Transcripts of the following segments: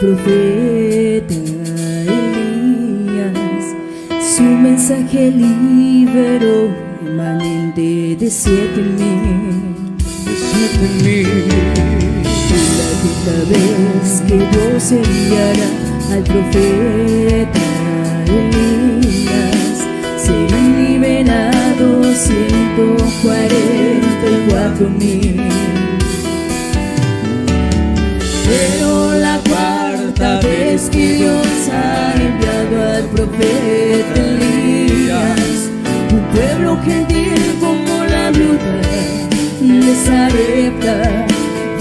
Profeta Elías. Su mensaje liberó remanente de siete mil. De siete mil. La quinta vez que Dios enviará al profeta Elías, serán liberados ciento cuarenta y cuatro mil. Ha enviado al profeta Elías, un pueblo gentil como la viuda de Sarepta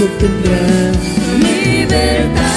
obtendrá libertad.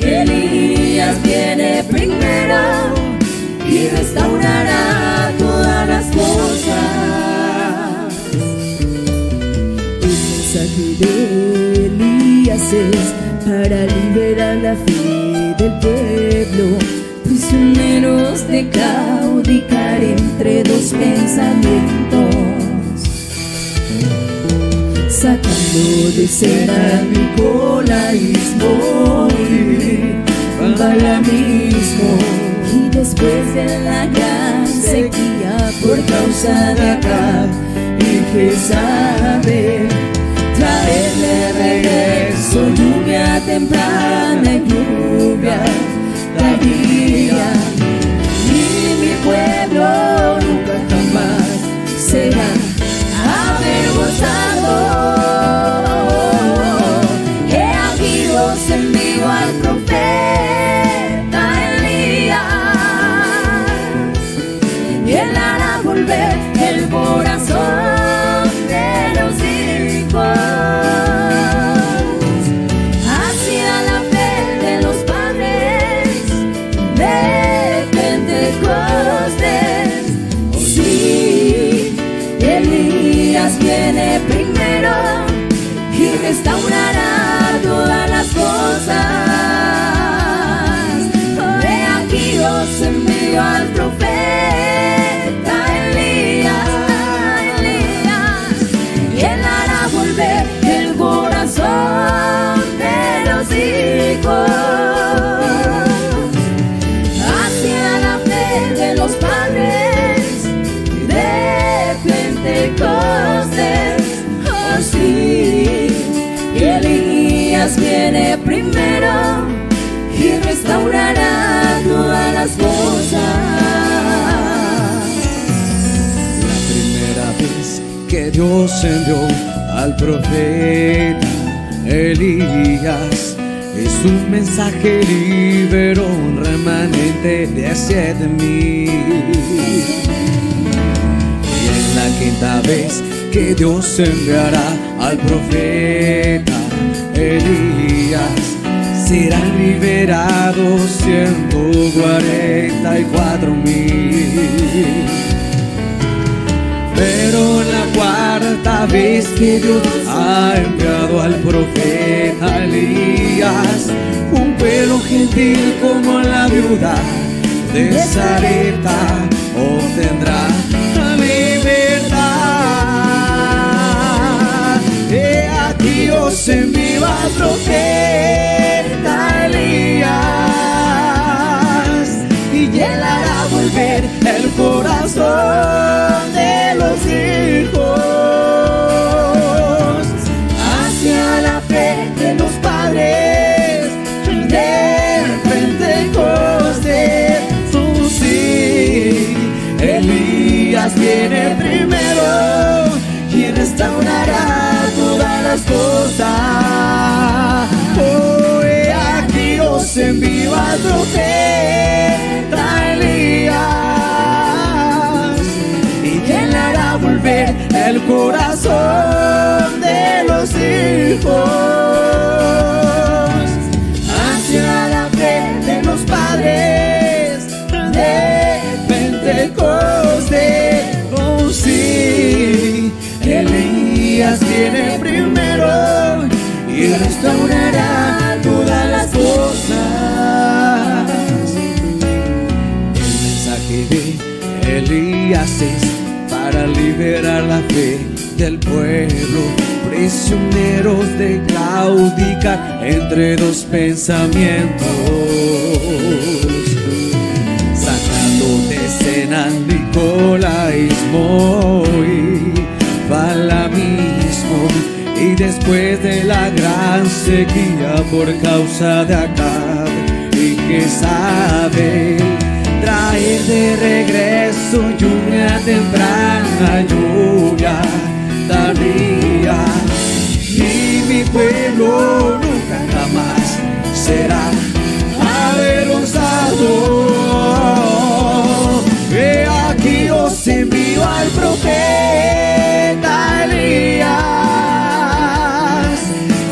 Elías viene primero y restaurará todas las cosas. El mensaje de Elías es para liberar la fe del pueblo, prisioneros de caudicar entre dos pensamientos sacando de escena Nicolaísmo y Balamismo y después de la gran sequía por causa de acá y que sabe traerle regreso lluvia temprana y lluvia tardía y mi pueblo nunca jamás será avergonzado. El corazón de los hijos hacia la fe de los padres de Pentecostés. Sí, Elías viene primero y restaurará todas las cosas. Oh, He aquí Dios envió al Elías viene primero y restaurará todas las cosas. La primera vez que Dios envió al profeta Elías es un mensaje liberó un remanente de siete mil. Y la quinta vez que Dios enviará al profeta Elías. Serán liberados ciento cuarenta y cuatro mil. Pero la cuarta vez que Dios ha enviado al profeta Elías, un pueblo gentil como la viuda de Sarepta obtendrá Dios envió al profeta Elías y él hará volver el corazón de los hijos profeta la fe del pueblo, prisioneros de claudicar entre dos pensamientos. Sacando de escena Nicolaísmo y Balamismo y después de la gran sequía por causa de Acab y que sabe traer de regreso lluvia temprana, lluvia pueblo nunca jamás será avergonzado. He aquí os envío al profeta Elías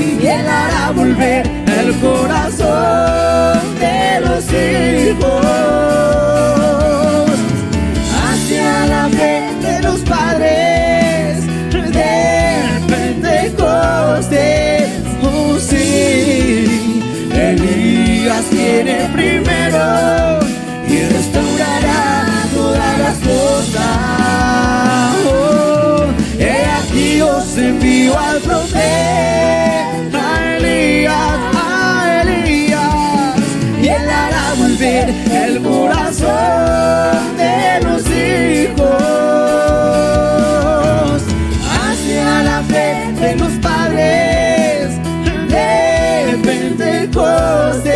y él hará volver el corazón envío al profeta Elías, a Elías, y él hará volver el corazón de los hijos hacia la fe de los padres de Pentecostés.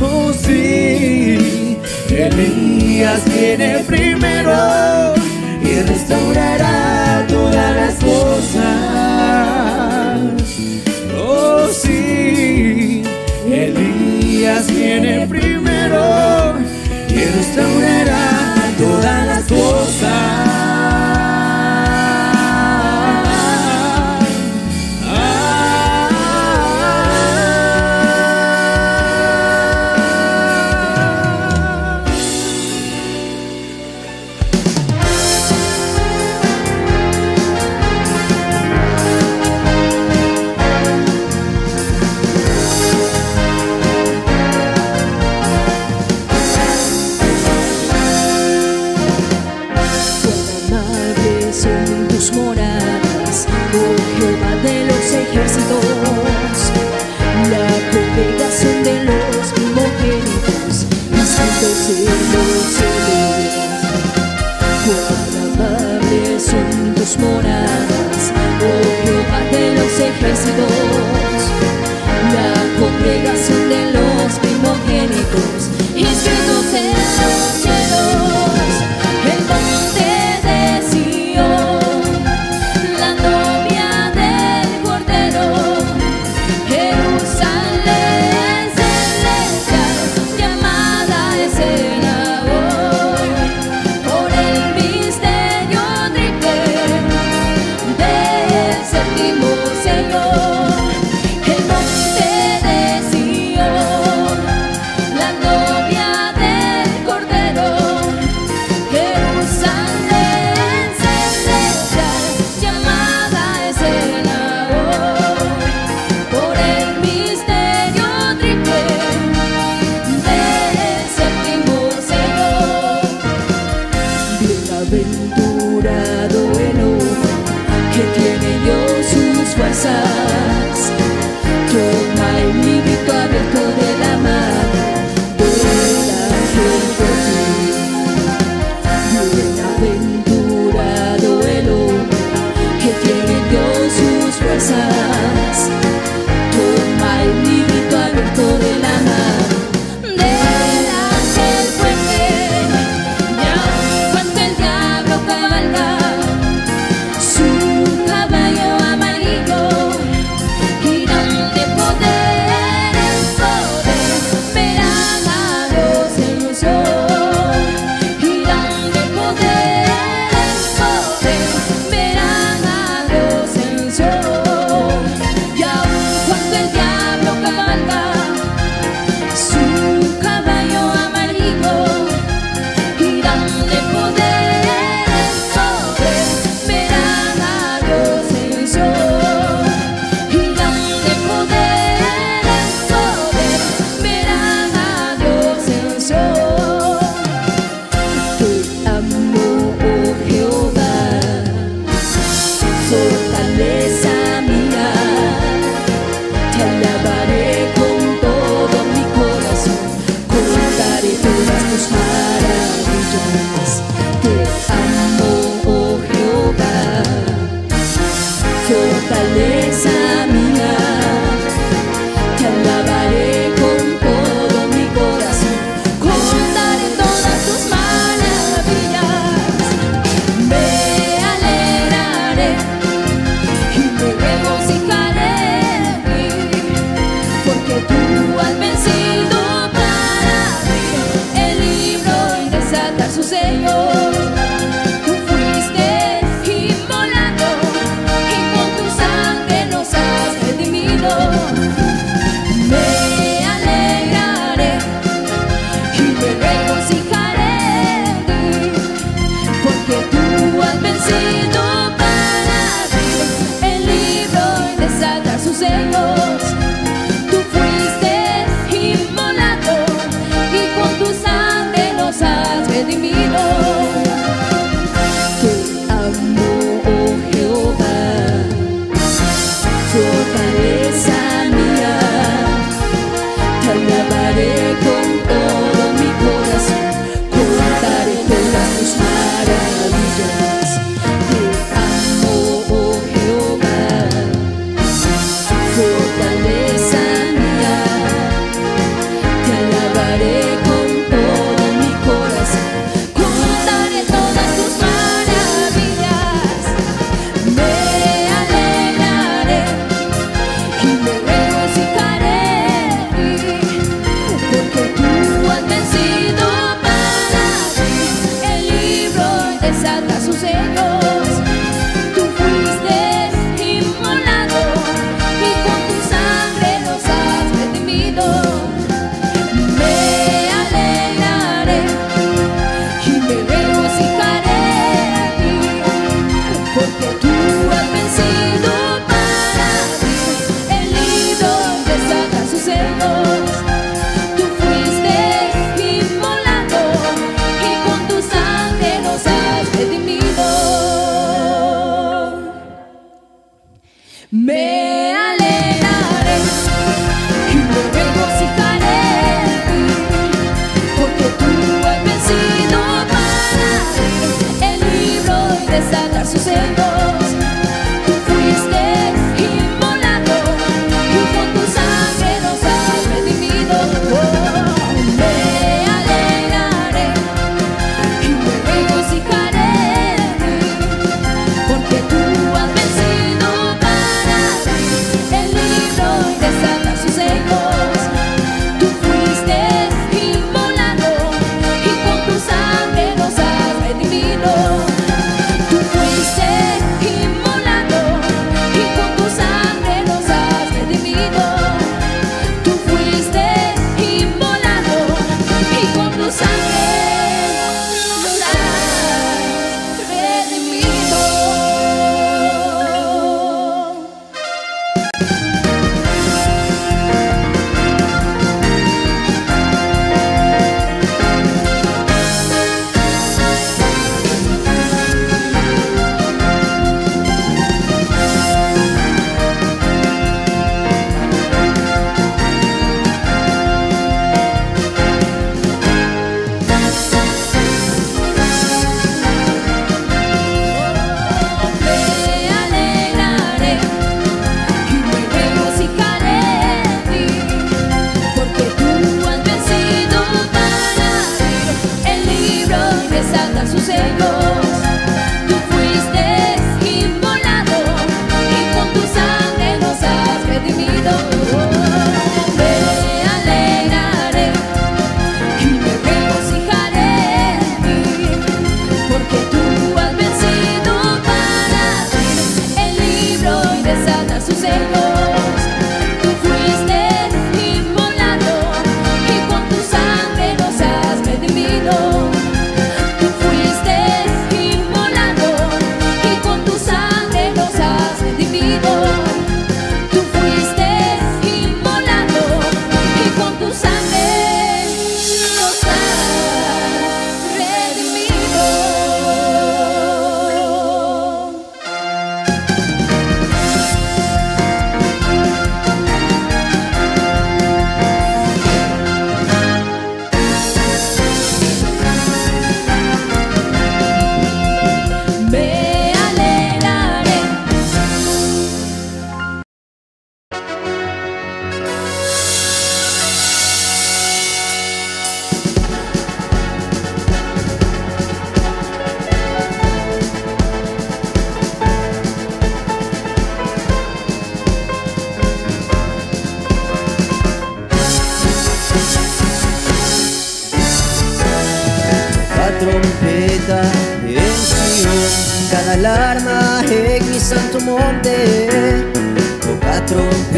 Oh sí, Elías viene primero y restaurará Elías viene primero y restaurará todas las cosas. obstacles.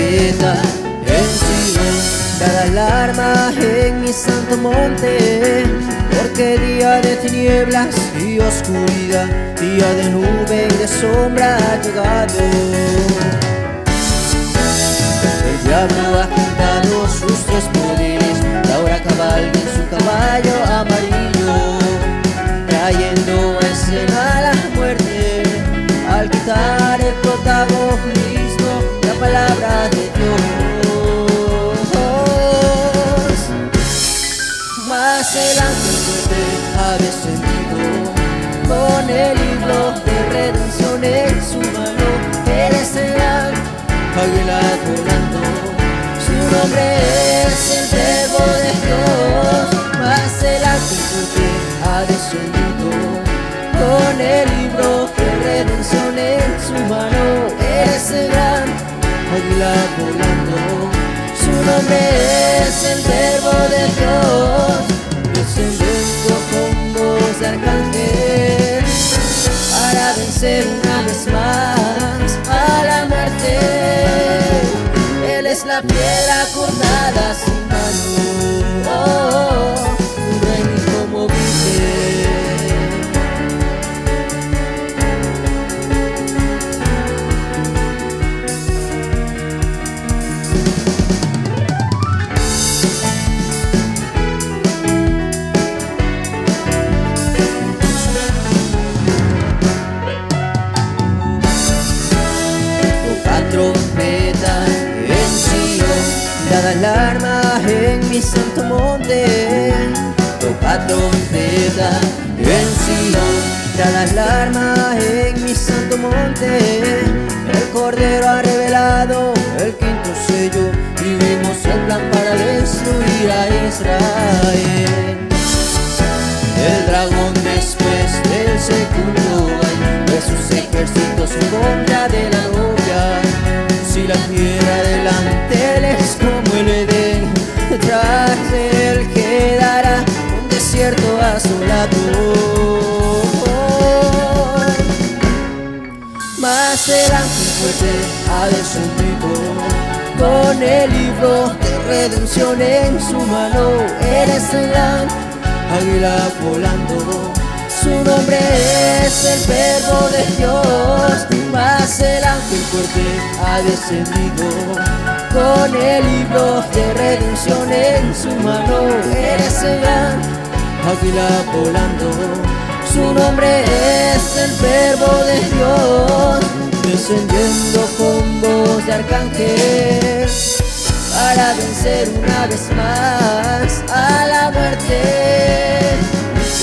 En Sion, cada alarma en mi santo monte. Porque día de tinieblas y oscuridad, día de nube y de sombra ha llegado. El diablo ha juntado sus tres poderes y ahora cabalga en su caballo amarillo, trayendo a escena la muerte al quitar el protagonismo, palabra de Dios. Más el ángel fuerte ha descendido con el libro de redención en su mano. Él es el águila volando. Su nombre es el verbo de Dios. Más el ángel fuerte ha descendido con el libro de redención en su mano. Su nombre es el verbo de Dios, descendiendo con voz de arcángel. Para vencer una vez más a la muerte. Él es la piedra cortada sin mano, oh, puro mi santo monte. Toca trompeta en Sion, dada alarma en mi santo muerte. El Cordero ha revelado el quinto sello y vimos el plan para destruir a Israel. El dragón después del segundo de sus ejércitos en contra de la un desierto asolado. Más ángel fuerte ha descendido con el libro de redención en su mano. Eres el águila volando. Su nombre es el verbo de Dios. Más el ángel fuerte ha descendido con el libro de redención en su mano. Eres el águila volando. Su nombre es el verbo de Dios, descendiendo con voz de arcángel para vencer una vez más a la muerte.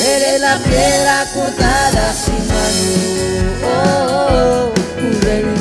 Eres la piedra cortada sin mano, oh, oh, un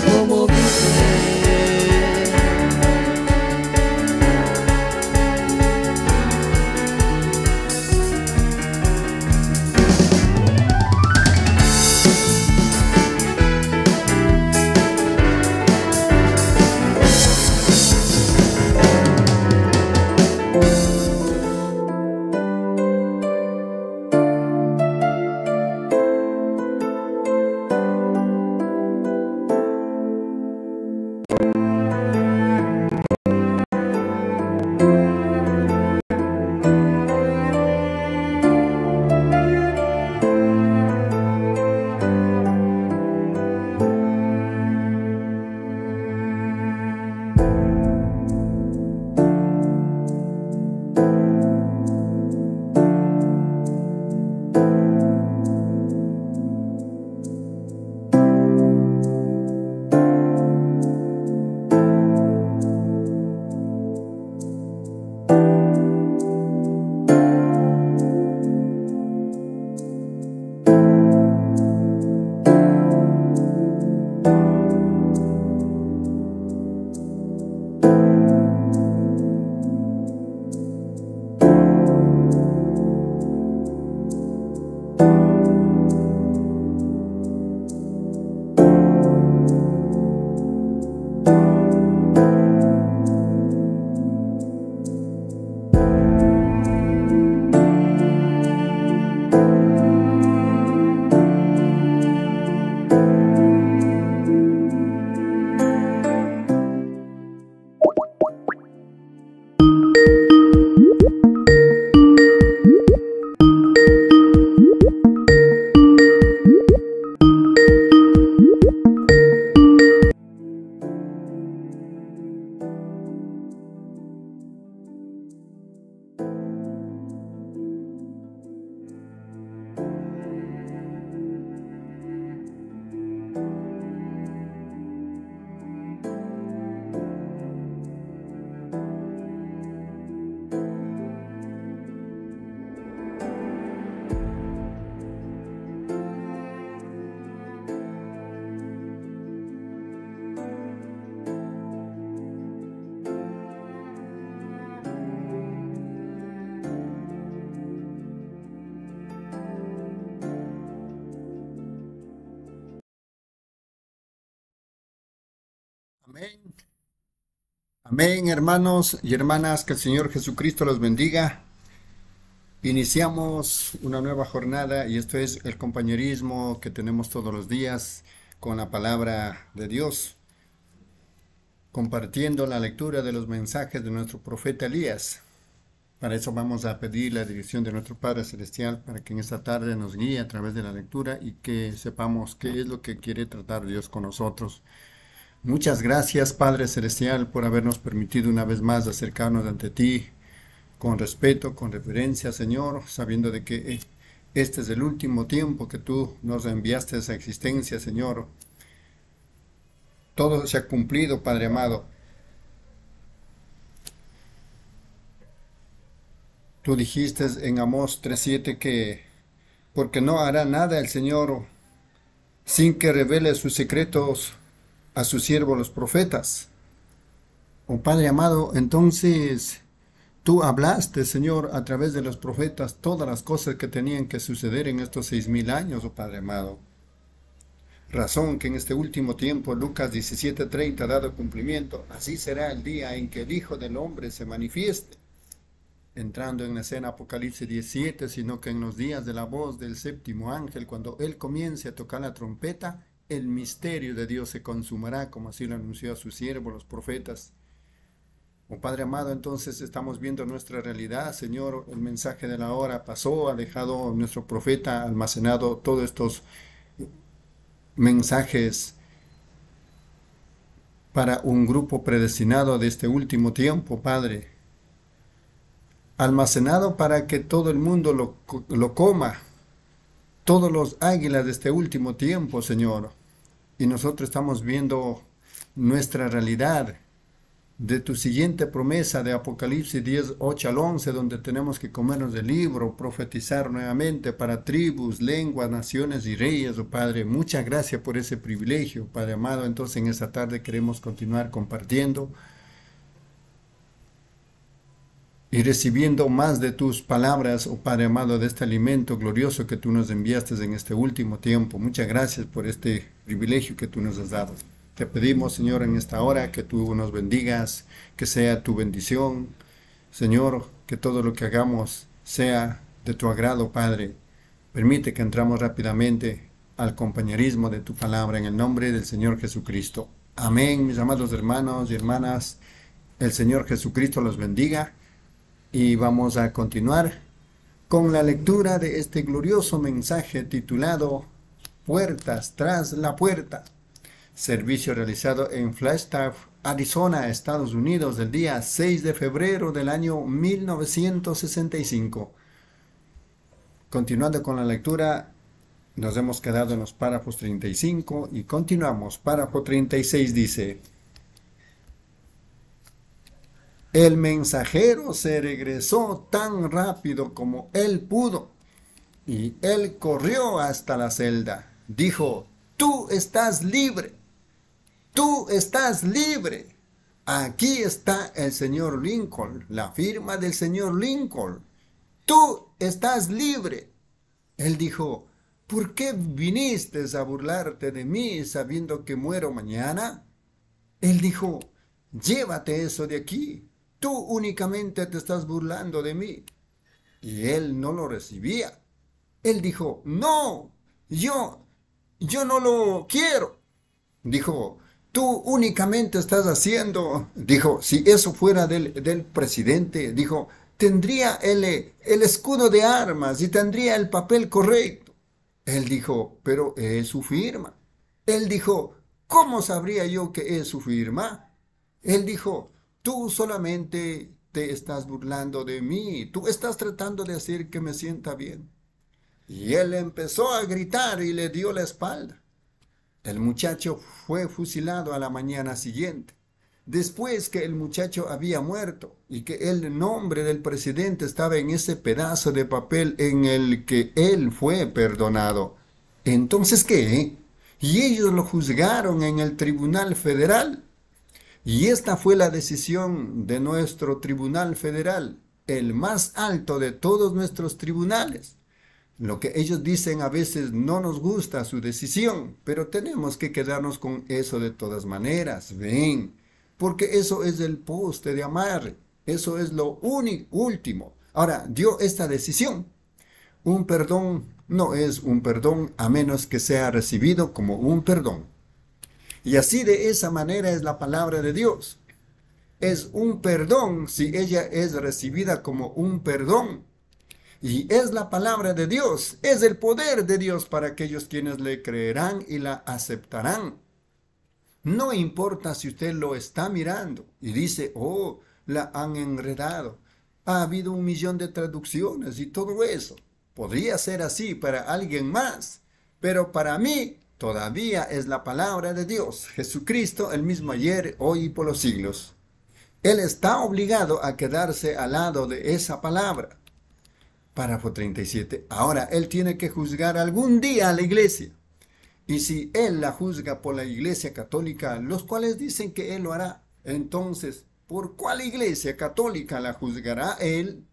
Amén. Hermanos y hermanas, que el Señor Jesucristo los bendiga. Iniciamos una nueva jornada y esto es el compañerismo que tenemos todos los días con la palabra de Dios, compartiendo la lectura de los mensajes de nuestro profeta Elías. Para eso vamos a pedir la dirección de nuestro Padre Celestial para que en esta tarde nos guíe a través de la lectura y que sepamos qué es lo que quiere tratar Dios con nosotros. Muchas gracias, Padre Celestial, por habernos permitido una vez más acercarnos ante ti con respeto, con reverencia, Señor, sabiendo de que eh, este es el último tiempo que tú nos enviaste a esa existencia, Señor. Todo se ha cumplido, Padre amado. Tú dijiste en Amós 3.7 que porque no hará nada el Señor sin que revele sus secretos a sus siervos los profetas. Oh Padre amado, entonces tú hablaste, Señor, a través de los profetas todas las cosas que tenían que suceder en estos seis mil años, oh Padre amado. Razón que en este último tiempo, Lucas 17:30 ha dado cumplimiento. Así será el día en que el Hijo del Hombre se manifieste. Entrando en la escena Apocalipsis 17, sino que en los días de la voz del séptimo ángel, cuando él comience a tocar la trompeta, el misterio de Dios se consumará, como así lo anunció a sus siervos, los profetas. Oh Padre amado, entonces estamos viendo nuestra realidad, Señor. El mensaje de la hora pasó, ha dejado nuestro profeta almacenado todos estos mensajes para un grupo predestinado de este último tiempo, Padre. Almacenado para que todo el mundo lo, lo coma, todos los águilas de este último tiempo, Señor. Y nosotros estamos viendo nuestra realidad de tu siguiente promesa de Apocalipsis 10, 8 al 11, donde tenemos que comernos del libro, profetizar nuevamente para tribus, lenguas, naciones y reyes, oh Padre. Muchas gracias por ese privilegio, Padre amado. Entonces en esta tarde queremos continuar compartiendo y recibiendo más de tus palabras, oh Padre amado, de este alimento glorioso que tú nos enviaste en este último tiempo. Muchas gracias por este privilegio que tú nos has dado. Te pedimos, Señor, en esta hora que tú nos bendigas, que sea tu bendición. Señor, que todo lo que hagamos sea de tu agrado, Padre. Permite que entramos rápidamente al compañerismo de tu palabra en el nombre del Señor Jesucristo. Amén, mis amados hermanos y hermanas. El Señor Jesucristo los bendiga y vamos a continuar con la lectura de este glorioso mensaje titulado Puertas tras la puerta. Servicio realizado en Flagstaff, Arizona, Estados Unidos, del día 6 de febrero del año 1965. Continuando con la lectura, nos hemos quedado en los párrafos 35 y continuamos. Párrafo 36 dice, el mensajero se regresó tan rápido como él pudo y él corrió hasta la celda. Dijo, tú estás libre, tú estás libre. Aquí está el señor Lincoln, la firma del señor Lincoln. Tú estás libre. Él dijo, ¿por qué viniste a burlarte de mí sabiendo que muero mañana? Él dijo, llévate eso de aquí tú únicamente te estás burlando de mí. Y él no lo recibía. Él dijo, no, yo, yo no lo quiero. Dijo, tú únicamente estás haciendo, dijo, si eso fuera del, del presidente, dijo, tendría el, el escudo de armas y tendría el papel correcto. Él dijo, pero es su firma. Él dijo, ¿cómo sabría yo que es su firma? Él dijo, Tú solamente te estás burlando de mí. Tú estás tratando de hacer que me sienta bien. Y él empezó a gritar y le dio la espalda. El muchacho fue fusilado a la mañana siguiente. Después que el muchacho había muerto y que el nombre del presidente estaba en ese pedazo de papel en el que él fue perdonado. Entonces, ¿qué? Y ellos lo juzgaron en el Tribunal Federal. Y esta fue la decisión de nuestro Tribunal Federal, el más alto de todos nuestros tribunales. Lo que ellos dicen a veces no nos gusta su decisión, pero tenemos que quedarnos con eso de todas maneras, ven, porque eso es el poste de amarre, eso es lo único, último. Ahora, dio esta decisión. Un perdón no es un perdón a menos que sea recibido como un perdón. Y así de esa manera es la palabra de Dios. Es un perdón si ella es recibida como un perdón. Y es la palabra de Dios, es el poder de Dios para aquellos quienes le creerán y la aceptarán. No importa si usted lo está mirando y dice, oh, la han enredado. Ha habido un millón de traducciones y todo eso. Podría ser así para alguien más, pero para mí Todavía es la palabra de Dios, Jesucristo el mismo ayer, hoy y por los siglos. Él está obligado a quedarse al lado de esa palabra. Párrafo 37. Ahora, Él tiene que juzgar algún día a la iglesia. Y si él la juzga por la iglesia católica, los cuales dicen que él lo hará, entonces, ¿por cuál iglesia católica la juzgará él?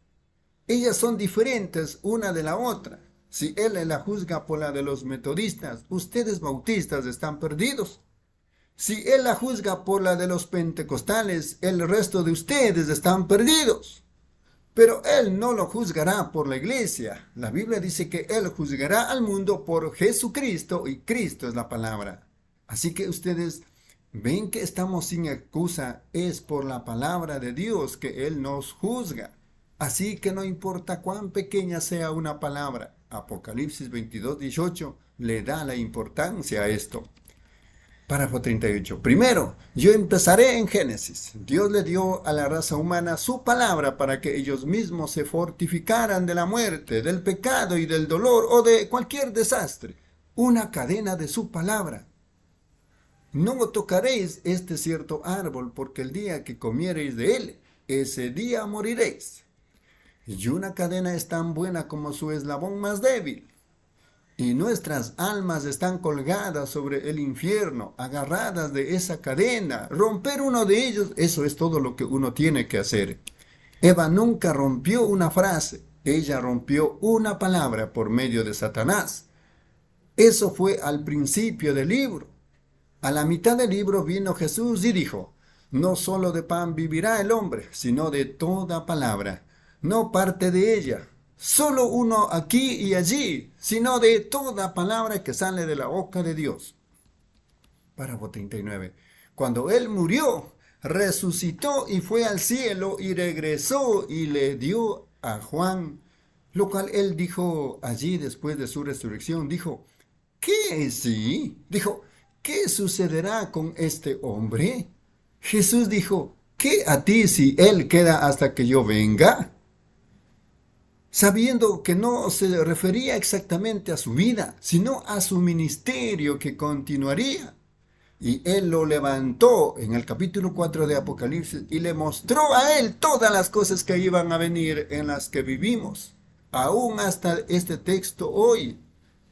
Ellas son diferentes una de la otra. Si él la juzga por la de los metodistas, ustedes bautistas están perdidos. Si él la juzga por la de los pentecostales, el resto de ustedes están perdidos. Pero él no lo juzgará por la iglesia. La Biblia dice que él juzgará al mundo por Jesucristo y Cristo es la palabra. Así que ustedes ven que estamos sin excusa. Es por la palabra de Dios que él nos juzga. Así que no importa cuán pequeña sea una palabra. Apocalipsis 22, 18 le da la importancia a esto. Párrafo 38. Primero, yo empezaré en Génesis. Dios le dio a la raza humana su palabra para que ellos mismos se fortificaran de la muerte, del pecado y del dolor o de cualquier desastre. Una cadena de su palabra. No tocaréis este cierto árbol porque el día que comiereis de él, ese día moriréis. Y una cadena es tan buena como su eslabón más débil y nuestras almas están colgadas sobre el infierno, agarradas de esa cadena. Romper uno de ellos, eso es todo lo que uno tiene que hacer. Eva nunca rompió una frase, ella rompió una palabra por medio de Satanás. Eso fue al principio del libro. A la mitad del libro vino Jesús y dijo, no solo de pan vivirá el hombre, sino de toda palabra, no parte de ella, solo uno aquí y allí, sino de toda palabra que sale de la boca de Dios. Párrafo 39. Cuando Él murió, resucitó y fue al cielo y regresó y le dio a Juan, lo cual Él dijo allí después de su resurrección, dijo, ¿qué sí? Dijo, ¿qué sucederá con este hombre? Jesús dijo, ¿qué a ti si Él queda hasta que yo venga? Sabiendo que no se refería exactamente a su vida, sino a su ministerio que continuaría. Y él lo levantó en el capítulo 4 de Apocalipsis y le mostró a él todas las cosas que iban a venir en las que vivimos, aún hasta este texto hoy.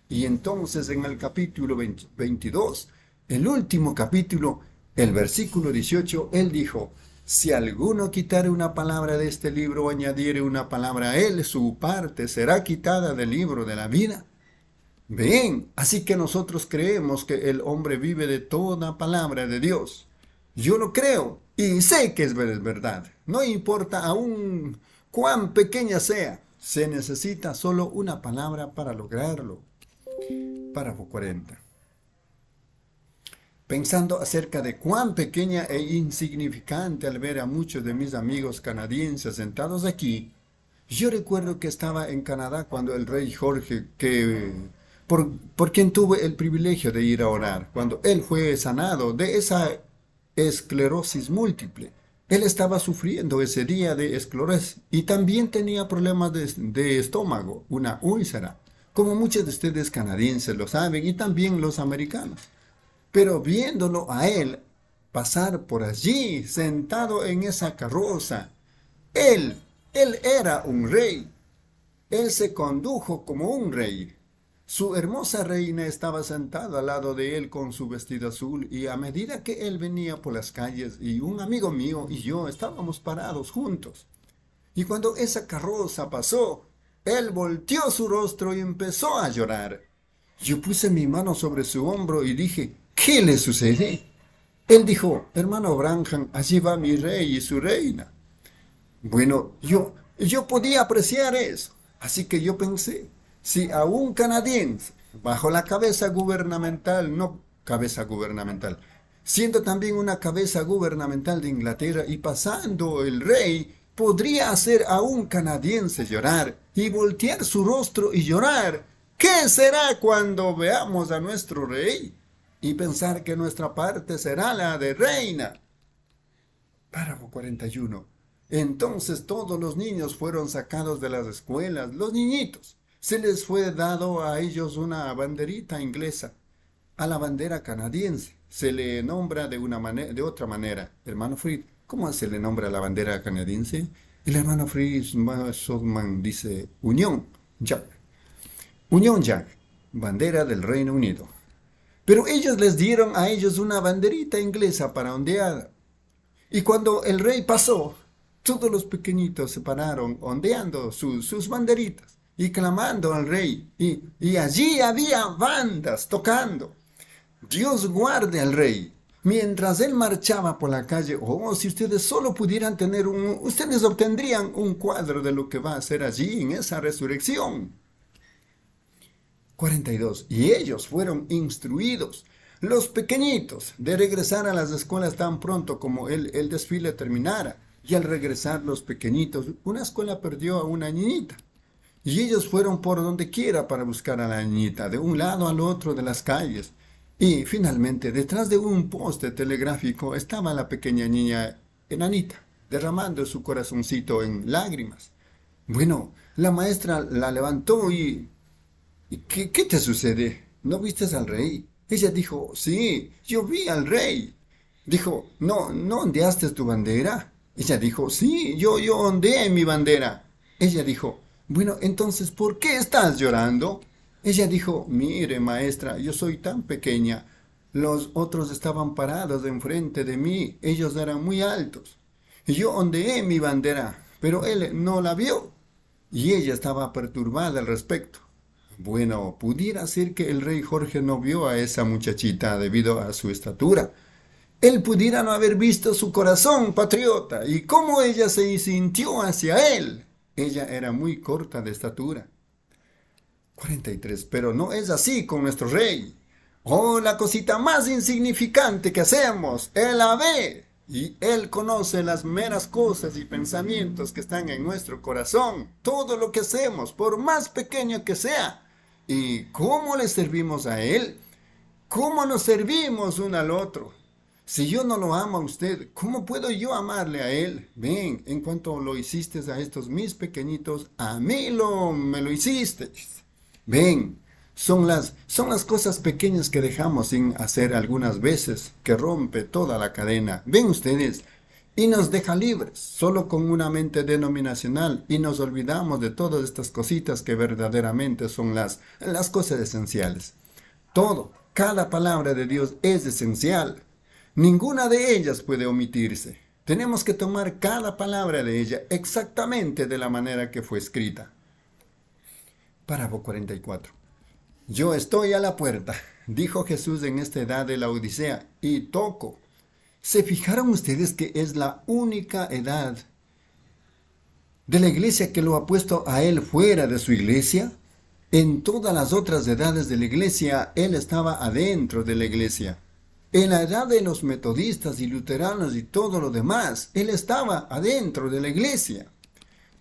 Y entonces en el capítulo 22, el último capítulo, el versículo 18, él dijo, si alguno quitare una palabra de este libro o añadiere una palabra a él, su parte será quitada del libro de la vida. Ven, así que nosotros creemos que el hombre vive de toda palabra de Dios. Yo lo creo y sé que es verdad. No importa aún cuán pequeña sea, se necesita solo una palabra para lograrlo. Párrafo 40 pensando acerca de cuán pequeña e insignificante al ver a muchos de mis amigos canadienses sentados aquí, yo recuerdo que estaba en Canadá cuando el rey Jorge, que por, quien tuve el privilegio de ir a orar, cuando él fue sanado de esa esclerosis múltiple. Él estaba sufriendo ese día de esclerosis y también tenía problemas de, de estómago, una úlcera, como muchos de ustedes canadienses lo saben y también los americanos. Pero viéndolo a él pasar por allí, sentado en esa carroza, él, él era un rey. Él se condujo como un rey. Su hermosa reina estaba sentada al lado de él con su vestido azul y a medida que él venía por las calles y un amigo mío y yo estábamos parados juntos. Y cuando esa carroza pasó, él volteó su rostro y empezó a llorar. Yo puse mi mano sobre su hombro y dije, ¿Qué le sucede? Él dijo, hermano Branham, allí va mi rey y su reina. Bueno, yo, yo podía apreciar eso. Así que yo pensé, si a un canadiense, bajo la cabeza gubernamental, no cabeza gubernamental, siendo también una cabeza gubernamental de Inglaterra y pasando el rey, podría hacer a un canadiense llorar y voltear su rostro y llorar, ¿qué será cuando veamos a nuestro rey? Y pensar que nuestra parte será la de reina. Párrafo 41. Entonces todos los niños fueron sacados de las escuelas, los niñitos. Se les fue dado a ellos una banderita inglesa. A la bandera canadiense se le nombra de, una de otra manera. Hermano Fried, ¿cómo se le nombra la bandera canadiense? El hermano Fried Sogman dice Unión Jack. Unión Jack, bandera del Reino Unido. Pero ellos les dieron a ellos una banderita inglesa para ondear. Y cuando el rey pasó, todos los pequeñitos se pararon ondeando sus banderitas y clamando al rey. Y, y allí había bandas tocando. Dios guarde al rey. Mientras él marchaba por la calle, oh, si ustedes solo pudieran tener un, ustedes obtendrían un cuadro de lo que va a ser allí en esa resurrección. 42. Y ellos fueron instruidos, los pequeñitos, de regresar a las escuelas tan pronto como el, el desfile terminara. Y al regresar los pequeñitos, una escuela perdió a una niñita. Y ellos fueron por donde quiera para buscar a la niñita, de un lado al otro de las calles. Y finalmente, detrás de un poste telegráfico estaba la pequeña niña enanita, derramando su corazoncito en lágrimas. Bueno, la maestra la levantó y ¿Qué, te sucede? ¿No viste al rey? Ella dijo, sí, yo vi al rey. Dijo, no, ¿no ondeaste tu bandera? Ella dijo, sí, yo, yo ondeé mi bandera. Ella dijo, bueno, entonces, ¿por qué estás llorando? Ella dijo, mire, maestra, yo soy tan pequeña. Los otros estaban parados enfrente de mí, ellos eran muy altos. Y yo ondeé mi bandera, pero él no la vio. Y ella estaba perturbada al respecto. Bueno, pudiera ser que el rey Jorge no vio a esa muchachita debido a su estatura. Él pudiera no haber visto su corazón patriota y cómo ella se sintió hacia él. Ella era muy corta de estatura. 43. Pero no es así con nuestro rey. Oh, la cosita más insignificante que hacemos, él la ve. Y Él conoce las meras cosas y pensamientos que están en nuestro corazón. Todo lo que hacemos, por más pequeño que sea. ¿Y cómo le servimos a Él? ¿Cómo nos servimos uno al otro? Si yo no lo amo a usted, ¿cómo puedo yo amarle a Él? Ven, en cuanto lo hiciste a estos mis pequeñitos, a mí lo, me lo hiciste. Ven, son las, son las cosas pequeñas que dejamos sin hacer algunas veces que rompe toda la cadena. Ven ustedes, y nos deja libres, solo con una mente denominacional, y nos olvidamos de todas estas cositas que verdaderamente son las, las cosas esenciales. Todo, cada palabra de Dios es esencial. Ninguna de ellas puede omitirse. Tenemos que tomar cada palabra de ella exactamente de la manera que fue escrita. Parábo 44. Yo estoy a la puerta, dijo Jesús en esta edad de la Odisea, y toco. ¿Se fijaron ustedes que es la única edad de la iglesia que lo ha puesto a él fuera de su iglesia? En todas las otras edades de la iglesia, él estaba adentro de la iglesia. En la edad de los metodistas y luteranos y todo lo demás, él estaba adentro de la iglesia.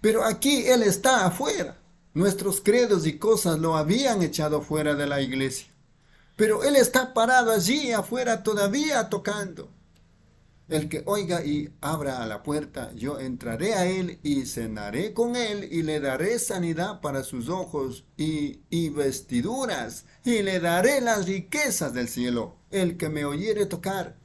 Pero aquí él está afuera. Nuestros credos y cosas lo habían echado fuera de la iglesia. Pero Él está parado allí afuera todavía tocando. El que oiga y abra a la puerta, yo entraré a él y cenaré con él y le daré sanidad para sus ojos y, y, vestiduras y le daré las riquezas del cielo. El que me oyere tocar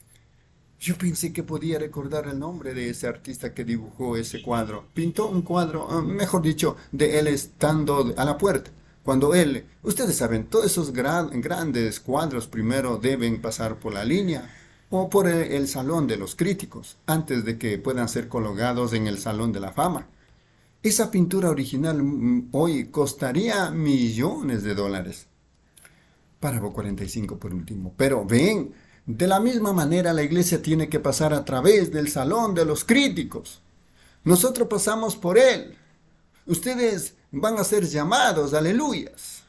yo pensé que podía recordar el nombre de ese artista que dibujó ese cuadro. Pintó un cuadro, ah, mejor dicho, de él estando a la puerta. Cuando él, ustedes saben, todos esos grandes cuadros primero deben pasar por la línea o por el, salón de los críticos antes de que puedan ser colocados en el salón de la fama. Esa pintura original mm, hoy costaría millones de dólares. Párrafo 45 por último. Pero ven, de la misma manera la iglesia tiene que pasar a través del salón de los críticos. Nosotros pasamos por él. Ustedes van a ser llamados, aleluyas.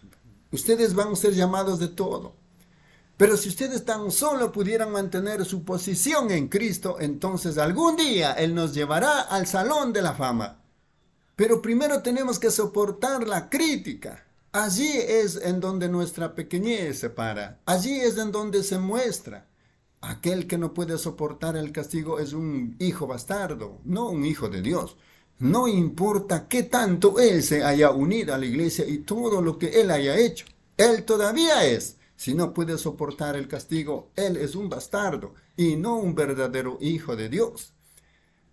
Ustedes van a ser llamados de todo. Pero si ustedes tan solo pudieran mantener su posición en Cristo, entonces algún día Él nos llevará al salón de la fama. Pero primero tenemos que soportar la crítica. Allí es en donde nuestra pequeñez se para. Allí es en donde se muestra. Aquel que no puede soportar el castigo es un hijo bastardo, no un hijo de Dios. No importa qué tanto él se haya unido a la iglesia y todo lo que él haya hecho. Él todavía es. Si no puede soportar el castigo, él es un bastardo y no un verdadero hijo de Dios.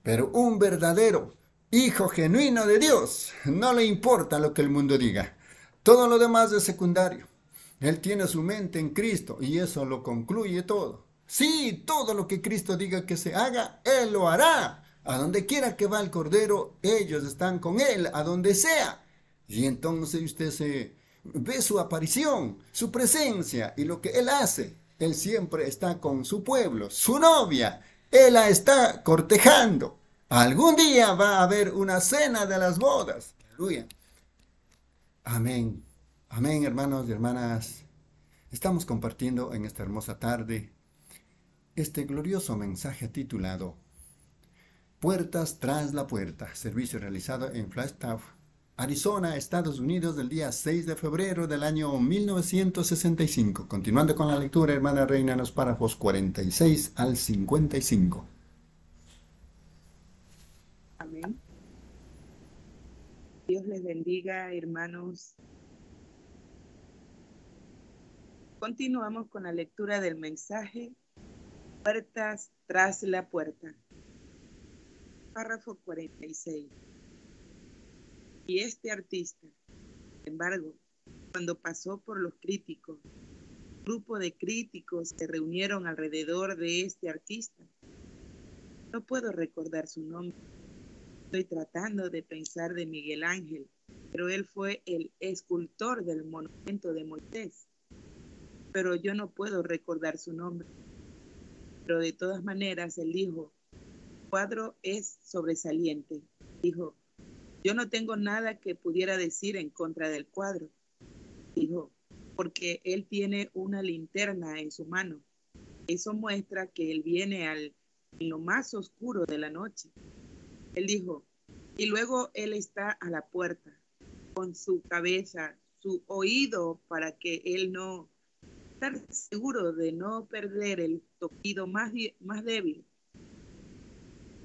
Pero un verdadero hijo genuino de Dios no le importa lo que el mundo diga. Todo lo demás es secundario. Él tiene su mente en Cristo y eso lo concluye todo. Sí, todo lo que Cristo diga que se haga, Él lo hará. A donde quiera que va el Cordero, ellos están con Él, a donde sea. Y entonces usted se ve su aparición, su presencia y lo que Él hace. Él siempre está con su pueblo, su novia. Él la está cortejando. Algún día va a haber una cena de las bodas. Aleluya. Amén. Amén, hermanos y hermanas. Estamos compartiendo en esta hermosa tarde este glorioso mensaje titulado Puertas tras la puerta, servicio realizado en Flagstaff, Arizona, Estados Unidos, del día 6 de febrero del año 1965. Continuando con la lectura, hermana Reina, los párrafos 46 al 55. Amén. Dios les bendiga, hermanos. Continuamos con la lectura del mensaje Puertas tras la puerta. Párrafo 46. Y este artista, sin embargo, cuando pasó por los críticos, un grupo de críticos se reunieron alrededor de este artista. No puedo recordar su nombre Estoy tratando de pensar de Miguel Ángel, pero él fue el escultor del monumento de Moisés. Pero yo no puedo recordar su nombre. Pero de todas maneras, él dijo, el cuadro es sobresaliente. Dijo, yo no tengo nada que pudiera decir en contra del cuadro. Dijo, porque él tiene una linterna en su mano. Eso muestra que él viene al, en lo más oscuro de la noche. Él dijo, y luego él está a la puerta con su cabeza, su oído para que él no estar seguro de no perder el toquido más, más débil.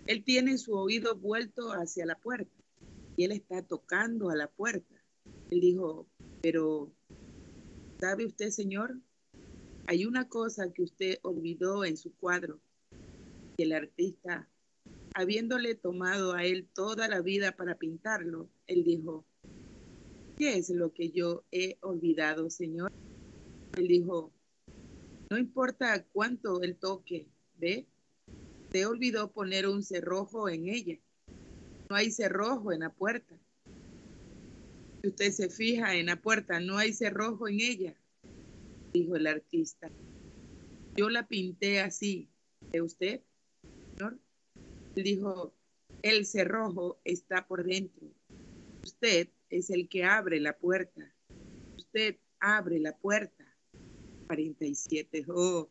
Él tiene su oído vuelto hacia la puerta él está tocando a la puerta. Él dijo, pero ¿sabe usted, señor? Hay una cosa que usted olvidó en su cuadro. Y el artista habiéndole tomado a él toda la vida para pintarlo, él dijo, ¿qué es lo que yo he olvidado, Señor? Él dijo, no importa cuánto él toque, ¿ve? Se olvidó poner un cerrojo en ella. No hay cerrojo en la puerta. Si usted se fija en la puerta, no hay cerrojo en ella, dijo el artista. Yo la pinté así. ¿De usted, señor? dijo, el cerrojo está por dentro. Usted es el que abre la puerta. Usted abre la puerta. 47. Oh,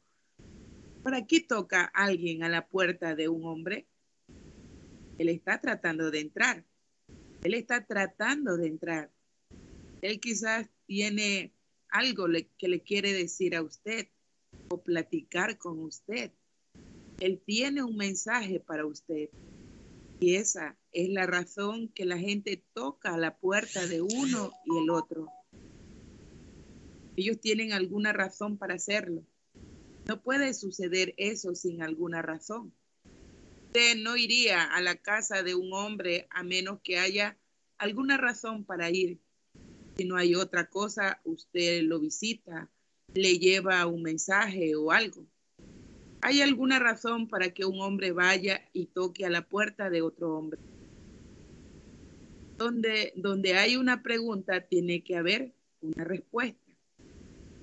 ¿para qué toca alguien a la puerta de un hombre? Él está tratando de entrar. Él está tratando de entrar. Él quizás tiene algo que le quiere decir a usted o platicar con usted. Él tiene un mensaje para usted. Y esa es la razón que la gente toca la puerta de uno y el otro. Ellos tienen alguna razón para hacerlo. No puede suceder eso sin alguna razón. Usted no iría a la casa de un hombre a menos que haya alguna razón para ir. Si no hay otra cosa, usted lo visita, le lleva un mensaje o algo. ¿Hay alguna razón para que un hombre vaya y toque a la puerta de otro hombre? Donde, donde hay una pregunta, tiene que haber una respuesta.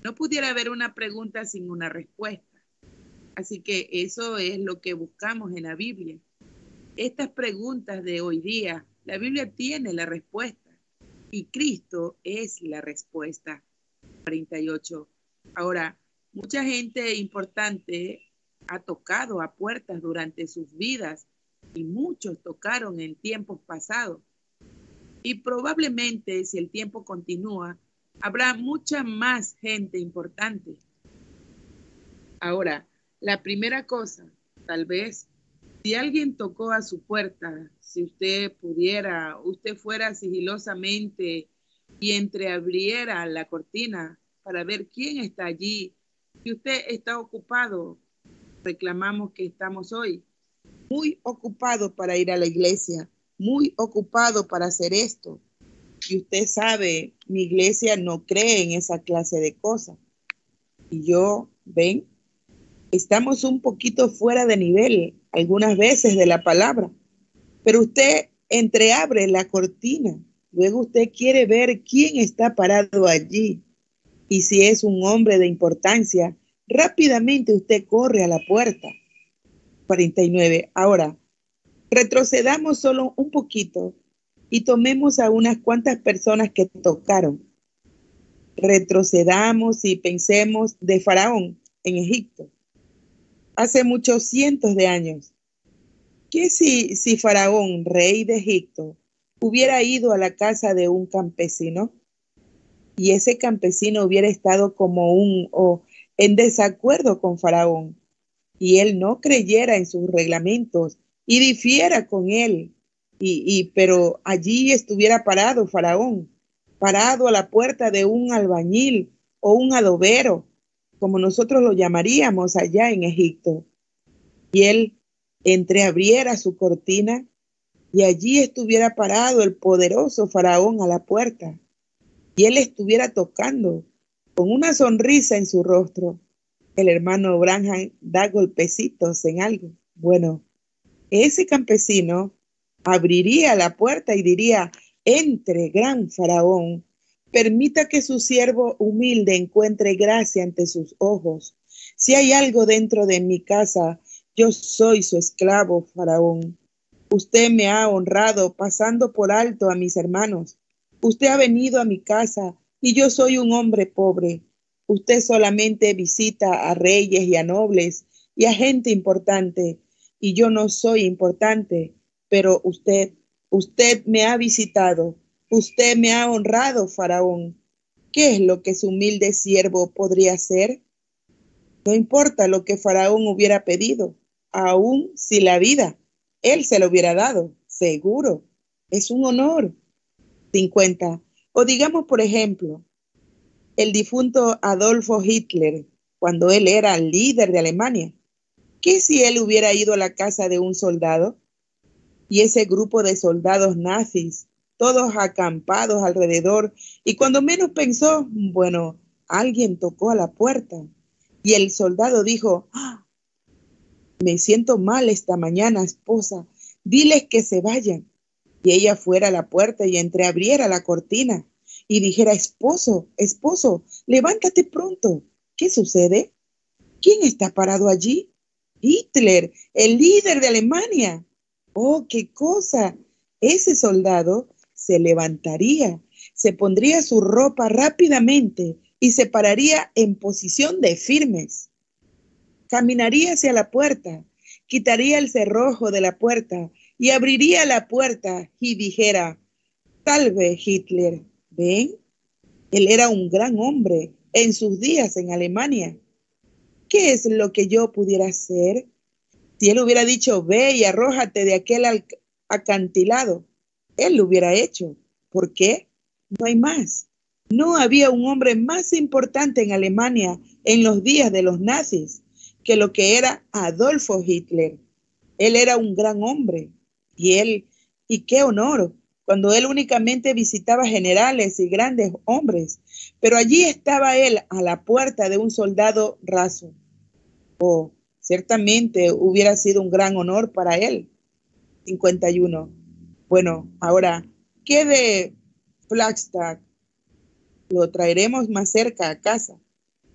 No pudiera haber una pregunta sin una respuesta. Así que eso es lo que buscamos en la Biblia. Estas preguntas de hoy día, la Biblia tiene la respuesta y Cristo es la respuesta. 48. Ahora, mucha gente importante ha tocado a puertas durante sus vidas y muchos tocaron en tiempos pasados. Y probablemente si el tiempo continúa, habrá mucha más gente importante. Ahora, la primera cosa, tal vez, si alguien tocó a su puerta, si usted pudiera, usted fuera sigilosamente y entreabriera la cortina para ver quién está allí, si usted está ocupado reclamamos que estamos hoy. Muy ocupado para ir a la iglesia, muy ocupado para hacer esto. y usted sabe, mi iglesia no cree en esa clase de cosas. Y yo, ven, estamos un poquito fuera de nivel algunas veces de la palabra, pero usted entreabre la cortina, luego usted quiere ver quién está parado allí. Y si es un hombre de importancia, rápidamente usted corre a la puerta. 49. Ahora, retrocedamos solo un poquito y tomemos a unas cuantas personas que tocaron. Retrocedamos y pensemos de Faraón en Egipto, hace muchos cientos de años. ¿Qué si, si Faraón, rey de Egipto, hubiera ido a la casa de un campesino y ese campesino hubiera estado como un o en desacuerdo con Faraón y él no creyera en sus reglamentos y difiera con él y, pero allí estuviera parado Faraón, parado a la puerta de un albañil o un adobero, como nosotros lo llamaríamos allá en Egipto. Y él entreabriera su cortina y allí estuviera parado el poderoso Faraón a la puerta. Y él estuviera tocando con una sonrisa en su rostro. El hermano Branham da golpecitos en algo. Bueno, ese campesino abriría la puerta y diría, entre, gran faraón, permita que su siervo humilde encuentre gracia ante sus ojos. Si hay algo dentro de mi casa, yo soy su esclavo, faraón. Usted me ha honrado pasando por alto a mis hermanos. Usted ha venido a mi casa y yo soy un hombre pobre. Usted solamente visita a reyes y a nobles y a gente importante, y yo no soy importante pero usted, usted me ha visitado, usted me ha honrado, faraón. ¿Qué es lo que su humilde siervo podría hacer? No importa lo que faraón hubiera pedido, aún si la vida, él se lo hubiera dado, seguro. Es un honor. 50. O digamos, por ejemplo, el difunto Adolfo Hitler, cuando él era líder de Alemania. ¿Qué si él hubiera ido a la casa de un soldado? y ese grupo de soldados nazis, todos acampados alrededor, y cuando menos pensó, bueno, alguien tocó a la puerta, y el soldado dijo, ah, me siento mal esta mañana, esposa, diles que se vayan. Y ella fuera a la puerta y entreabriera la cortina y dijera, esposo, esposo, levántate pronto. ¿Qué sucede? ¿Quién está parado allí? Hitler, el líder de Alemania. Oh, qué cosa. Ese soldado se levantaría, se pondría su ropa rápidamente y se pararía en posición de firmes. Caminaría hacia la puerta, quitaría el cerrojo de la puerta y abriría la puerta y dijera, salve Hitler, ven, él era un gran hombre en sus días en Alemania. ¿Qué es lo que yo pudiera hacer? Si él hubiera dicho, ve y arrójate de aquel acantilado, él lo hubiera hecho. ¿Por qué? No hay más. No había un hombre más importante en Alemania en los días de los nazis que lo que era Adolfo Hitler. Él era un gran hombre y él, y qué honor, cuando él únicamente visitaba generales y grandes hombres, pero allí estaba él a la puerta de un soldado raso. Oh, Ciertamente hubiera sido un gran honor para él. 51. Bueno, ahora, ¿qué de Flagstaff? Lo traeremos más cerca a casa.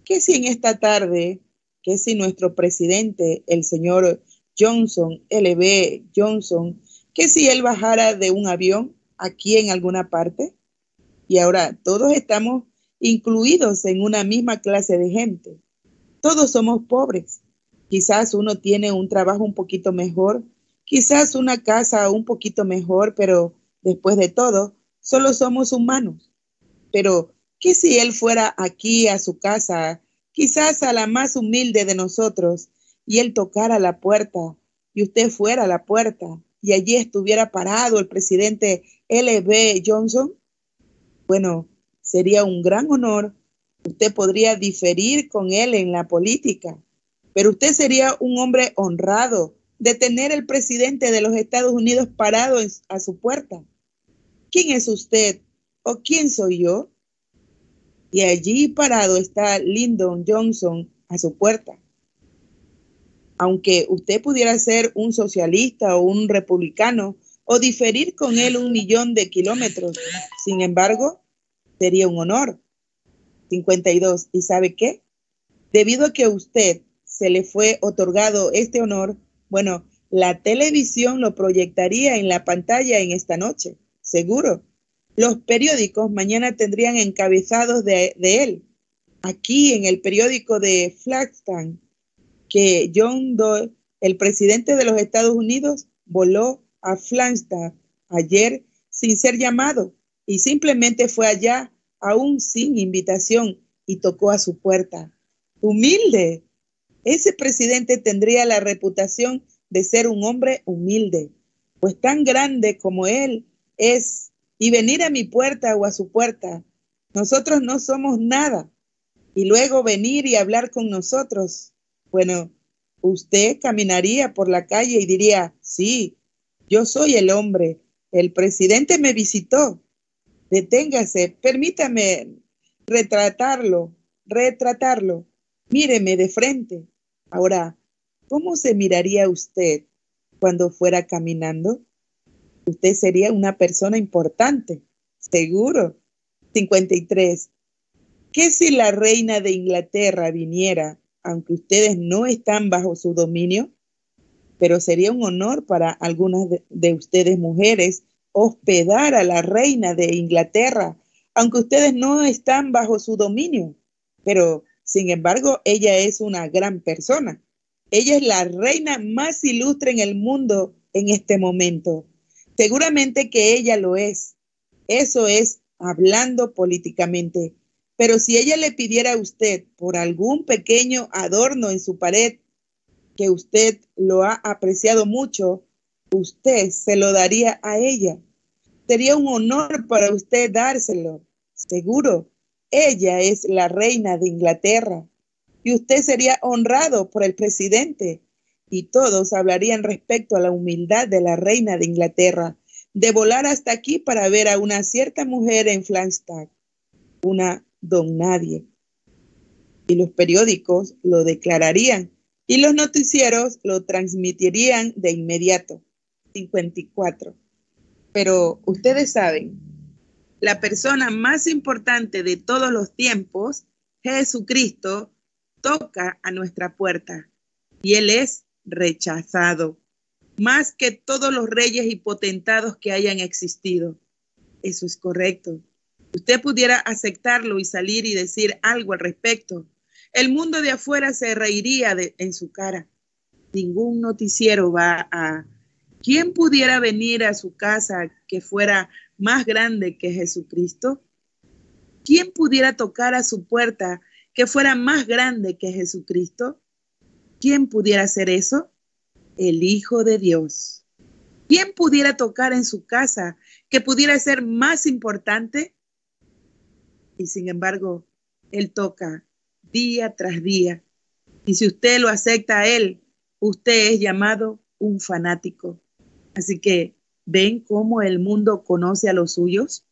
¿Qué si en esta tarde, qué si nuestro presidente, el señor Johnson, LB Johnson, qué si él bajara de un avión aquí en alguna parte? Y ahora todos estamos incluidos en una misma clase de gente. Todos somos pobres Quizás uno tiene un trabajo un poquito mejor, quizás una casa un poquito mejor, pero después de todo, solo somos humanos. Pero, ¿qué si él fuera aquí a su casa, quizás a la más humilde de nosotros, y él tocara la puerta, y usted fuera a la puerta, y allí estuviera parado el presidente L.B. Johnson? Bueno, sería un gran honor. Usted podría diferir con él en la política pero usted sería un hombre honrado de tener el presidente de los Estados Unidos parado a su puerta. ¿Quién es usted ¿O quién soy yo? Y allí parado está Lyndon Johnson a su puerta. Aunque usted pudiera ser un socialista o un republicano o diferir con él un millón de kilómetros, sin embargo, sería un honor. 52. ¿Y sabe qué? Debido a que a usted se le fue otorgado este honor, bueno, la televisión lo proyectaría en la pantalla en esta noche, seguro. Los periódicos mañana tendrían encabezados de, él. Aquí en el periódico de Flagstaff, que John Doe, el presidente de los Estados Unidos, voló a Flagstaff ayer sin ser llamado y simplemente fue allá aún sin invitación y tocó a su puerta. Humilde. Ese presidente tendría la reputación de ser un hombre humilde, pues tan grande como él es, y venir a mi puerta o a su puerta, nosotros no somos nada, y luego venir y hablar con nosotros. Bueno, usted caminaría por la calle y diría, sí, yo soy el hombre, el presidente me visitó. Deténgase, permítame retratarlo, retratarlo. Míreme de frente. Ahora, ¿cómo se miraría usted cuando fuera caminando? Usted sería una persona importante, seguro. 53. ¿Qué si la reina de Inglaterra viniera, aunque ustedes no están bajo su dominio? Pero sería un honor para algunas de, ustedes mujeres hospedar a la reina de Inglaterra, aunque ustedes no están bajo su dominio. Pero, sin embargo, ella es una gran persona. Ella es la reina más ilustre en el mundo en este momento. Seguramente que ella lo es. Eso es hablando políticamente. Pero si ella le pidiera a usted por algún pequeño adorno en su pared, que usted lo ha apreciado mucho, usted se lo daría a ella. Sería un honor para usted dárselo. Seguro, ella es la reina de Inglaterra y usted sería honrado por el presidente y todos hablarían respecto a la humildad de la reina de Inglaterra de volar hasta aquí para ver a una cierta mujer en Flagstaff, una don nadie. Y los periódicos lo declararían y los noticieros lo transmitirían de inmediato. 54. Pero ustedes saben, la persona más importante de todos los tiempos, Jesucristo, toca a nuestra puerta y Él es rechazado, más que todos los reyes y potentados que hayan existido. Eso es correcto. Usted pudiera aceptarlo y salir y decir algo al respecto. El mundo de afuera se reiría en su cara. Ningún noticiero va a... ¿Quién pudiera venir a su casa que fuera más grande que Jesucristo? ¿Quién pudiera tocar a su puerta que fuera más grande que Jesucristo? ¿Quién pudiera hacer eso? El Hijo de Dios. ¿Quién pudiera tocar en su casa que pudiera ser más importante? Y sin embargo, Él toca día tras día. Y si usted lo acepta a Él, usted es llamado un fanático. Así que, ¿ven cómo el mundo conoce a los suyos?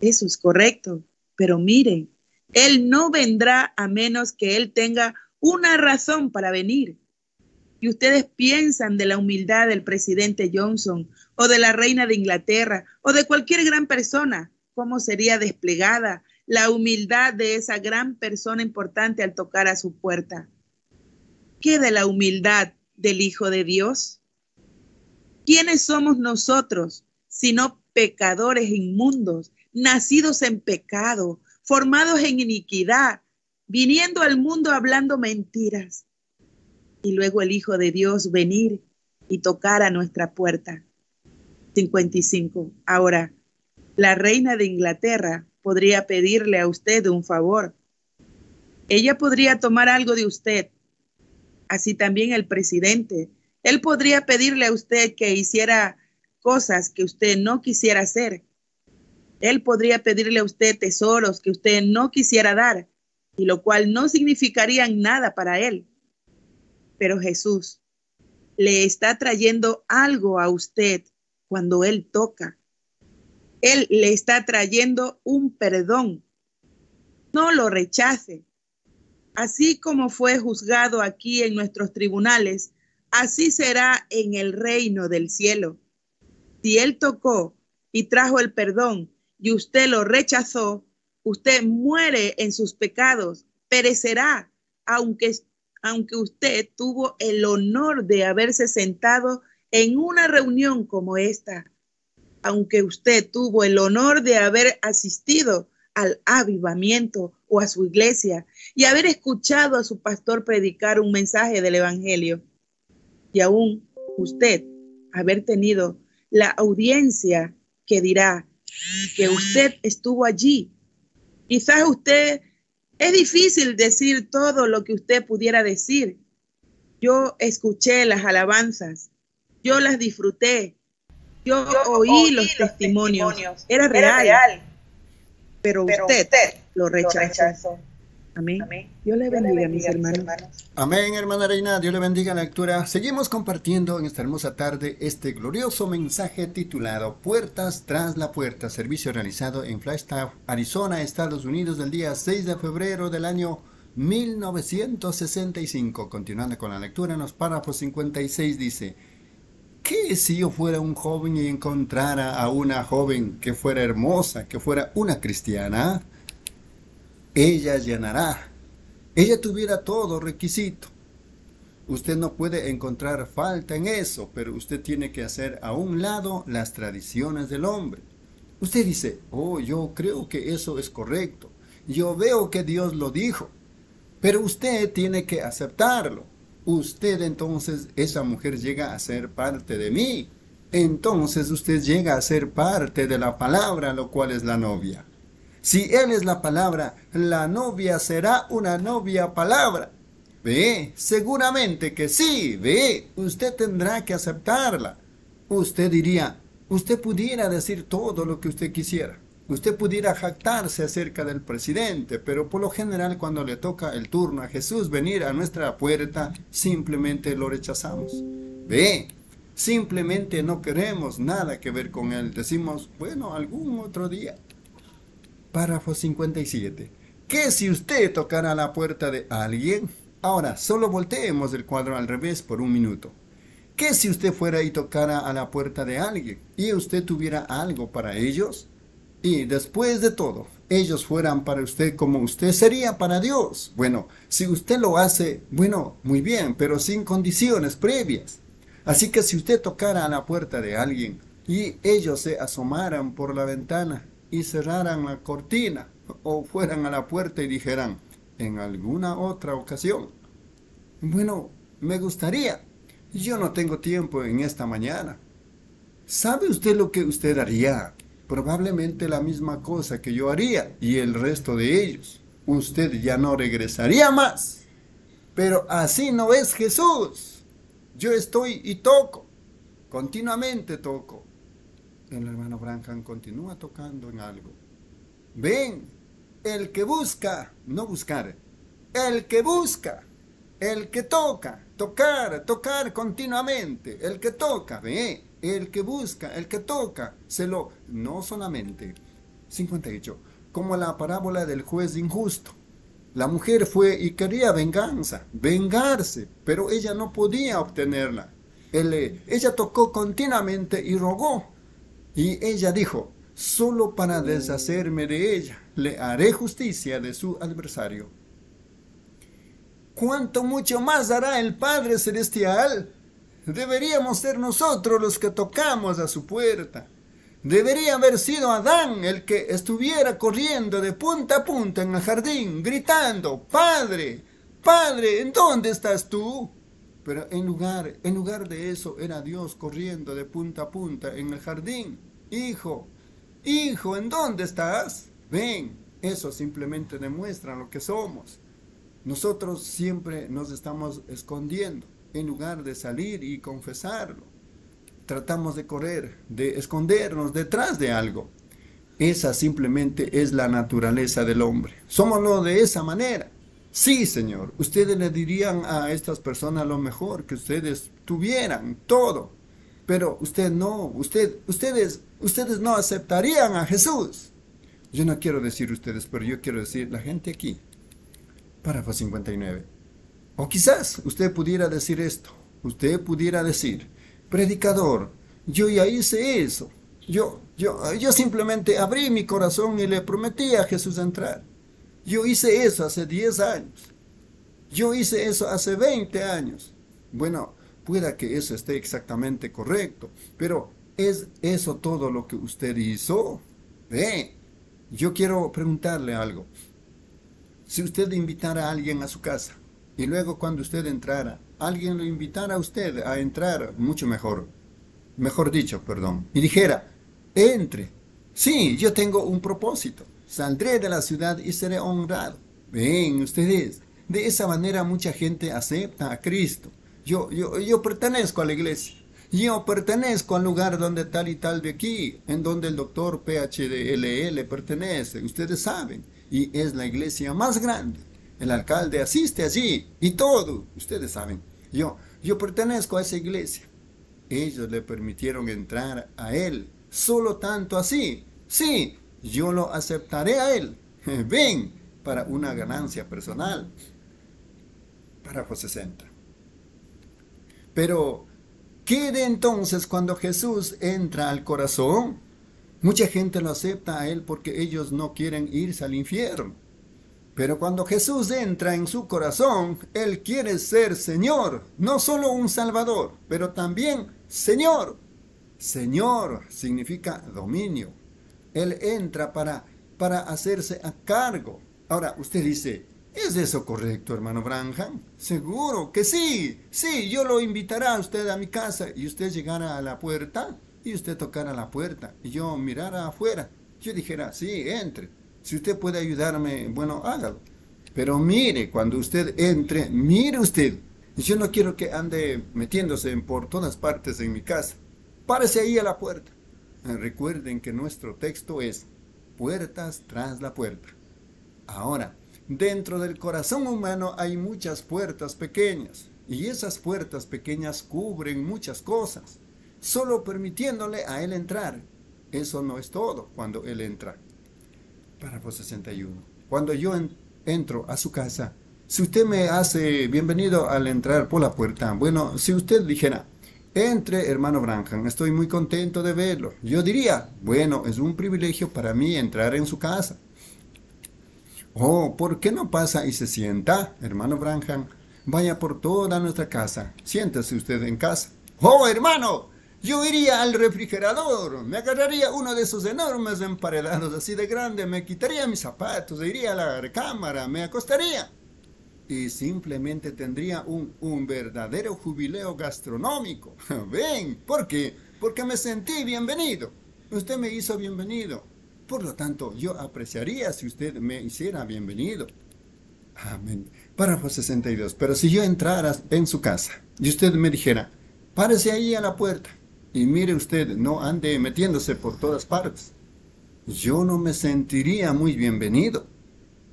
Eso es correcto. Pero miren, él no vendrá a menos que Él tenga una razón para venir. Y ustedes piensan de la humildad del presidente Johnson o de la reina de Inglaterra o de cualquier gran persona, cómo sería desplegada la humildad de esa gran persona importante al tocar a su puerta. ¿Qué de la humildad del Hijo de Dios? ¿Quiénes somos nosotros sino pecadores inmundos, nacidos en pecado, formados en iniquidad, viniendo al mundo hablando mentiras. Y luego el Hijo de Dios venir y tocar a nuestra puerta. 55. Ahora, la reina de Inglaterra podría pedirle a usted un favor. Ella podría tomar algo de usted. Así también el presidente. Él podría pedirle a usted que hiciera cosas que usted no quisiera hacer. Él podría pedirle a usted tesoros que usted no quisiera dar, y lo cual no significaría nada para él. Pero Jesús le está trayendo algo a usted cuando Él toca. Él le está trayendo un perdón. No lo rechace. Así como fue juzgado aquí en nuestros tribunales, así será en el reino del cielo. Si Él tocó y trajo el perdón y usted lo rechazó, usted muere en sus pecados, perecerá, aunque, aunque usted tuvo el honor de haberse sentado en una reunión como esta, aunque usted tuvo el honor de haber asistido al avivamiento o a su iglesia y haber escuchado a su pastor predicar un mensaje del Evangelio, y aún usted haber tenido la audiencia que dirá que usted estuvo allí. Quizás usted, es difícil decir todo lo que usted pudiera decir. Yo escuché las alabanzas, yo las disfruté, yo, oí, los, testimonios. Era, real, Pero, usted, lo rechazó. Amén. Dios le bendiga, mis hermanos. Amén, hermana Reina. Dios le bendiga la lectura. Seguimos compartiendo en esta hermosa tarde este glorioso mensaje titulado Puertas tras la puerta, servicio realizado en Flagstaff, Arizona, Estados Unidos, del día 6 de febrero del año 1965. Continuando con la lectura, en los párrafos 56 dice, ¿qué si yo fuera un joven y encontrara a una joven que fuera hermosa, que fuera una cristiana? Ella llenará. Ella tuviera todo requisito. Usted no puede encontrar falta en eso, pero usted tiene que hacer a un lado las tradiciones del hombre. Usted dice, oh, yo creo que eso es correcto. Yo veo que Dios lo dijo. Pero usted tiene que aceptarlo. Usted entonces, esa mujer llega a ser parte de mí. Entonces usted llega a ser parte de la palabra, lo cual es la novia. Si Él es la palabra, la novia será una novia palabra. Ve, seguramente que sí, ve, usted tendrá que aceptarla. Usted diría, usted pudiera decir todo lo que usted quisiera. Usted pudiera jactarse acerca del presidente, pero por lo general cuando le toca el turno a Jesús venir a nuestra puerta, simplemente lo rechazamos. Ve, simplemente no queremos nada que ver con él. Decimos, bueno, algún otro día. Párrafo 57. ¿Qué si usted tocara la puerta de alguien? Ahora, solo volteemos el cuadro al revés por un minuto. ¿Qué si usted fuera y tocara a la puerta de alguien y usted tuviera algo para ellos? Y después de todo, ellos fueran para usted como usted sería para Dios. Bueno, si usted lo hace, bueno, muy bien, pero sin condiciones previas. Así que si usted tocara a la puerta de alguien y ellos se asomaran por la ventana y cerraran la cortina o fueran a la puerta y dijeran, en alguna otra ocasión. Bueno, me gustaría. Yo no tengo tiempo en esta mañana. ¿Sabe usted lo que usted haría? Probablemente la misma cosa que yo haría y el resto de ellos. Usted ya no regresaría más. Pero así no es Jesús. Yo estoy y toco. Continuamente toco el hermano Branham continúa tocando en algo. Ven, el que busca, no buscar, el que busca, el que toca, tocar, tocar continuamente, el que toca, ve, el que busca, el que toca, se lo, no solamente. 58. Como la parábola del juez injusto. La mujer fue y quería venganza, vengarse, pero ella no podía obtenerla. ella tocó continuamente y rogó, y ella dijo, solo para deshacerme de ella, le haré justicia de su adversario. ¿Cuánto mucho más hará el Padre Celestial? Deberíamos ser nosotros los que tocamos a su puerta. Debería haber sido Adán el que estuviera corriendo de punta a punta en el jardín, gritando, Padre, Padre, ¿en dónde estás tú? Pero en lugar, en lugar de eso era Dios corriendo de punta a punta en el jardín. Hijo, hijo, ¿en dónde estás? Ven, eso simplemente demuestra lo que somos. Nosotros siempre nos estamos escondiendo en lugar de salir y confesarlo. Tratamos de correr, de escondernos detrás de algo. Esa simplemente es la naturaleza del hombre. Somoslo de esa manera. Sí, Señor, ustedes le dirían a estas personas lo mejor que ustedes tuvieran, todo. pero usted no, usted, ustedes, ustedes no aceptarían a Jesús. Yo no quiero decir ustedes, pero yo quiero decir la gente aquí. Párrafo 59. O quizás usted pudiera decir esto. Usted pudiera decir, predicador, yo ya hice eso. Yo, yo, yo simplemente abrí mi corazón y le prometí a Jesús entrar. Yo hice eso hace 10 años. Yo hice eso hace 20 años. Bueno, pueda que eso esté exactamente correcto, pero ¿es eso todo lo que usted hizo? Ve, yo quiero preguntarle algo. Si usted invitara a alguien a su casa y luego cuando usted entrara, alguien lo invitara a usted a entrar, mucho mejor, mejor dicho, perdón, y dijera, entre, sí, yo tengo un propósito, saldré de la ciudad y seré honrado. Ven ustedes, de esa manera mucha gente acepta a Cristo. Yo, yo, yo pertenezco a la iglesia. Yo pertenezco al lugar donde tal y tal de aquí, en donde el doctor PHDLL pertenece, ustedes saben, y es la iglesia más grande. El alcalde asiste allí y todo, ustedes saben. Yo, yo pertenezco a esa iglesia. Ellos le permitieron entrar a él, solo tanto así. Sí, yo lo aceptaré a él. Ven, para una ganancia personal. Párrafo 60. Pero, ¿qué de entonces cuando Jesús entra al corazón? Mucha gente lo acepta a él porque ellos no quieren irse al infierno. Pero cuando Jesús entra en su corazón, Él quiere ser Señor, no solo un Salvador, pero también Señor. Señor significa dominio. Él entra para, para hacerse a cargo. Ahora, usted dice, ¿es eso correcto, hermano Branham? Seguro que sí. Sí, yo lo invitará a usted a mi casa y usted llegara a la puerta y usted tocara la puerta y yo mirara afuera. Yo dijera, sí, entre. Si usted puede ayudarme, bueno, hágalo. Pero mire, cuando usted entre, mire usted. Yo no quiero que ande metiéndose por todas partes en mi casa. Párese ahí a la puerta. Eh, recuerden que nuestro texto es puertas tras la puerta. Ahora, dentro del corazón humano hay muchas puertas pequeñas. Y esas puertas pequeñas cubren muchas cosas. Solo permitiéndole a él entrar. Eso no es todo cuando él entra. Párrafo 61. Cuando yo entro a su casa, si usted me hace bienvenido al entrar por la puerta, bueno, si usted dijera, entre, hermano Branham, estoy muy contento de verlo. Yo diría, bueno, es un privilegio para mí entrar en su casa. Oh, ¿por qué no pasa y se sienta, hermano Branham? Vaya por toda nuestra casa. Siéntese usted en casa. Oh, hermano, yo iría al refrigerador, me agarraría uno de esos enormes emparedados así de grande, me quitaría mis zapatos, iría a la recámara, me acostaría. Y simplemente tendría un, un verdadero jubileo gastronómico. Ven, ¿por qué? Porque me sentí bienvenido. Usted me hizo bienvenido. Por lo tanto, yo apreciaría si usted me hiciera bienvenido. Amén. Párrafo 62. Pero si yo entrara en su casa y usted me dijera, párese ahí a la puerta y mire usted, no ande metiéndose por todas partes. Yo no me sentiría muy bienvenido.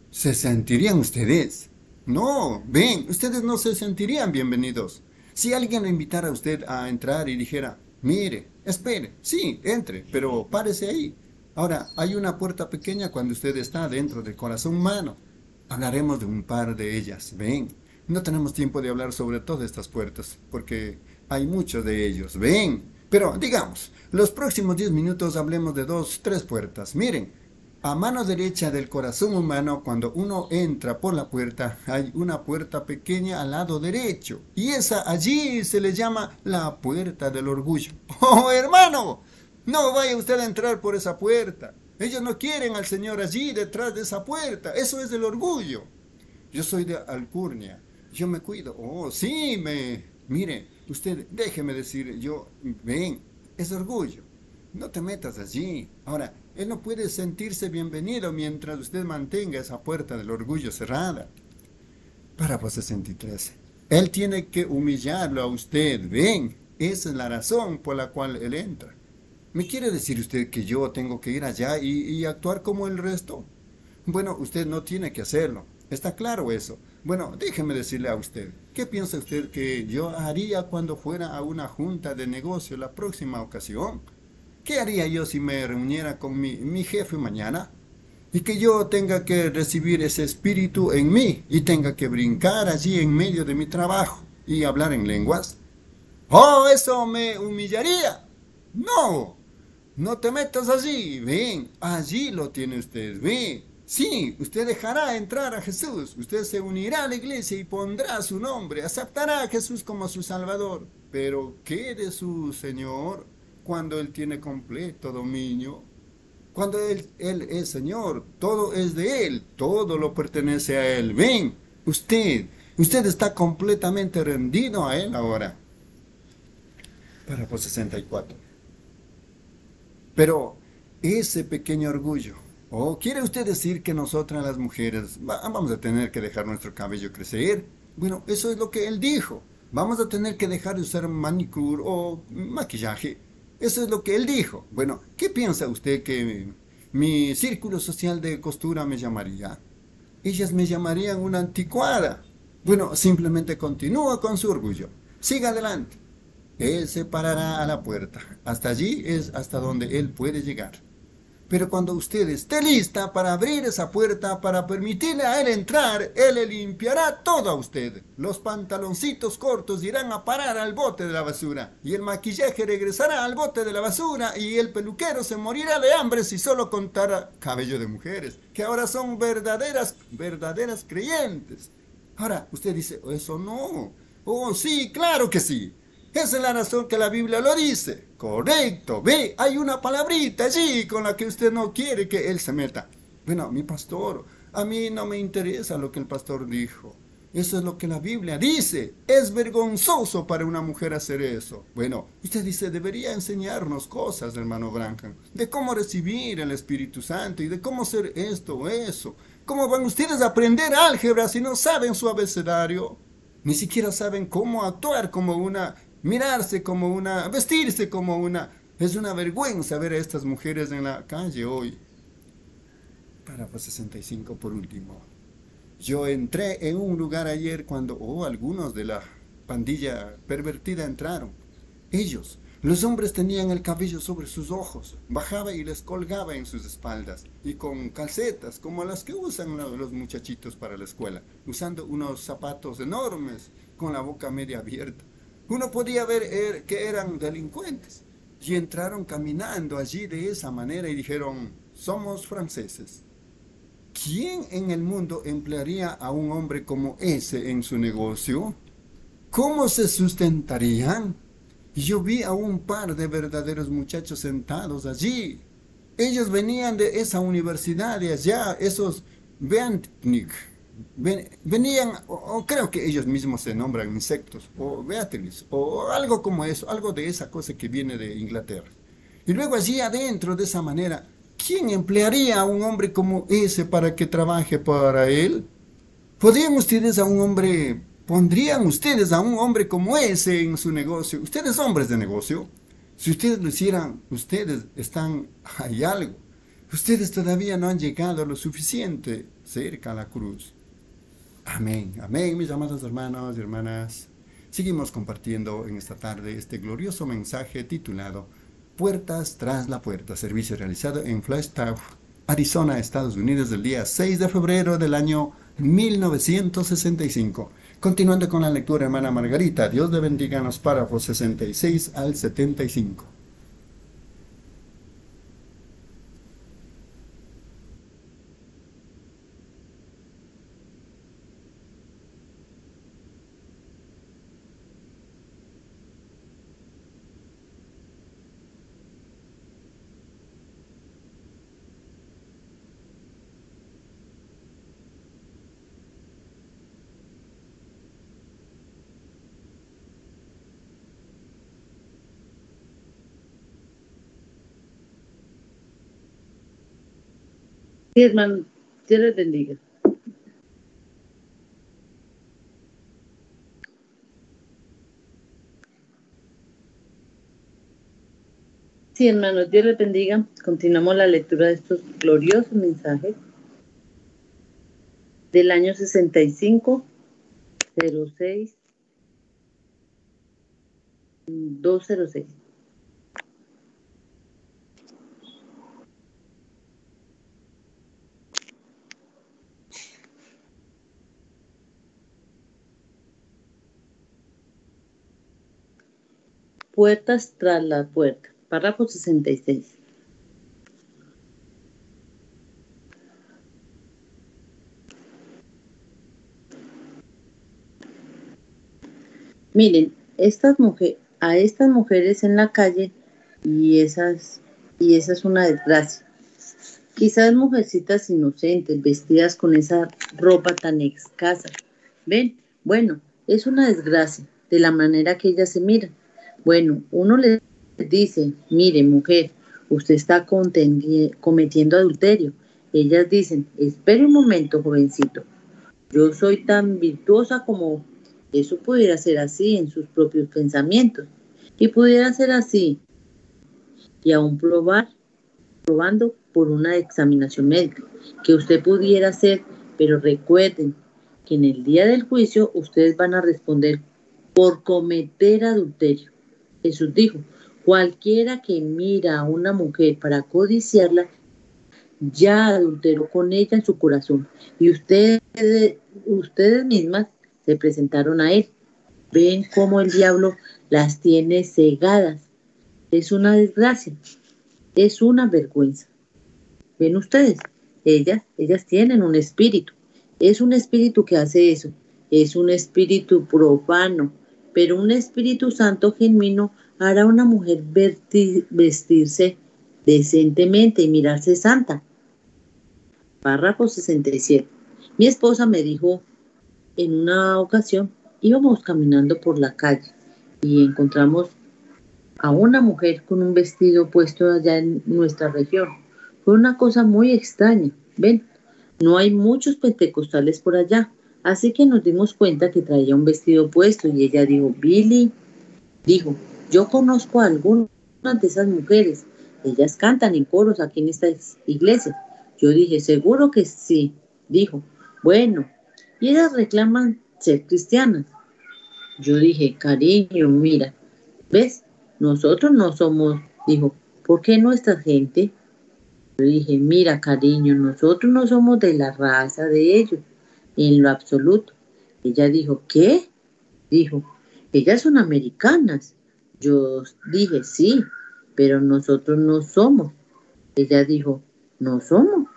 ¿Se sentirían ustedes? No, ven, ustedes no se sentirían bienvenidos. Si alguien le invitara a usted a entrar y dijera, mire, espere, sí, entre, pero párese ahí. Ahora, hay una puerta pequeña cuando usted está dentro del corazón humano. Hablaremos de un par de ellas, ven. No tenemos tiempo de hablar sobre todas estas puertas, porque hay muchos de ellos, ven. Pero digamos, los próximos 10 minutos hablemos de dos, tres puertas. Miren, a mano derecha del corazón humano, cuando uno entra por la puerta, hay una puerta pequeña al lado derecho. Y esa allí se le llama la puerta del orgullo. ¡Oh, hermano! No vaya usted a entrar por esa puerta. Ellos no quieren al Señor allí detrás de esa puerta. Eso es del orgullo. Yo soy de Alcurnia. Yo me cuido. Oh, sí, me... Mire, Usted, déjeme decir, yo, ven, es orgullo. No te metas allí. Ahora, él no puede sentirse bienvenido mientras usted mantenga esa puerta del orgullo cerrada. Párrafo 63. Él tiene que humillarlo a usted. Ven, esa es la razón por la cual él entra. ¿Me quiere decir usted que yo tengo que ir allá y, y actuar como el resto? Bueno, usted no tiene que hacerlo. Está claro eso. Bueno, déjeme decirle a usted, ¿qué piensa usted que yo haría cuando fuera a una junta de negocio la próxima ocasión? ¿Qué haría yo si me reuniera con mi, mi jefe mañana? Y que yo tenga que recibir ese espíritu en mí y tenga que brincar allí en medio de mi trabajo y hablar en lenguas. ¡Oh, eso me humillaría! No, no te metas allí, ven, allí lo tiene usted, ven. Sí, usted dejará entrar a Jesús, usted se unirá a la iglesia y pondrá su nombre, aceptará a Jesús como su Salvador. Pero ¿qué de su Señor cuando Él tiene completo dominio? Cuando Él, él es Señor, todo es de Él, todo lo pertenece a Él. Ven, usted, usted está completamente rendido a Él ahora. Párrafo 64. Pero ese pequeño orgullo ¿O quiere usted decir que nosotras las mujeres vamos a tener que dejar nuestro cabello crecer? Bueno, eso es lo que él dijo. Vamos a tener que dejar de usar manicure o maquillaje. Eso es lo que él dijo. Bueno, ¿qué piensa usted que mi círculo social de costura me llamaría? Ellas me llamarían una anticuada. Bueno, simplemente continúa con su orgullo. Siga adelante. Él se parará a la puerta. Hasta allí es hasta donde él puede llegar. Pero cuando usted esté lista para abrir esa puerta, para permitirle a él entrar, él le limpiará todo a usted. Los pantaloncitos cortos irán a parar al bote de la basura, y el maquillaje regresará al bote de la basura, y el peluquero se morirá de hambre si solo contara cabello de mujeres, que ahora son verdaderas, verdaderas creyentes. Ahora, usted dice, eso no. Oh, sí, claro que sí. Esa es la razón que la Biblia lo dice. Correcto. Ve, hay una palabrita allí con la que usted no quiere que él se meta. Bueno, mi pastor, a mí no me interesa lo que el pastor dijo. Eso es lo que la Biblia dice. Es vergonzoso para una mujer hacer eso. Bueno, usted dice, debería enseñarnos cosas, hermano Branham, de cómo recibir el Espíritu Santo y de cómo ser esto o eso. ¿Cómo van ustedes a aprender álgebra si no saben su abecedario? Ni siquiera saben cómo actuar como una mirarse como una, vestirse como una. Es una vergüenza ver a estas mujeres en la calle hoy. Párrafo 65 por último. Yo entré en un lugar ayer cuando oh, algunos de la pandilla pervertida entraron. Ellos, los hombres tenían el cabello sobre sus ojos, bajaba y les colgaba en sus espaldas, y con calcetas como las que usan los muchachitos para la escuela, usando unos zapatos enormes con la boca media abierta. Uno podía ver er, que eran delincuentes y entraron caminando allí de esa manera y dijeron, somos franceses. ¿Quién en el mundo emplearía a un hombre como ese en su negocio? ¿Cómo se sustentarían? Yo vi a un par de verdaderos muchachos sentados allí. Ellos venían de esa universidad de allá, esos Venían, o, creo que ellos mismos se nombran insectos, o Beatriz, o algo como eso, algo de esa cosa que viene de Inglaterra. Y luego allí adentro, de esa manera, ¿quién emplearía a un hombre como ese para que trabaje para él? ¿Podrían ustedes a un hombre, pondrían ustedes a un hombre como ese en su negocio? Ustedes hombres de negocio, si ustedes lo hicieran, ustedes están, hay algo. Ustedes todavía no han llegado lo suficiente cerca a la cruz. Amén, amén, mis amados hermanos y hermanas. Seguimos compartiendo en esta tarde este glorioso mensaje titulado Puertas tras la puerta, servicio realizado en Flagstaff, Arizona, Estados Unidos, del día 6 de febrero del año 1965. Continuando con la lectura, hermana Margarita, Dios le bendiga los párrafos 66 al 75. Sí, hermano, Dios les bendiga. Sí, hermanos, Dios les bendiga. Continuamos la lectura de estos gloriosos mensajes del año 65 06 206. Puertas tras la puerta. Párrafo 66. Miren, estas a estas mujeres en la calle y esas y esa es una desgracia. Quizás mujercitas inocentes vestidas con esa ropa tan escasa. ¿Ven? Bueno, es una desgracia de la manera que ellas se miran. Bueno, uno les dice, mire mujer, usted está cometiendo adulterio. Ellas dicen, espere un momento, jovencito. Yo soy tan virtuosa como eso pudiera ser así en sus propios pensamientos. Y pudiera ser así. Y aún probar, probando por una examinación médica, que usted pudiera hacer, pero recuerden que en el día del juicio ustedes van a responder por cometer adulterio. Jesús dijo, cualquiera que mira a una mujer para codiciarla, ya adulteró con ella en su corazón. Y ustedes, ustedes mismas se presentaron a él. Ven cómo el diablo las tiene cegadas. Es una desgracia, es una vergüenza. Ven ustedes, ellas, ellas tienen un espíritu. Es un espíritu que hace eso. Es un espíritu profano, pero un espíritu santo genuino hará a una mujer vestirse decentemente y mirarse santa. Párrafo 67. Mi esposa me dijo en una ocasión íbamos caminando por la calle y encontramos a una mujer con un vestido puesto allá en nuestra región. Fue una cosa muy extraña. Ven, no hay muchos pentecostales por allá, así que nos dimos cuenta que traía un vestido puesto y ella dijo, Billy, dijo, yo conozco a algunas de esas mujeres, ellas cantan en coros aquí en esta iglesia. Yo dije, seguro que sí, dijo, bueno, y ellas reclaman ser cristianas. Yo dije, cariño, mira, ¿ves? Nosotros no somos, dijo, ¿por qué nuestra gente? Yo dije, mira, cariño, nosotros no somos de la raza de ellos, en lo absoluto. Ella dijo, ¿qué? Dijo, ellas son americanas. Yo dije, sí, pero nosotros no somos. Ella dijo, no somos.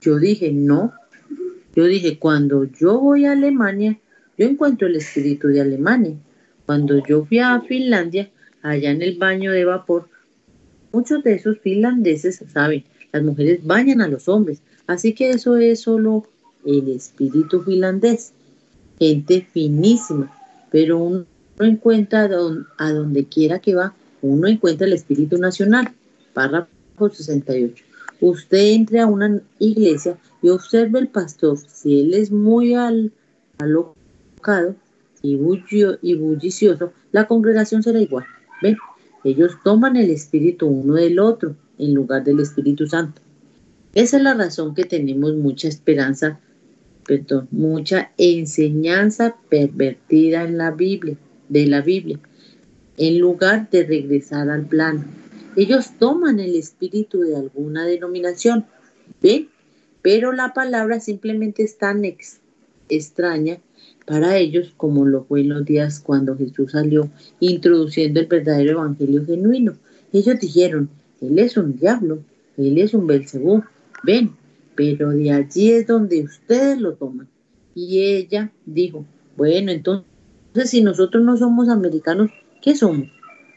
Yo dije, no, yo dije, cuando yo voy a Alemania, yo encuentro el espíritu de Alemania. Cuando yo fui a Finlandia, allá en el baño de vapor, muchos de esos finlandeses saben, las mujeres bañan a los hombres. Así que eso es solo el espíritu finlandés. Gente finísima, pero uno encuentra a donde quiera que va, uno encuentra el espíritu nacional. Párrafo 68 usted entre a una iglesia y observe el pastor. Si él es muy al, alocado y, y bullicioso, la congregación será igual. ¿Ven? Ellos toman el espíritu uno del otro en lugar del Espíritu Santo. Esa es la razón que tenemos mucha esperanza, perdón, mucha enseñanza pervertida en la Biblia, de la Biblia, en lugar de regresar al plano ellos toman el espíritu de alguna denominación, ¿ven? Pero la palabra simplemente es tan extraña para ellos como lo fue en los días cuando Jesús salió introduciendo el verdadero evangelio genuino. Ellos dijeron, Él es un diablo, Él es un Belcebú, ven, pero de allí es donde ustedes lo toman. Y ella dijo, bueno, entonces si nosotros no somos americanos, ¿qué somos?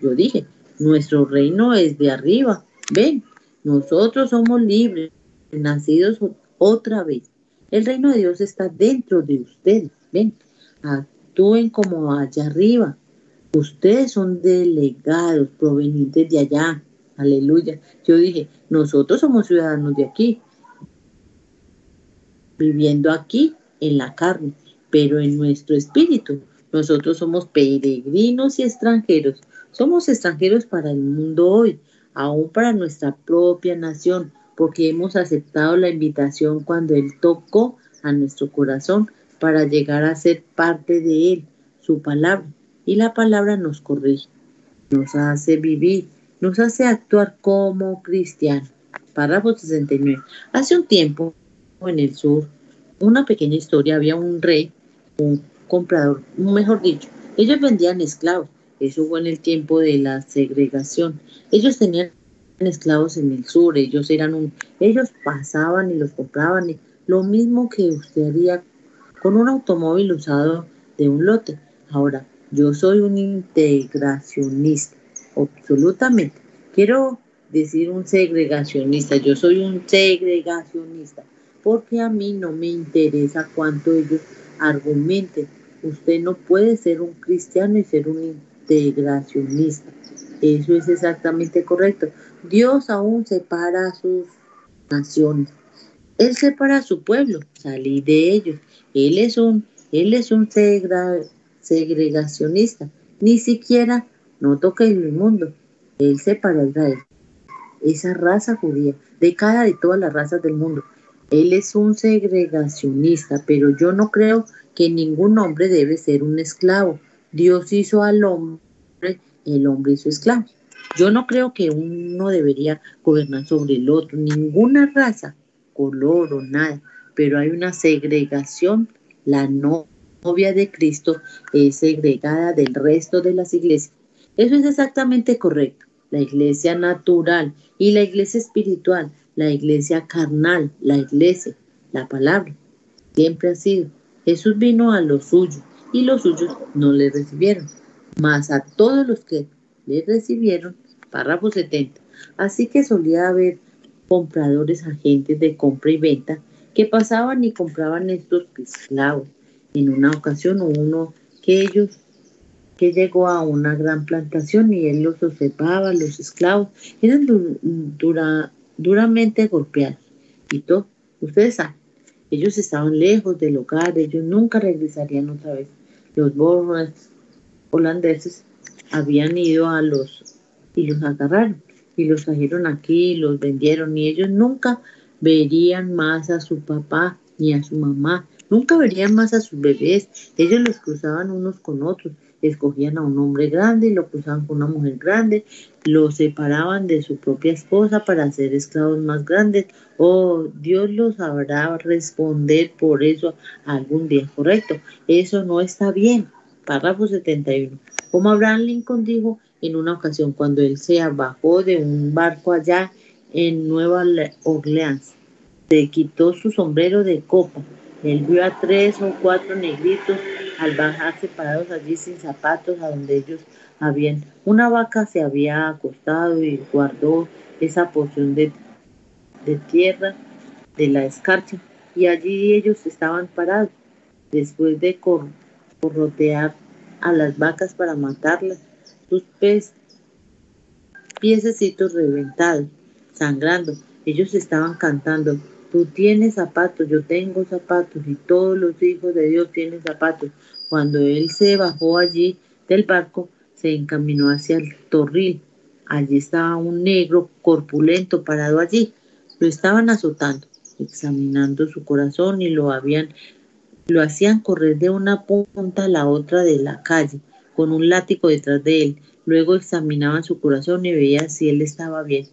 Yo dije, nuestro reino es de arriba. Ven, nosotros somos libres, nacidos otra vez. El reino de Dios está dentro de ustedes. Ven, actúen como allá arriba. Ustedes son delegados provenientes de allá. Aleluya. Yo dije, nosotros somos ciudadanos de aquí, viviendo aquí en la carne, pero en nuestro espíritu. Nosotros somos peregrinos y extranjeros somos extranjeros para el mundo hoy, aún para nuestra propia nación, porque hemos aceptado la invitación cuando Él tocó a nuestro corazón para llegar a ser parte de Él, su palabra. Y la palabra nos corrige, nos hace vivir, nos hace actuar como cristianos. Párrafo 69. Hace un tiempo, en el sur, una pequeña historia, había un rey, un comprador, mejor dicho, ellos vendían esclavos. Eso fue en el tiempo de la segregación. Ellos tenían esclavos en el sur, ellos eran un, ellos pasaban y los compraban, y lo mismo que usted haría con un automóvil usado de un lote. Ahora, yo soy un integracionista, absolutamente. Quiero decir un segregacionista, yo soy un segregacionista, porque a mí no me interesa cuánto ellos argumenten. Usted no puede ser un cristiano y ser un integracionista. Eso es exactamente correcto. Dios aún separa a sus naciones. Él separa a su pueblo, salir de ellos. Él es un, él es un segregacionista. Ni siquiera no toca el mundo. Él separa a Israel. Esa raza judía, de cada de todas las razas del mundo. Él es un segregacionista, pero yo no creo que ningún hombre debe ser un esclavo. Dios hizo al hombre, el hombre hizo esclavo. Yo no creo que uno debería gobernar sobre el otro, ninguna raza, color o nada, pero hay una segregación. La novia de Cristo es segregada del resto de las iglesias. Eso es exactamente correcto. La iglesia natural y la iglesia espiritual, la iglesia carnal, la iglesia, la palabra, siempre ha sido. Jesús vino a los suyos y los suyos no le recibieron, mas a todos los que le recibieron, párrafo 70. Así que solía haber compradores, agentes de compra y venta que pasaban y compraban estos esclavos. En una ocasión uno que ellos que llegó a una gran plantación y él los observaba, los esclavos eran dura, duramente golpeados y todo. Ustedes saben, ellos estaban lejos del hogar, ellos nunca regresarían otra vez. Los borras holandeses habían ido a los y los agarraron y los trajeron aquí, los vendieron y ellos nunca verían más a su papá ni a su mamá, nunca verían más a sus bebés, ellos los cruzaban unos con otros, escogían a un hombre grande y lo cruzaban con una mujer grande, lo separaban de su propia esposa para ser esclavos más grandes. Oh, Dios los sabrá responder por eso algún día, correcto. Eso no está bien. Párrafo 71. Como Abraham Lincoln dijo en una ocasión cuando él se bajó de un barco allá en Nueva Orleans, se quitó su sombrero de copa. Él vio a tres o cuatro negritos al bajar separados allí sin zapatos a donde ellos habían. Una vaca se había acostado y guardó esa porción de, de tierra de la escarcha y allí ellos estaban parados después de corrotear a las vacas para matarlas, sus pes, piececitos reventados, sangrando. Ellos estaban cantando, tú tienes zapatos, yo tengo zapatos y todos los hijos de Dios tienen zapatos. Cuando él se bajó allí del barco, se encaminó hacia el torril. Allí estaba un negro corpulento parado allí. Lo estaban azotando, examinando su corazón y lo habían lo hacían correr de una punta a la otra de la calle, con un látigo detrás de él. Luego examinaban su corazón y veían si él estaba bien.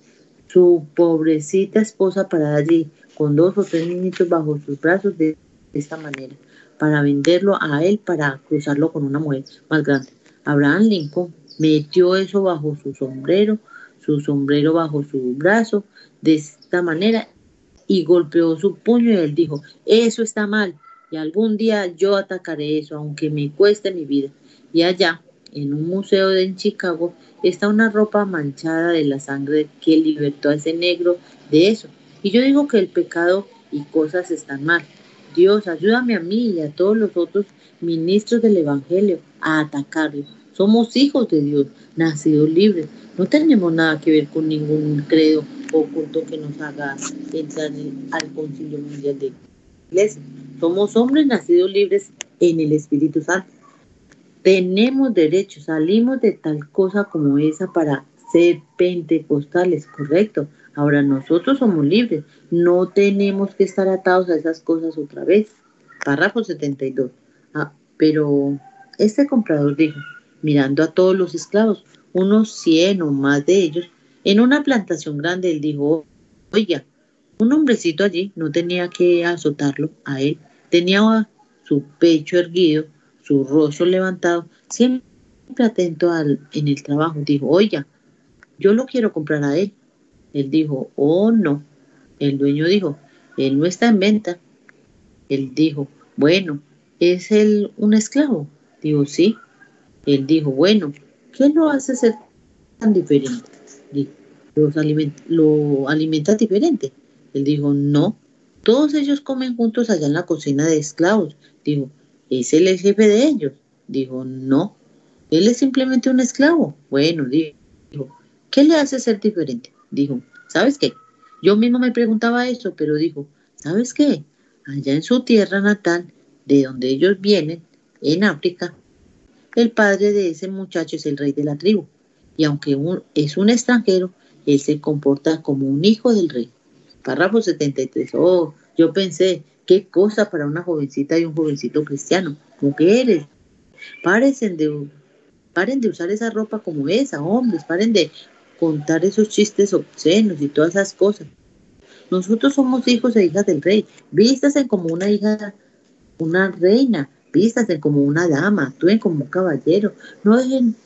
Su pobrecita esposa parada allí, con dos o tres niñitos bajo sus brazos de, esta manera, para venderlo a él para cruzarlo con una mujer más grande. Abraham Lincoln metió eso bajo su sombrero, su sombrero bajo su brazo, de esta manera, y golpeó su puño y él dijo, eso está mal, y algún día yo atacaré eso, aunque me cueste mi vida. Y allá, en un museo de en Chicago, está una ropa manchada de la sangre que libertó a ese negro de eso. Y yo digo que el pecado y cosas están mal. Dios, ayúdame a mí y a todos los otros ministros del Evangelio a atacarlo. Somos hijos de Dios, nacidos libres. No tenemos nada que ver con ningún credo oculto que nos haga entrar al concilio mundial de iglesia. Somos hombres nacidos libres en el Espíritu Santo. Tenemos derecho, salimos de tal cosa como esa para ser pentecostales, correcto. Ahora nosotros somos libres, no tenemos que estar atados a esas cosas otra vez. Párrafo 72. Ah, pero este comprador dijo, mirando a todos los esclavos, unos 100 o más de ellos, en una plantación grande, él dijo, oiga, un hombrecito allí no tenía que azotarlo a él, tenía su pecho erguido, su rostro levantado, siempre atento al, en el trabajo. Dijo, oiga, yo lo quiero comprar a él. Él dijo, oh no. El dueño dijo, él no está en venta. Él dijo, bueno, ¿es él un esclavo? Dijo, sí. Él dijo, bueno, ¿qué lo hace ser tan diferente? Dijo, lo alimenta diferente. Él dijo, no, todos ellos comen juntos allá en la cocina de esclavos. Dijo, ¿es el jefe de ellos? Dijo, no, él es simplemente un esclavo. Bueno, dijo, ¿qué le hace ser diferente? Dijo, ¿sabes qué? Yo mismo me preguntaba eso, pero dijo, ¿sabes qué? Allá en su tierra natal, de donde ellos vienen, en África, el padre de ese muchacho es el rey de la tribu. Y aunque es un extranjero, él se comporta como un hijo del rey. Párrafo 73. Oh, yo pensé, qué cosa para una jovencita y un jovencito cristiano. Mujeres, de, paren de usar esa ropa como esa, hombres, paren de contar esos chistes obscenos y todas esas cosas. Nosotros somos hijos e hijas del rey. Vístasen como una hija, una reina. Vístasen como una dama. Actúen como un caballero. No dejen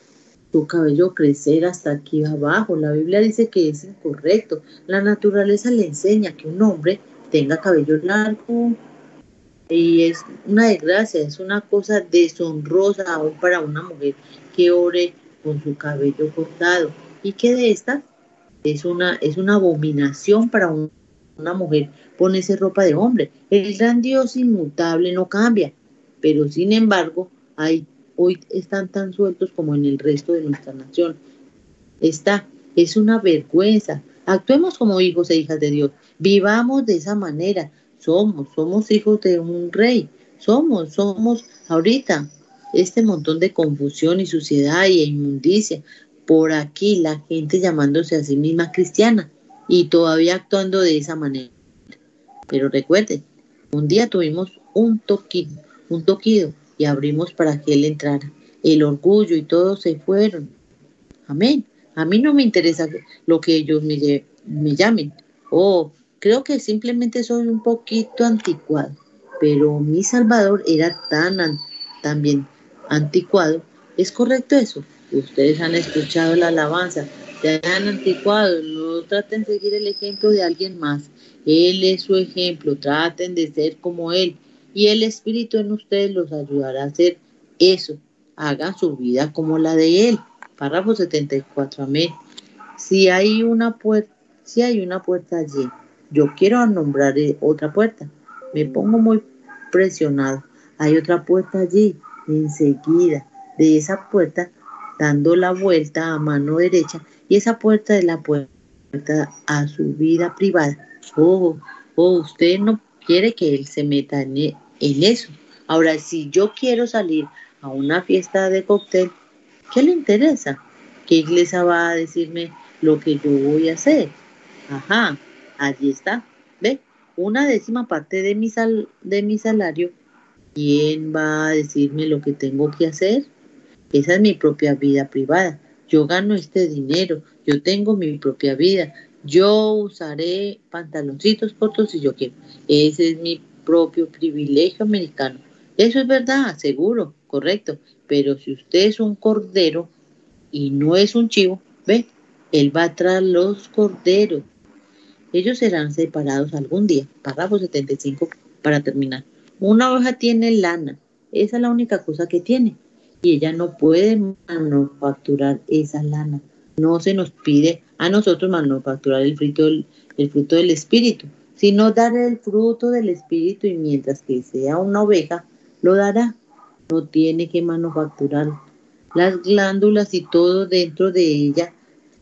tu cabello crecer hasta aquí abajo. La Biblia dice que es incorrecto. La naturaleza le enseña que un hombre tenga cabello largo y es una desgracia, es una cosa deshonrosa aún para una mujer que ore con su cabello cortado y que de esta es una, es una abominación para una mujer ponerse ropa de hombre. El gran Dios inmutable no cambia, pero sin embargo hoy están tan sueltos como en el resto de nuestra nación. Esta es una vergüenza. Actuemos como hijos e hijas de Dios. Vivamos de esa manera. Somos, somos hijos de un rey. Somos, somos ahorita este montón de confusión y suciedad y inmundicia. Por aquí la gente llamándose a sí misma cristiana y todavía actuando de esa manera. Pero recuerden, un día tuvimos un toquido, un toquido y abrimos para que Él entrara. El orgullo y todo se fueron. Amén. A mí no me interesa lo que ellos me, me llamen. Oh, creo que simplemente soy un poquito anticuado. Pero mi Salvador era tan también anticuado. ¿Es correcto eso? Ustedes han escuchado la alabanza, se han anticuado, no traten de seguir el ejemplo de alguien más. Él es su ejemplo, traten de ser como Él y el Espíritu en ustedes los ayudará a hacer eso. Hagan su vida como la de Él. Párrafo 74. Amén. Si hay una puerta, si hay una puerta allí, yo quiero nombrar eh, otra puerta. Me pongo muy presionado. Hay otra puerta allí, enseguida. De esa puerta, dando la vuelta a mano derecha, y esa puerta es la puerta a su vida privada. Oh, oh, usted no quiere que él se meta en, e, en eso. Ahora, si yo quiero salir a una fiesta de cóctel, ¿qué le interesa? ¿Qué iglesia va a decirme lo que yo voy a hacer? Ajá, allí está. ¿Ve? Una décima parte de mi, sal, de mi salario. ¿Quién va a decirme lo que tengo que hacer? Esa es mi propia vida privada. Yo gano este dinero, yo tengo mi propia vida. Yo usaré pantaloncitos cortos si yo quiero. Ese es mi propio privilegio americano. Eso es verdad, seguro, correcto. Pero si usted es un cordero y no es un chivo, ve, él va tras los corderos. Ellos serán separados algún día. Párrafo 75 para terminar. Una oveja tiene lana. Esa es la única cosa que tiene. Y ella no puede manufacturar esa lana. No se nos pide a nosotros manufacturar el fruto el fruto del espíritu sino dar el fruto del Espíritu y mientras que sea una oveja, lo dará. No tiene que manufacturar las glándulas y todo dentro de ella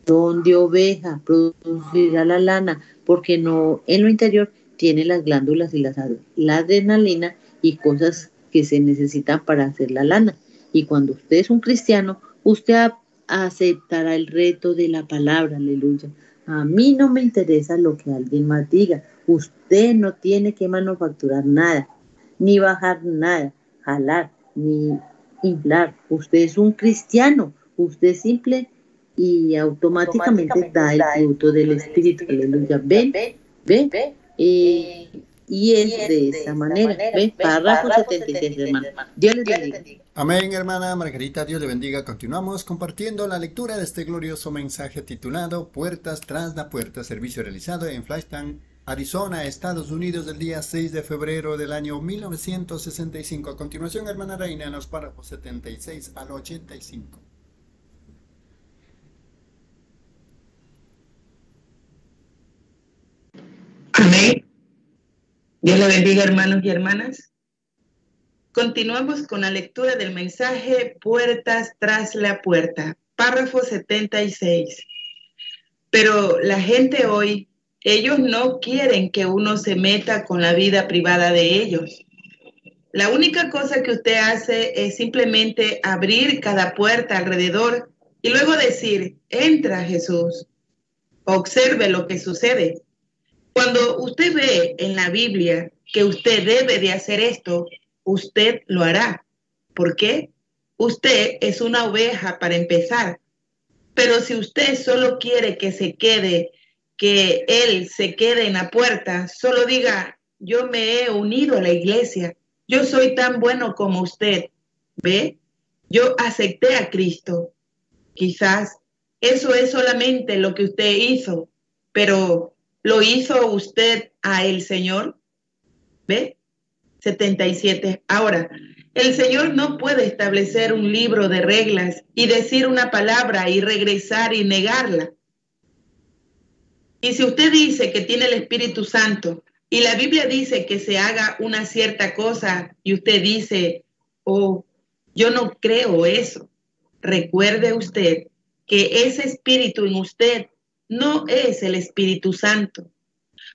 son de oveja, producirá la lana, porque no en lo interior tiene las glándulas y la, la adrenalina y cosas que se necesitan para hacer la lana. Y cuando usted es un cristiano, usted aceptará el reto de la palabra, aleluya. A mí no me interesa lo que alguien más diga. Usted no tiene que manufacturar nada. ni bajar nada, jalar, ni inflar. Usted es un cristiano, usted es simple y automáticamente da el fruto del Espíritu. Aleluya. Ven, ven. Eh, y es de esa manera. Párrafo 76, hermano. Dios les bendiga. Amén, hermana Margarita, Dios le bendiga. Continuamos compartiendo la lectura de este glorioso mensaje titulado Puertas tras la puerta, servicio realizado en Flagstaff, Arizona, Estados Unidos, del día 6 de febrero del año 1965. A continuación, hermana Reina, en los párrafos 76 al 85. Amén. Dios le bendiga, hermanos y hermanas. Continuamos con la lectura del mensaje Puertas tras la puerta, párrafo 76. Pero la gente hoy, ellos no quieren que uno se meta con la vida privada de ellos. La única cosa que usted hace es simplemente abrir cada puerta alrededor y luego decir, entra Jesús, observe lo que sucede. Cuando usted ve en la Biblia que usted debe de hacer esto, usted lo hará. ¿Por qué? Usted es una oveja para empezar. Pero si usted solo quiere que se quede, que él se quede en la puerta, solo diga, yo me he unido a la iglesia, yo soy tan bueno como usted. ¿Ve? Yo acepté a Cristo. Quizás eso es solamente lo que usted hizo, pero ¿Lo hizo usted a el Señor? ¿Ve? 77. Ahora, el Señor no puede establecer un libro de reglas y decir una palabra y regresar y negarla. Y si usted dice que tiene el Espíritu Santo y la Biblia dice que se haga una cierta cosa y usted dice, oh, yo no creo eso, recuerde usted que ese espíritu en usted no es el Espíritu Santo,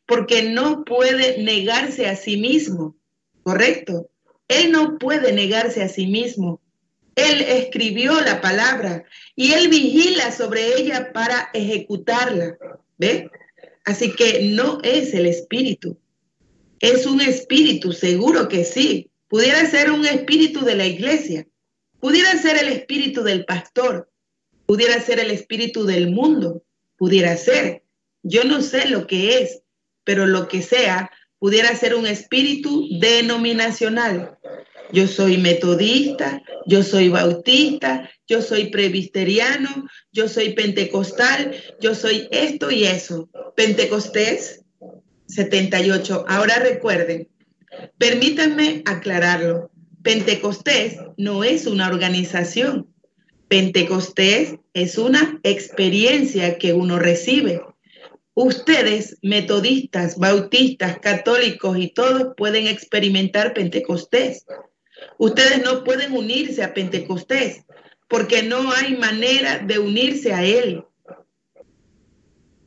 porque no puede negarse a sí mismo, ¿correcto? Él no puede negarse a sí mismo. Él escribió la palabra y él vigila sobre ella para ejecutarla, ¿ve? Así que no es el espíritu. Es un espíritu, seguro que sí. Pudiera ser un espíritu de la iglesia, pudiera ser el espíritu del pastor, pudiera ser el espíritu del mundo, pudiera ser. Yo no sé lo que es, pero lo que sea, pudiera ser un espíritu denominacional. Yo soy metodista, yo soy bautista, yo soy presbiteriano, yo soy pentecostal, yo soy esto y eso. Pentecostés 78. Ahora recuerden, permítanme aclararlo. Pentecostés no es una organización. Pentecostés es una experiencia que uno recibe. Ustedes, metodistas, bautistas, católicos y todos pueden experimentar Pentecostés. Ustedes no pueden unirse a Pentecostés porque no hay manera de unirse a él.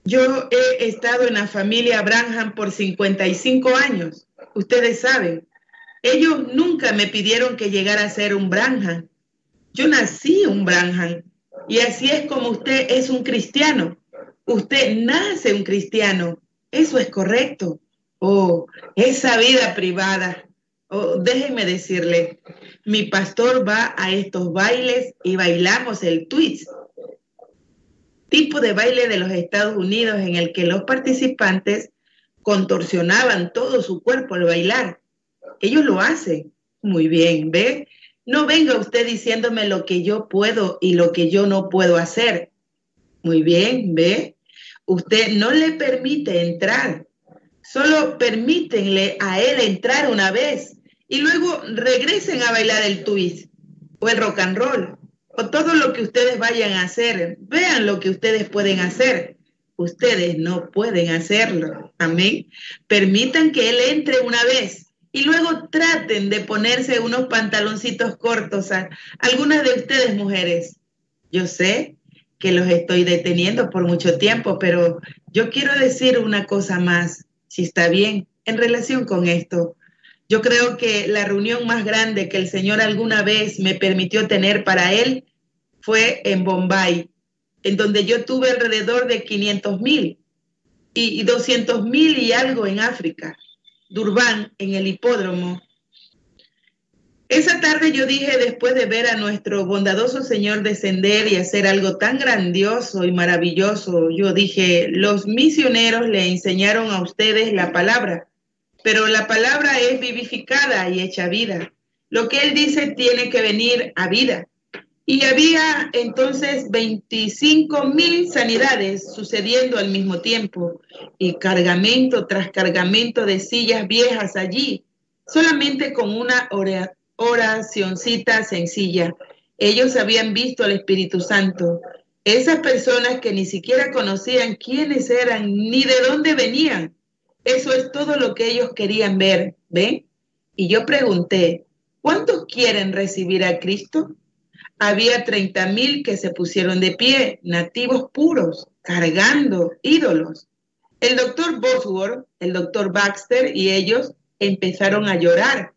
Yo he estado en la familia Branham por 55 años. Ustedes saben, ellos nunca me pidieron que llegara a ser un Branham. Yo nací un Branham y así es como usted es un cristiano. Usted nace un cristiano. Eso es correcto. Oh, esa vida privada. Oh, déjeme decirle, mi pastor va a estos bailes y bailamos el twist. Tipo de baile de los Estados Unidos en el que los participantes contorsionaban todo su cuerpo al bailar. Ellos lo hacen. Muy bien, ¿ve? No venga usted diciéndome lo que yo puedo y lo que yo no puedo hacer. Muy bien, ¿ve? Usted no le permite entrar. Solo permítenle a él entrar una vez y luego regresen a bailar el twist o el rock and roll o todo lo que ustedes vayan a hacer. Vean lo que ustedes pueden hacer. Ustedes no pueden hacerlo. Amén. Permitan que él entre una vez y luego traten de ponerse unos pantaloncitos cortos a algunas de ustedes mujeres. Yo sé que los estoy deteniendo por mucho tiempo, pero yo quiero decir una cosa más, si está bien, en relación con esto. Yo creo que la reunión más grande que el Señor alguna vez me permitió tener para Él fue en Bombay, en donde yo tuve alrededor de 500 mil y 200 mil y algo en África. Durban en el hipódromo Esa tarde yo dije, después de ver a nuestro bondadoso Señor descender y hacer algo tan grandioso y maravilloso, yo dije, los misioneros le enseñaron a ustedes la palabra, pero la palabra es vivificada y hecha vida. Lo que Él dice tiene que venir a vida. Y había entonces 25 mil sanidades sucediendo al mismo tiempo y cargamento tras cargamento de sillas viejas allí, solamente con una oracioncita sencilla. Ellos habían visto al Espíritu Santo. Esas personas que ni siquiera conocían quiénes eran ni de dónde venían. Eso es todo lo que ellos querían ver, ¿ven? Y yo pregunté, ¿cuántos quieren recibir a Cristo? Había 30 mil que se pusieron de pie, nativos puros, cargando ídolos. El doctor Bosworth, el doctor Baxter y ellos empezaron a llorar.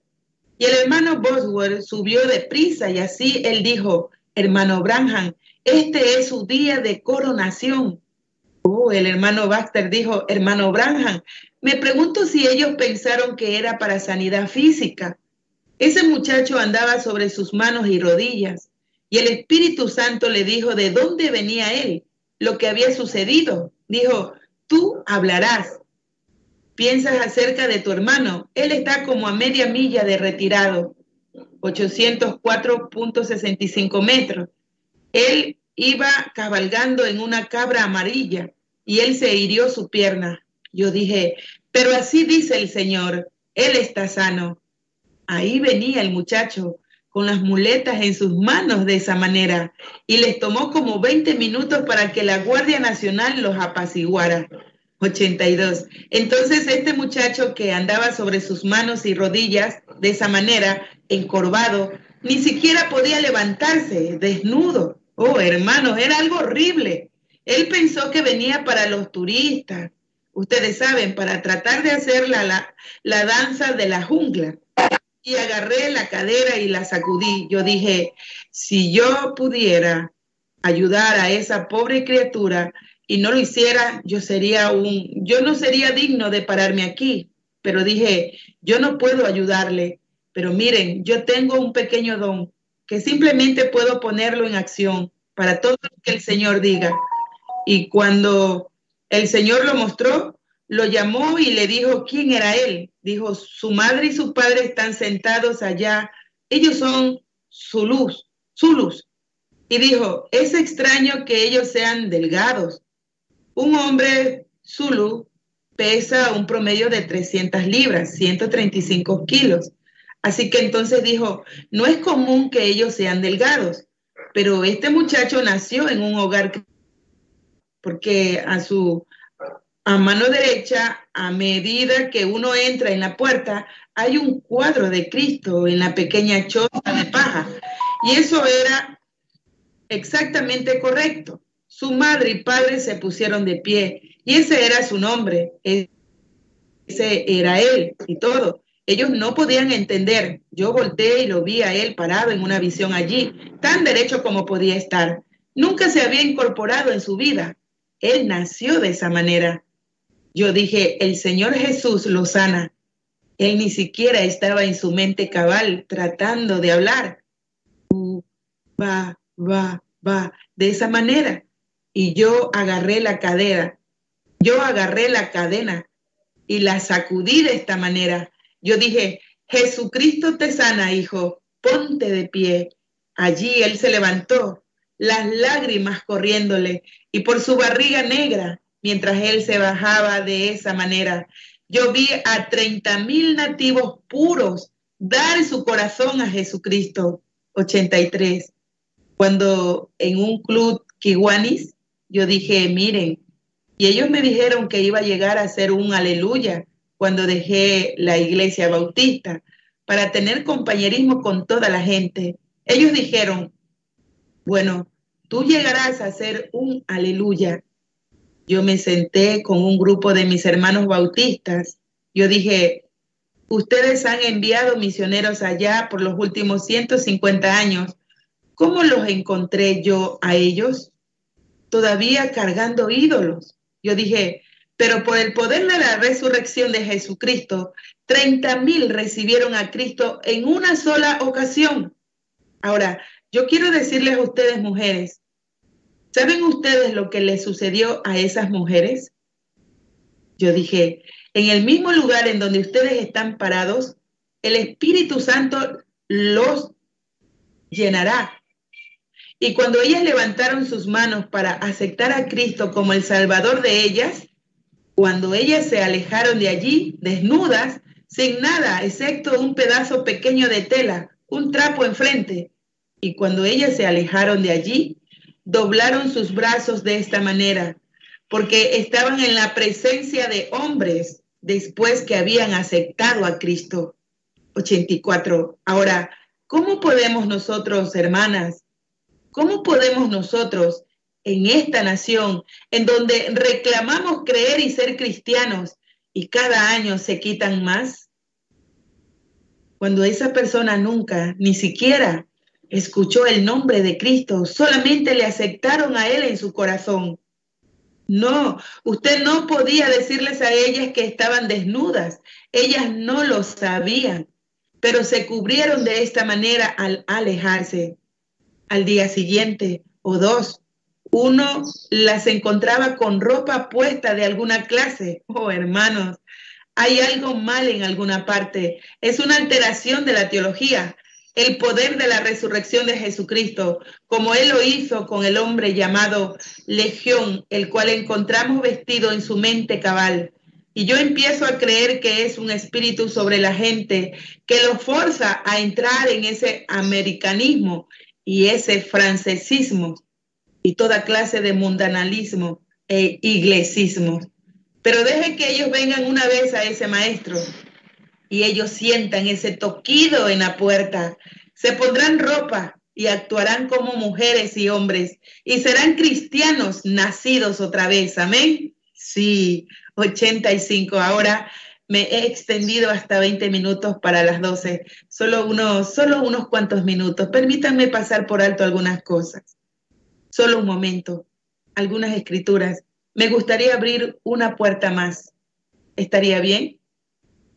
Y el hermano Bosworth subió de prisa y así él dijo, hermano Branham, este es su día de coronación. Oh, el hermano Baxter dijo, hermano Branham, me pregunto si ellos pensaron que era para sanidad física. Ese muchacho andaba sobre sus manos y rodillas. Y el Espíritu Santo le dijo de dónde venía él, lo que había sucedido. Dijo, tú hablarás. Piensas acerca de tu hermano. Él está como a media milla de retirado, 804.65 metros. Él iba cabalgando en una cabra amarilla y él se hirió su pierna. Yo dije, pero así dice el Señor, él está sano. Ahí venía el muchacho, con las muletas en sus manos de esa manera y les tomó como 20 minutos para que la Guardia Nacional los apaciguara. 82. Entonces este muchacho que andaba sobre sus manos y rodillas de esa manera, encorvado, ni siquiera podía levantarse, desnudo. Oh, hermanos, era algo horrible. Él pensó que venía para los turistas, ustedes saben, para tratar de hacer la, la, la danza de la jungla y agarré la cadera y la sacudí. Yo dije, si yo pudiera ayudar a esa pobre criatura y no lo hiciera, yo sería un, yo no sería digno de pararme aquí. Pero dije, yo no puedo ayudarle. Pero miren, yo tengo un pequeño don que simplemente puedo ponerlo en acción para todo lo que el Señor diga. Y cuando el Señor lo mostró, lo llamó y le dijo quién era él. Dijo, su madre y su padre están sentados allá. Ellos son su luz, su luz. Y dijo, es extraño que ellos sean delgados. Un hombre Zulu pesa un promedio de 300 libras, 135 kilos. Así que entonces dijo, no es común que ellos sean delgados, pero este muchacho nació en un hogar porque a su a mano derecha, a medida que uno entra en la puerta, hay un cuadro de Cristo en la pequeña choza de paja. Y eso era exactamente correcto. Su madre y padre se pusieron de pie y ese era su nombre. Ese era él y todo. Ellos no podían entender. Yo volteé y lo vi a él parado en una visión allí, tan derecho como podía estar. Nunca se había incorporado en su vida. Él nació de esa manera. Yo dije, el Señor Jesús lo sana. Él ni siquiera estaba en su mente cabal tratando de hablar. Va, va, va, de esa manera. Y yo agarré la cadera, yo agarré la cadena y la sacudí de esta manera. Yo dije, Jesucristo te sana, hijo, ponte de pie. Allí él se levantó, las lágrimas corriéndole y por su barriga negra mientras él se bajaba de esa manera. Yo vi a 30 mil nativos puros dar su corazón a Jesucristo. 83. Cuando en un club Kiwanis, yo dije, miren, y ellos me dijeron que iba a llegar a ser un aleluya cuando dejé la iglesia bautista para tener compañerismo con toda la gente. Ellos dijeron, bueno, tú llegarás a ser un aleluya yo me senté con un grupo de mis hermanos bautistas. Yo dije, ustedes han enviado misioneros allá por los últimos 150 años. ¿Cómo los encontré yo a ellos? Todavía cargando ídolos. Yo dije, Pero por el poder de la resurrección de Jesucristo, 30 mil recibieron a Cristo en una sola ocasión. Ahora, yo quiero decirles a ustedes, mujeres, ¿saben ustedes lo que le sucedió a esas mujeres? Yo dije, en el mismo lugar en donde ustedes están parados, el Espíritu Santo los llenará. Y cuando ellas levantaron sus manos para aceptar a Cristo como el Salvador de ellas, cuando ellas se alejaron de allí, desnudas, sin nada, excepto un pedazo pequeño de tela, un trapo enfrente, y cuando ellas se alejaron de allí, doblaron sus brazos de esta manera, porque estaban en la presencia de hombres después que habían aceptado a Cristo. 84. Ahora, ¿cómo podemos nosotros, hermanas, cómo podemos nosotros en esta nación, en donde reclamamos creer y ser cristianos y cada año se quitan más? Cuando esa persona nunca, ni siquiera escuchó el nombre de Cristo, solamente le aceptaron a Él en su corazón. No, usted no podía decirles a ellas que estaban desnudas. Ellas no lo sabían, pero se cubrieron de esta manera al alejarse. Al día siguiente o dos, uno las encontraba con ropa puesta de alguna clase. Oh, hermanos, hay algo mal en alguna parte. Es una alteración de la teología el poder de la resurrección de Jesucristo, como Él lo hizo con el hombre llamado Legión, el cual encontramos vestido en su mente cabal. Y yo empiezo a creer que es un espíritu sobre la gente que lo forza a entrar en ese americanismo y ese francesismo y toda clase de mundanalismo e iglesismo. Pero dejen que ellos vengan una vez a ese maestro y ellos sientan ese toquido en la puerta. Se pondrán ropa y actuarán como mujeres y hombres y serán cristianos nacidos otra vez. Amén. Sí, 85. Ahora me he extendido hasta 20 minutos para las 12. Solo unos, solo unos cuantos minutos. Permítanme pasar por alto algunas cosas. Solo un momento. Algunas escrituras. Me gustaría abrir una puerta más. ¿Estaría bien?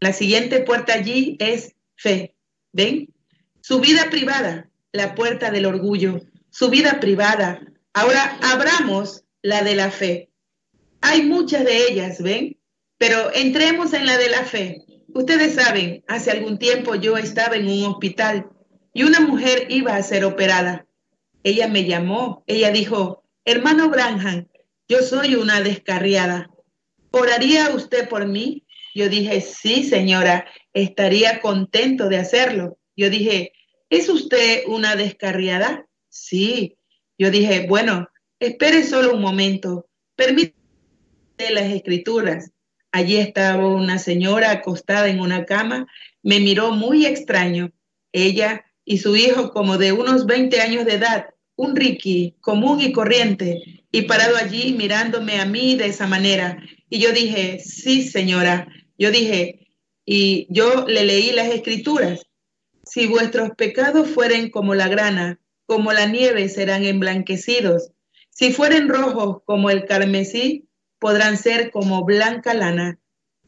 La siguiente puerta allí es fe. ¿Ven? Su vida privada, la puerta del orgullo. Su vida privada. Ahora abramos la de la fe. Hay muchas de ellas, ¿ven? Pero entremos en la de la fe. Ustedes saben, hace algún tiempo yo estaba en un hospital y una mujer iba a ser operada. Ella me llamó, ella dijo, hermano Branham, yo soy una descarriada. ¿Oraría usted por mí? Yo dije, sí, señora, estaría contento de hacerlo. Yo dije, ¿es usted una descarriada? Sí. Yo dije, bueno, espere solo un momento. Permítame las escrituras. Allí estaba una señora acostada en una cama. Me miró muy extraño. Ella y su hijo como de unos 20 años de edad, un Ricky común y corriente, y parado allí mirándome a mí de esa manera. Y yo dije, sí, señora, yo dije, y yo le leí las escrituras, si vuestros pecados fueren como la grana, como la nieve serán emblanquecidos, si fueren rojos como el carmesí, podrán ser como blanca lana.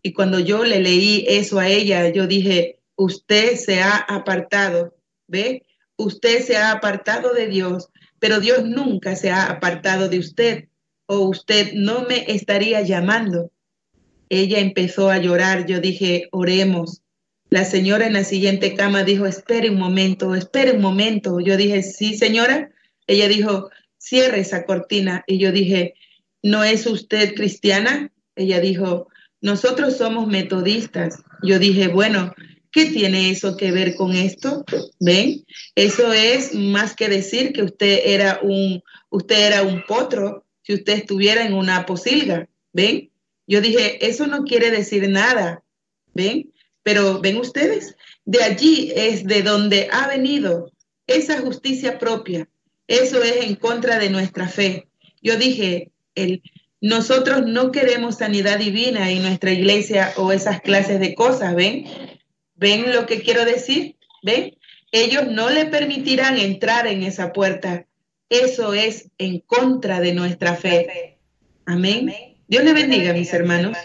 Y cuando yo le leí eso a ella, yo dije, usted se ha apartado, ¿ve? Usted se ha apartado de Dios, pero Dios nunca se ha apartado de usted, o usted no me estaría llamando ella empezó a llorar. Yo dije, oremos. La señora en la siguiente cama dijo, espere un momento, espere un momento. Yo dije, sí, señora. Ella dijo, cierre esa cortina. Y yo dije, ¿no es usted cristiana? Ella dijo, nosotros somos metodistas. Yo dije, bueno, ¿qué tiene eso que ver con esto? ¿Ven? Eso es más que decir que usted era un, usted era un potro si usted estuviera en una posilga. ¿Ven? Yo dije, eso no quiere decir nada, ¿ven? Pero ven ustedes, de allí es de donde ha venido esa justicia propia. Eso es en contra de nuestra fe. Yo dije, el, nosotros no queremos sanidad divina en nuestra iglesia o esas clases de cosas, ¿ven? ¿Ven lo que quiero decir? ¿Ven? Ellos no le permitirán entrar en esa puerta. Eso es en contra de nuestra fe. Amén. Dios le bendiga, mis hermanos.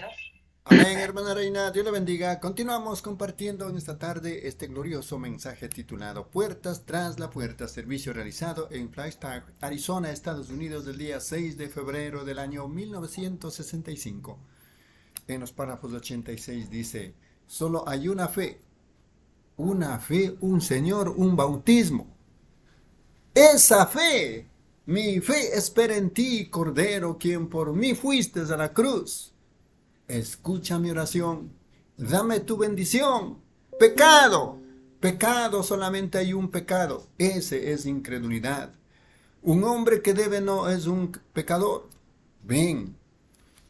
Amén, hermana Reina, Dios le bendiga. Continuamos compartiendo en esta tarde este glorioso mensaje titulado Puertas tras la puerta, servicio realizado en Flagstaff, Arizona, Estados Unidos, del día 6 de febrero del año 1965. En los párrafos 86 dice, solo hay una fe, una fe, un Señor, un bautismo. Esa fe, mi fe espera en ti, Cordero, quien por mí fuiste a la cruz escucha mi oración, dame tu bendición. Pecado, pecado, solamente hay un pecado, ese es incredulidad. Un hombre que debe no es un pecador. Ven,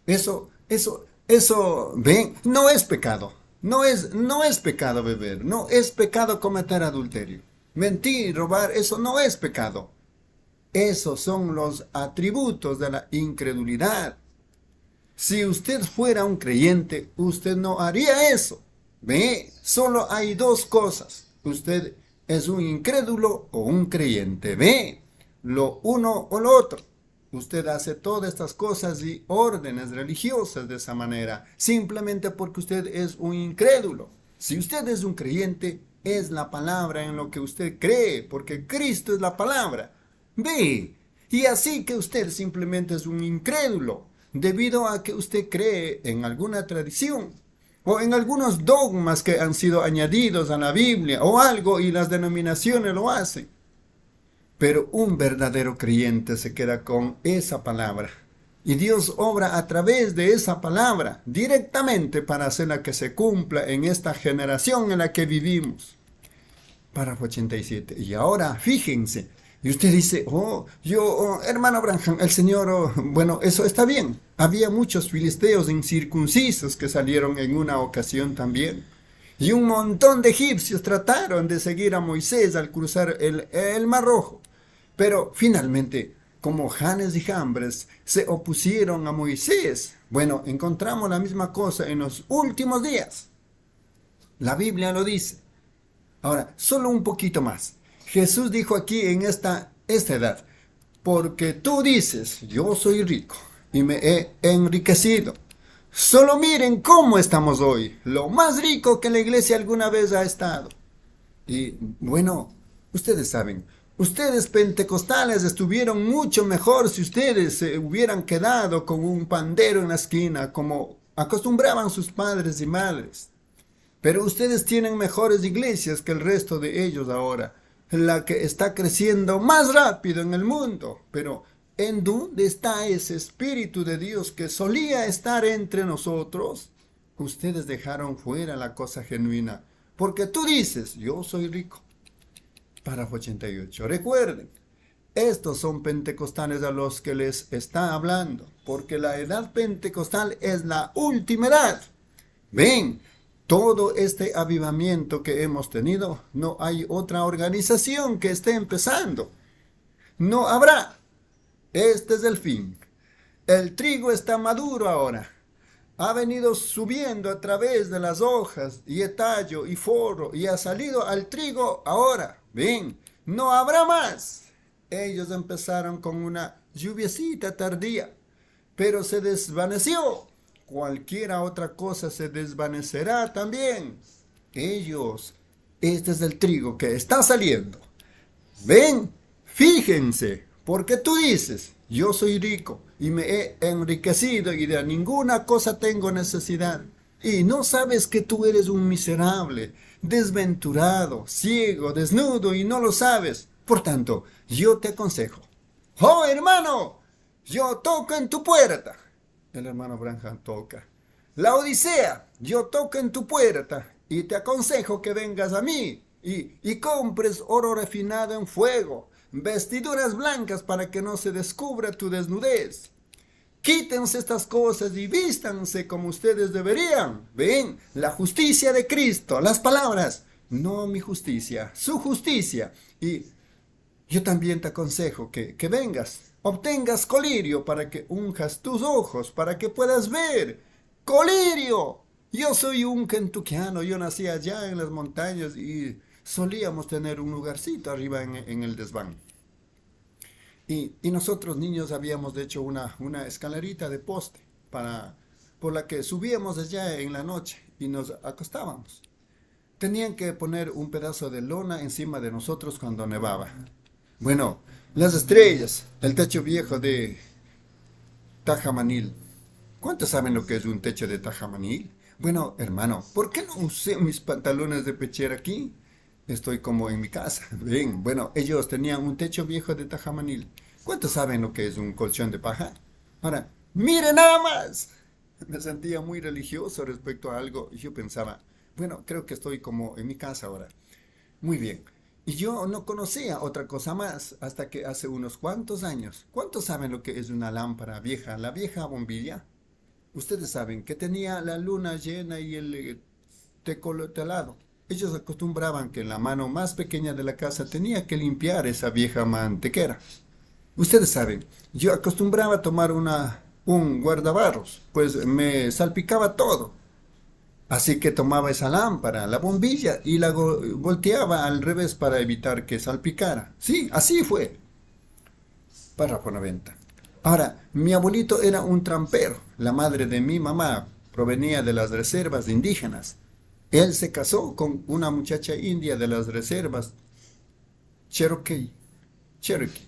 eso, eso, eso, ven, no es pecado. No es, no es pecado beber, no es pecado cometer adulterio. Mentir, robar, eso no es pecado. Esos son los atributos de la incredulidad. Si usted fuera un creyente, usted no haría eso. Ve, solo hay dos cosas. Usted es un incrédulo o un creyente. Ve, lo uno o lo otro. Usted hace todas estas cosas y órdenes religiosas de esa manera, simplemente porque usted es un incrédulo. Si usted es un creyente, es la palabra en lo que usted cree, porque Cristo es la palabra. Ve, y así que usted simplemente es un incrédulo debido a que usted cree en alguna tradición o en algunos dogmas que han sido añadidos a la Biblia o algo y las denominaciones lo hacen. Pero un verdadero creyente se queda con esa palabra. Y Dios obra a través de esa palabra directamente para hacerla que se cumpla en esta generación en la que vivimos. Párrafo 87. Y ahora fíjense, y usted dice, oh, yo, oh, hermano Branham, el Señor, oh, bueno, eso está bien. Había muchos filisteos incircuncisos que salieron en una ocasión también. Y un montón de egipcios trataron de seguir a Moisés al cruzar el, el Mar Rojo. Pero finalmente, como Janes y Jambres se opusieron a Moisés, bueno, encontramos la misma cosa en los últimos días. La Biblia lo dice. Ahora, solo un poquito más. Jesús dijo aquí en esta, esta edad, porque tú dices, yo soy rico y me he enriquecido. Solo miren cómo estamos hoy, lo más rico que la iglesia alguna vez ha estado. Y bueno, ustedes saben, ustedes pentecostales estuvieron mucho mejor si ustedes se hubieran quedado con un pandero en la esquina, como acostumbraban sus padres y madres. Pero ustedes tienen mejores iglesias que el resto de ellos ahora la que está creciendo más rápido en el mundo. Pero ¿en dónde está ese Espíritu de Dios que solía estar entre nosotros? Ustedes dejaron fuera la cosa genuina. Porque tú dices, yo soy rico. Párrafo 88. Recuerden, estos son pentecostales a los que les está hablando, porque la edad pentecostal es la última edad. Ven, todo este avivamiento que hemos tenido, no hay otra organización que esté empezando. No habrá. Este es el fin. El trigo está maduro ahora. Ha venido subiendo a través de las hojas y tallo y forro y ha salido al trigo ahora. Bien, no habrá más. Ellos empezaron con una lluviecita tardía, pero se desvaneció cualquiera otra cosa se desvanecerá también. Ellos, este es el trigo que está saliendo. Ven, fíjense, porque tú dices, yo soy rico y me he enriquecido y de ninguna cosa tengo necesidad. Y no sabes que tú eres un miserable, desventurado, ciego, desnudo y no lo sabes. Por tanto, yo te aconsejo. Oh, hermano, yo toco en tu puerta el hermano Branham toca. La Odisea, yo toco en tu puerta y te aconsejo que vengas a mí y, y compres oro refinado en fuego, vestiduras blancas para que no se descubra tu desnudez. Quítense estas cosas y vístanse como ustedes deberían. Ven, la justicia de Cristo, las palabras, no mi justicia, su justicia. Y yo también te aconsejo que, que vengas obtengas colirio para que unjas tus ojos, para que puedas ver. ¡Colirio! Yo soy un kentuckiano, yo nací allá en las montañas y solíamos tener un lugarcito arriba en, el desván. Y, nosotros niños habíamos hecho una, una escalerita de poste para, por la que subíamos allá en la noche y nos acostábamos. Tenían que poner un pedazo de lona encima de nosotros cuando nevaba. Bueno, las estrellas, el techo viejo de Tajamanil. ¿Cuántos saben lo que es un techo de Tajamanil? Bueno, hermano, ¿por qué no usé mis pantalones de pechera aquí? Estoy como en mi casa. Bien, bueno, ellos tenían un techo viejo de Tajamanil. ¿Cuántos saben lo que es un colchón de paja? Ahora, ¡mire nada más! Me sentía muy religioso respecto a algo y yo pensaba, bueno, creo que estoy como en mi casa ahora. Muy bien. Y yo no conocía otra cosa más hasta que hace unos cuantos años. ¿Cuántos saben lo que es una lámpara vieja? La vieja bombilla. Ustedes saben que tenía la luna llena y el eh, tecolotelado. Ellos acostumbraban que la mano más pequeña de la casa tenía que limpiar esa vieja mantequera. Ustedes saben, yo acostumbraba tomar una, un guardabarros, pues me salpicaba todo. Así que tomaba esa lámpara, la bombilla, y la volteaba al revés para evitar que salpicara. Sí, así fue. Párrafo 90. Ahora, mi abuelito era un trampero. La madre de mi mamá provenía de las reservas indígenas. Él se casó con una muchacha india de las reservas Cherokee, Cherokee,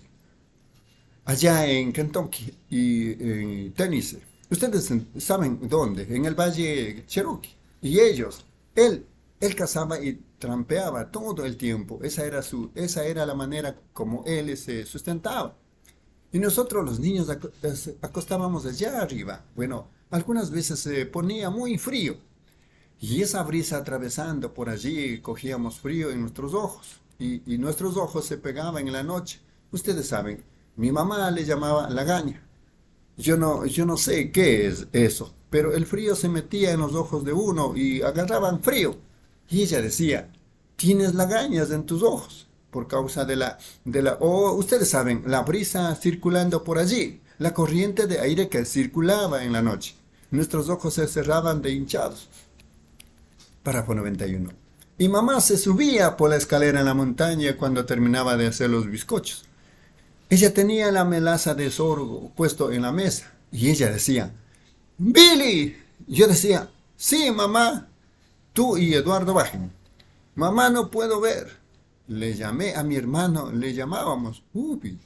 allá en Kentucky y en Tennessee. Ustedes saben dónde, en el Valle Cherokee. Y ellos, él, él cazaba y trampeaba todo el tiempo. Esa era, su, esa era la manera como él se sustentaba. Y nosotros los niños acostábamos allá arriba. Bueno, algunas veces se ponía muy frío. Y esa brisa atravesando por allí cogíamos frío en nuestros ojos. Y, y nuestros ojos se pegaban en la noche. Ustedes saben, mi mamá le llamaba lagaña. Yo no, yo no sé qué es eso, pero el frío se metía en los ojos de uno y agarraban frío. Y ella decía, tienes lagañas en tus ojos por causa de la, de la, o ustedes saben, la brisa circulando por allí, la corriente de aire que circulaba en la noche. Nuestros ojos se cerraban de hinchados. Párrafo 91. Y mamá se subía por la escalera en la montaña cuando terminaba de hacer los bizcochos. Ella tenía la melaza de sorgo puesto en la mesa y ella decía, Billy. Yo decía, sí, mamá, tú y Eduardo bajen. Mamá, no puedo ver. Le llamé a mi hermano, le llamábamos Ubi.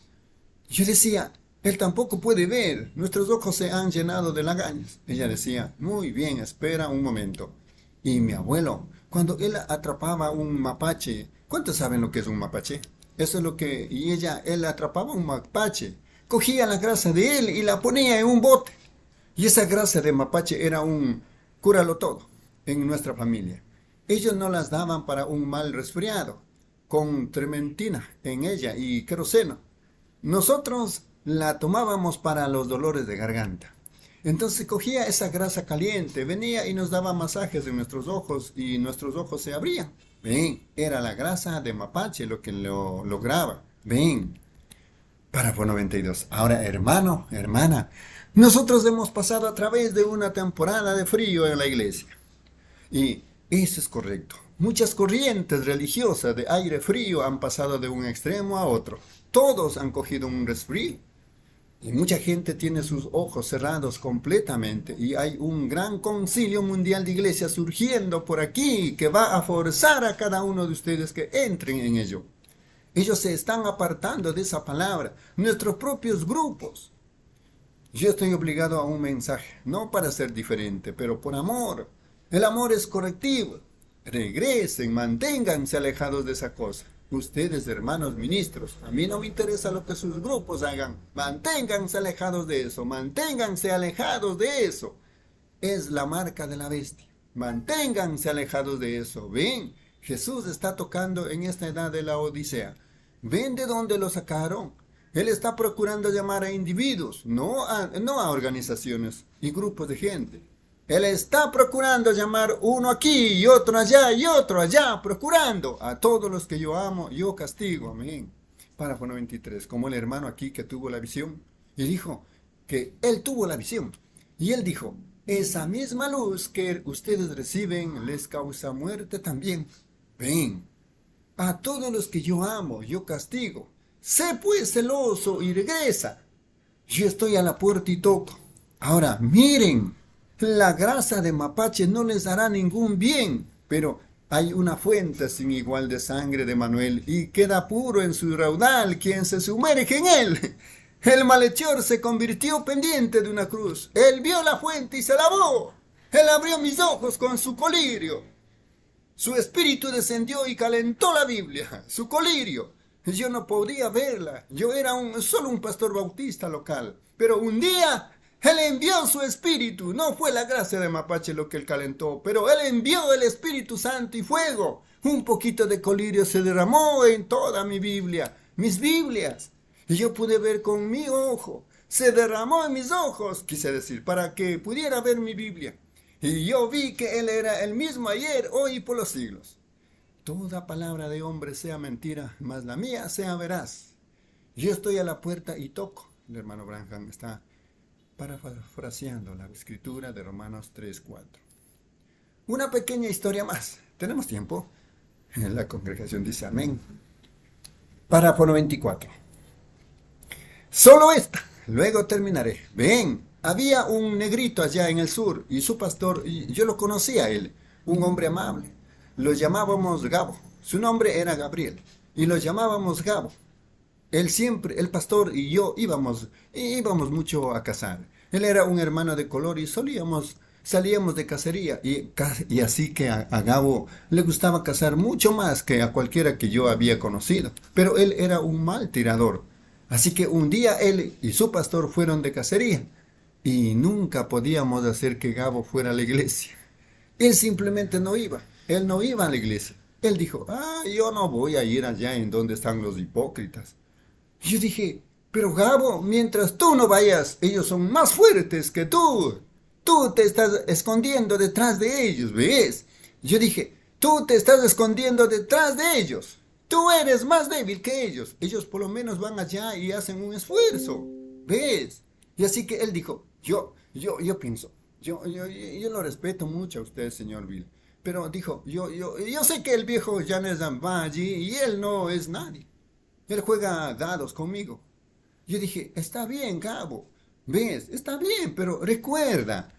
Yo decía, él tampoco puede ver, nuestros ojos se han llenado de lagañas. Ella decía, muy bien, espera un momento. Y mi abuelo, cuando él atrapaba un mapache, ¿cuántos saben lo que es un mapache? Eso es lo que, y ella, él atrapaba un mapache, cogía la grasa de él y la ponía en un bote. Y esa grasa de mapache era un cúralo todo en nuestra familia. Ellos no las daban para un mal resfriado, con trementina en ella y queroseno. Nosotros la tomábamos para los dolores de garganta. Entonces cogía esa grasa caliente, venía y nos daba masajes en nuestros ojos y nuestros ojos se abrían. Ven, era la grasa de mapache lo que lo lograba. Ven. Párrafo 92. Ahora, hermano, hermana, nosotros hemos pasado a través de una temporada de frío en la iglesia. Y eso es correcto. Muchas corrientes religiosas de aire frío han pasado de un extremo a otro. Todos han cogido un resfrío. Y mucha gente tiene sus ojos cerrados completamente y hay un gran concilio mundial de iglesias surgiendo por aquí que va a forzar a cada uno de ustedes que entren en ello. Ellos se están apartando de esa palabra, nuestros propios grupos. Yo estoy obligado a un mensaje, no para ser diferente, pero por amor. El amor es correctivo. Regresen, manténganse alejados de esa cosa. Ustedes, hermanos ministros, a mí no me interesa lo que sus grupos hagan. Manténganse alejados de eso, manténganse alejados de eso. Es la marca de la bestia. Manténganse alejados de eso. Ven, Jesús está tocando en esta edad de la Odisea. Ven de dónde lo sacaron. Él está procurando llamar a individuos, no a, organizaciones y grupos de gente. Él está procurando llamar uno aquí y otro allá y otro allá, procurando a todos los que yo amo, yo castigo. Amén. Párrafo 93. Como el hermano aquí que tuvo la visión y dijo que él tuvo la visión. Y él dijo, esa misma luz que ustedes reciben les causa muerte también. Ven, a todos los que yo amo, yo castigo. Sé pues celoso y regresa. Yo estoy a la puerta y toco. Ahora, miren, la grasa de mapache no les hará ningún bien, pero hay una fuente sin igual de sangre de Manuel y queda puro en su raudal quien se sumerge en él. El malhechor se convirtió pendiente de una cruz. Él vio la fuente y se lavó. Él abrió mis ojos con su colirio. Su espíritu descendió y calentó la Biblia, su colirio. Yo no podía verla. Yo era un, solo un pastor bautista local. Pero un día él envió su espíritu. No fue la gracia de Mapache lo que él calentó, pero él envió el Espíritu Santo y fuego. Un poquito de colirio se derramó en toda mi Biblia, mis Biblias. Y yo pude ver con mi ojo. Se derramó en mis ojos, quise decir, para que pudiera ver mi Biblia. Y yo vi que Él era el mismo ayer, hoy y por los siglos. Toda palabra de hombre sea mentira, mas la mía sea veraz. Yo estoy a la puerta y toco. El hermano Branham está parafraseando la escritura de Romanos 3.4. Una pequeña historia más. ¿Tenemos tiempo? La congregación dice amén. Paráfono 24. Solo esta. Luego terminaré. Ven, había un negrito allá en el sur y su pastor, yo lo conocía a él, un hombre amable. Lo llamábamos Gabo. Su nombre era Gabriel y lo llamábamos Gabo. Él siempre, el pastor y yo íbamos, íbamos mucho a cazar. Él era un hermano de color y solíamos, salíamos de cacería. Y, así que a, a, Gabo le gustaba cazar mucho más que a cualquiera que yo había conocido. Pero él era un mal tirador. Así que un día él y su pastor fueron de cacería. Y nunca podíamos hacer que Gabo fuera a la iglesia. Él simplemente no iba. Él no iba a la iglesia. Él dijo, ah, yo no voy a ir allá en donde están los hipócritas. Yo dije, pero Gabo, mientras tú no vayas, ellos son más fuertes que tú. Tú te estás escondiendo detrás de ellos, ¿ves? Yo dije, tú te estás escondiendo detrás de ellos. Tú eres más débil que ellos. Ellos por lo menos van allá y hacen un esfuerzo, ¿ves? Y así que él dijo, yo, yo, yo pienso, yo, yo, yo lo respeto mucho a usted, señor Bill. Pero dijo, yo, yo, yo sé que el viejo va allí y él no es nadie. Él juega dados conmigo. Yo dije, está bien, Gabo. ¿Ves? Está bien, pero recuerda,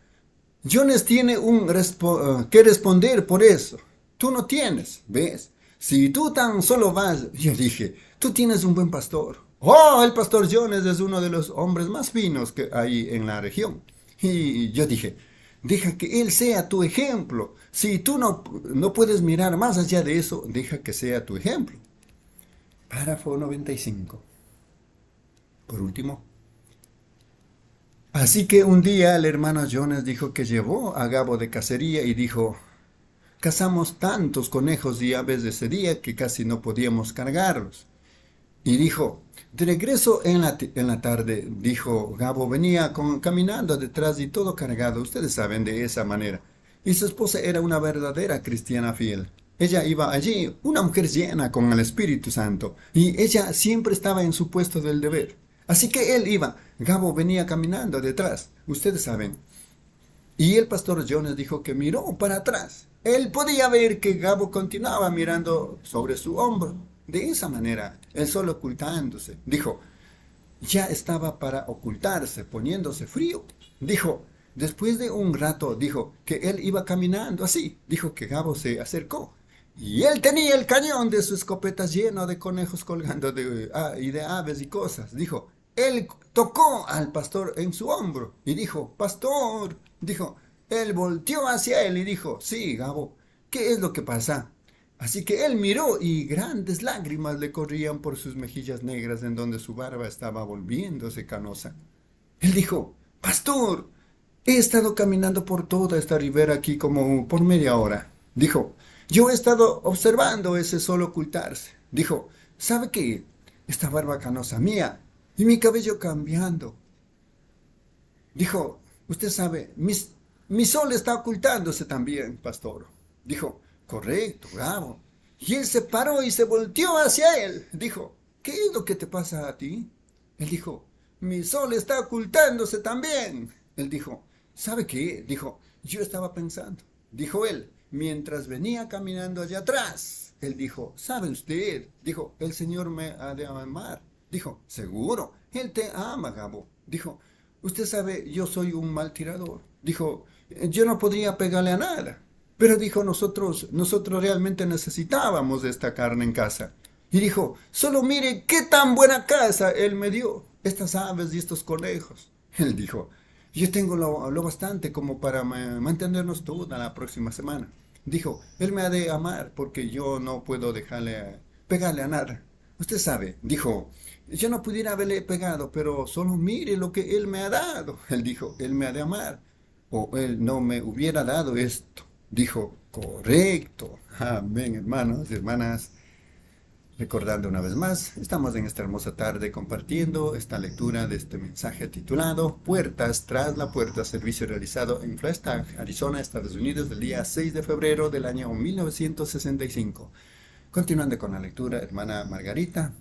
Jones tiene un respo que responder por eso. Tú no tienes, ¿ves? Si tú tan solo vas, yo dije, tú tienes un buen pastor. Oh, el pastor Jones es uno de los hombres más finos que hay en la región. Y yo dije, deja que él sea tu ejemplo. Si tú no, no puedes mirar más allá de eso, deja que sea tu ejemplo. Párrafo 95. Por último. Así que un día el hermano Jones dijo que llevó a Gabo de cacería y dijo, cazamos tantos conejos y aves ese día que casi no podíamos cargarlos. Y dijo, de regreso en la, en la tarde, dijo, Gabo venía caminando detrás y todo cargado, ustedes saben de esa manera. Y su esposa era una verdadera cristiana fiel. Ella iba allí, una mujer llena con el Espíritu Santo, y ella siempre estaba en su puesto del deber. Así que él iba, Gabo venía caminando detrás, ustedes saben. Y el pastor Jones dijo que miró para atrás. Él podía ver que Gabo continuaba mirando sobre su hombro. De esa manera, él solo ocultándose. Dijo, ya estaba para ocultarse, poniéndose frío. Dijo, después de un rato, dijo que él iba caminando así. Dijo que Gabo se acercó. Y él tenía el cañón de su escopeta lleno de conejos colgando de, ah, y de aves y cosas. Dijo, él tocó al pastor en su hombro y dijo, pastor, dijo, él volteó hacia él y dijo, sí, Gabo, ¿qué es lo que pasa? Así que él miró y grandes lágrimas le corrían por sus mejillas negras en donde su barba estaba volviéndose canosa. Él dijo, pastor, he estado caminando por toda esta ribera aquí como por media hora. Dijo, yo he estado observando ese sol ocultarse. Dijo, ¿sabe qué? Esta barba canosa mía y mi cabello cambiando. Dijo, usted sabe, mi sol está ocultándose también, pastor. Dijo, correcto, bravo. Y él se paró y se volteó hacia él. Dijo, ¿qué es lo que te pasa a ti? Él dijo, mi sol está ocultándose también. Él dijo, ¿sabe qué? Dijo, yo estaba pensando. Dijo él, mientras venía caminando allá atrás. Él dijo, ¿sabe usted? Dijo, el Señor me ha de amar. Dijo, seguro, Él te ama, Gabo. Dijo, usted sabe, yo soy un mal tirador. Dijo, yo no podría pegarle a nada. Pero dijo, nosotros, nosotros realmente necesitábamos esta carne en casa. Y dijo, solo mire qué tan buena casa él me dio, estas aves y estos conejos. Él dijo, yo tengo lo, bastante como para mantenernos toda la próxima semana. Dijo, él me ha de amar porque yo no puedo dejarle pegarle a nada. Usted sabe, dijo, yo no pudiera haberle pegado, pero solo mire lo que él me ha dado. Él dijo, él me ha de amar o él no me hubiera dado esto. Dijo, correcto. Amén, hermanos y hermanas. Recordando una vez más, estamos en esta hermosa tarde compartiendo esta lectura de este mensaje titulado Puertas tras la puerta, servicio realizado en Flagstaff, Arizona, Estados Unidos, del día 6 de febrero del año 1965. Continuando con la lectura, hermana Margarita,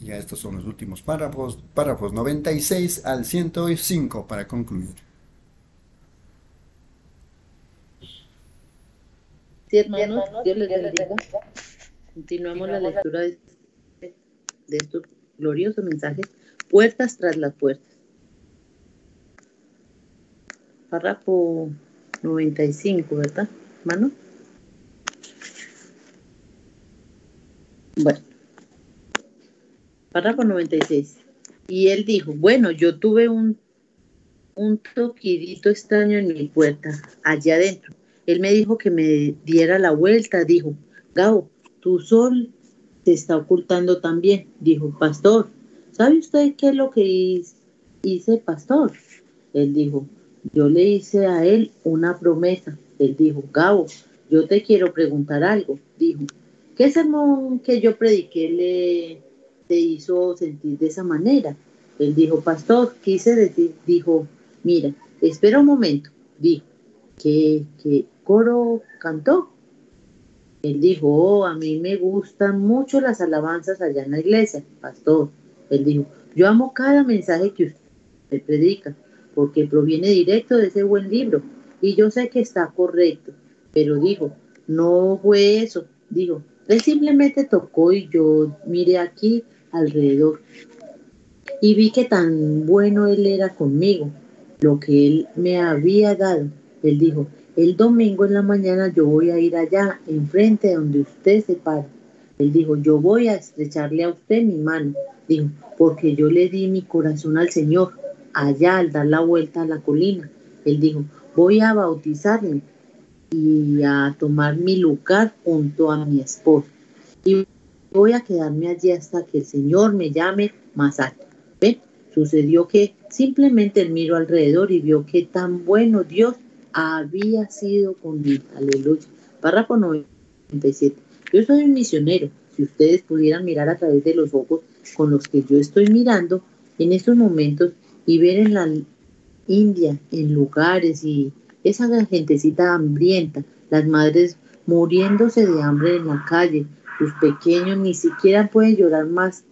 ya estos son los últimos párrafos, párrafos 96 al 105 para concluir. Sí, hermanos, Dios les bendiga. Continuamos la lectura de, estos gloriosos mensajes, puertas tras las puertas. Párrafo 95, ¿verdad, hermano? Bueno, párrafo 96. Y él dijo, bueno, yo tuve un, un toquidito extraño en mi puerta, allá adentro. Él me dijo que me diera la vuelta, dijo, Gabo, tu sol se está ocultando también, dijo, pastor, ¿sabe usted qué es lo que hice, pastor? Él dijo, yo le hice a él una promesa. Él dijo, Gabo, yo te quiero preguntar algo. Dijo, ¿qué sermón que yo prediqué le hizo sentir de esa manera? Él dijo, pastor, quise decir, dijo, mira, espera un momento. Dijo, ¿qué, qué coro cantó? Él dijo, oh, a mí me gustan mucho las alabanzas allá en la iglesia, pastor. Él dijo, yo amo cada mensaje que usted predica, porque proviene directo de ese buen libro, y yo sé que está correcto. Pero dijo, no fue eso. Dijo, él simplemente tocó y yo miré aquí alrededor y vi que tan bueno él era conmigo, lo que él me había dado. Él dijo, el domingo en la mañana yo voy a ir allá, enfrente de donde usted se para. Él dijo, yo voy a estrecharle a usted mi mano. Dijo, porque yo le di mi corazón al Señor, allá al dar la vuelta a la colina. Él dijo, voy a bautizarme y a tomar mi lugar junto a mi esposo. Y voy a quedarme allí hasta que el Señor me llame más alto. Sucedió que simplemente él miró alrededor y vio que tan bueno Dios había sido conmigo. Aleluya. Párrafo 97. Yo soy un misionero. Si ustedes pudieran mirar a través de los ojos con los que yo estoy mirando en estos momentos y ver en la India, en lugares y esa gentecita hambrienta, las madres muriéndose de hambre en la calle, sus pequeños ni siquiera pueden llorar más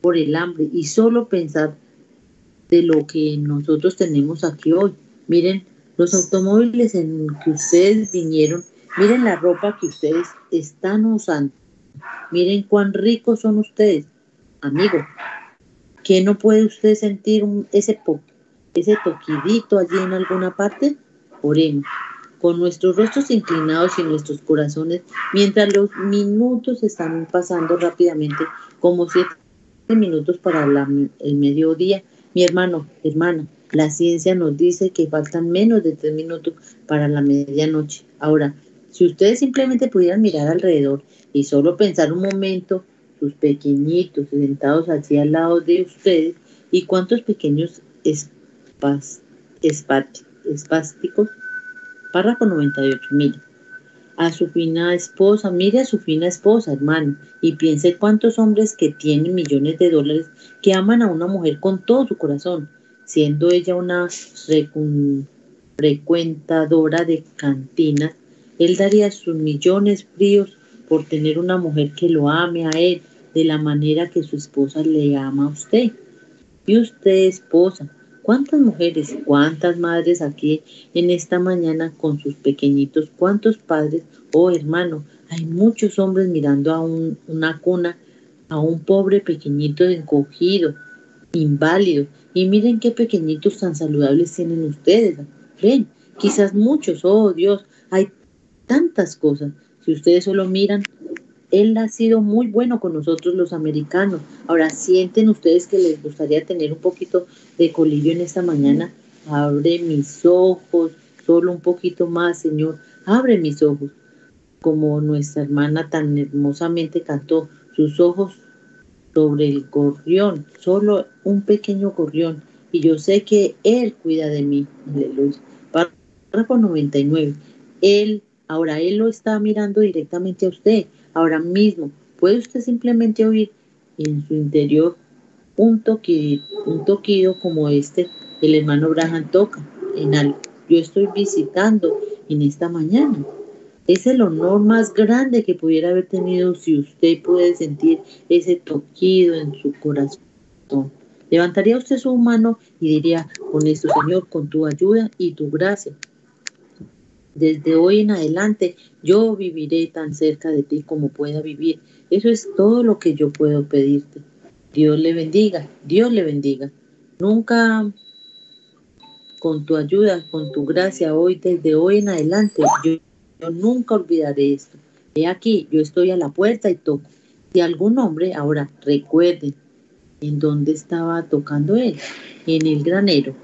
por el hambre y solo pensar de lo que nosotros tenemos aquí hoy. Miren los automóviles en que ustedes vinieron, miren la ropa que ustedes están usando, miren cuán ricos son ustedes, amigo. ¿Qué no puede usted sentir ese, ese toquidito allí en alguna parte? Oremos, con nuestros rostros inclinados y nuestros corazones, mientras los minutos están pasando rápidamente, como siete minutos para el mediodía. Mi hermano, hermana, la ciencia nos dice que faltan menos de tres minutos para la medianoche. Ahora, si ustedes simplemente pudieran mirar alrededor y solo pensar un momento, sus pequeñitos sentados así al lado de ustedes, y cuántos pequeños espas, espásticos. Párrafo 98, mire. A su fina esposa, mire a su fina esposa, hermano, y piense cuántos hombres que tienen millones de dólares que aman a una mujer con todo su corazón siendo ella una frecuentadora de cantinas, él daría sus millones fríos por tener una mujer que lo ame a él de la manera que su esposa le ama a usted. Y usted, esposa, ¿cuántas mujeres, cuántas madres aquí en esta mañana con sus pequeñitos, cuántos padres, oh hermano, hay muchos hombres mirando a una cuna, a un pobre pequeñito encogido, inválidos. Y miren qué pequeñitos tan saludables tienen ustedes. Ven, quizás muchos, oh Dios, hay tantas cosas. Si ustedes solo miran, Él ha sido muy bueno con nosotros los americanos. Ahora, ¿sienten ustedes que les gustaría tener un poquito de colirio en esta mañana? Abre mis ojos, solo un poquito más, Señor. Abre mis ojos. Como nuestra hermana tan hermosamente cantó, sus ojos sobre el gorrión, solo un pequeño gorrión. Y yo sé que Él cuida de mí. Aleluya. Párrafo 99. Él, ahora Él lo está mirando directamente a usted. Ahora mismo, puede usted simplemente oír en su interior un toquido, un toquido como este, el hermano Abraham toca en algo. Yo estoy visitando en esta mañana. Es el honor más grande que pudiera haber tenido si usted puede sentir ese toquido en su corazón. Levantaría usted su mano y diría, con esto, Señor, con tu ayuda y tu gracia. Desde hoy en adelante yo viviré tan cerca de ti como pueda vivir. Eso es todo lo que yo puedo pedirte. Dios le bendiga, Dios le bendiga. Nunca con tu ayuda, con tu gracia, hoy, desde hoy en adelante, yo nunca olvidaré esto. He aquí, yo estoy a la puerta y toco. Si algún hombre, ahora recuerde en dónde estaba tocando él, en el granero,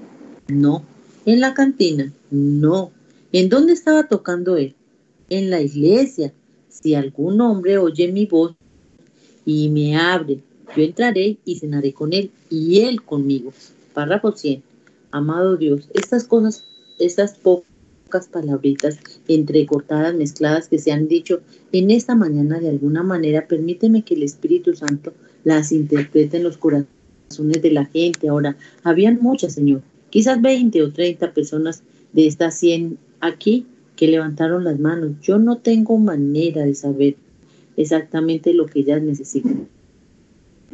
no, en la cantina, no. ¿En dónde estaba tocando él? En la iglesia. Si algún hombre oye mi voz y me abre, yo entraré y cenaré con él y él conmigo. Párrafo 100. Amado Dios, estas cosas, estas pocas palabritas entrecortadas, mezcladas que se han dicho en esta mañana de alguna manera, permíteme que el Espíritu Santo las interprete en los corazones de la gente. Ahora, habían muchas, Señor, quizás 20 o 30 personas de estas 100 aquí que levantaron las manos. Yo no tengo manera de saber exactamente lo que ellas necesitan,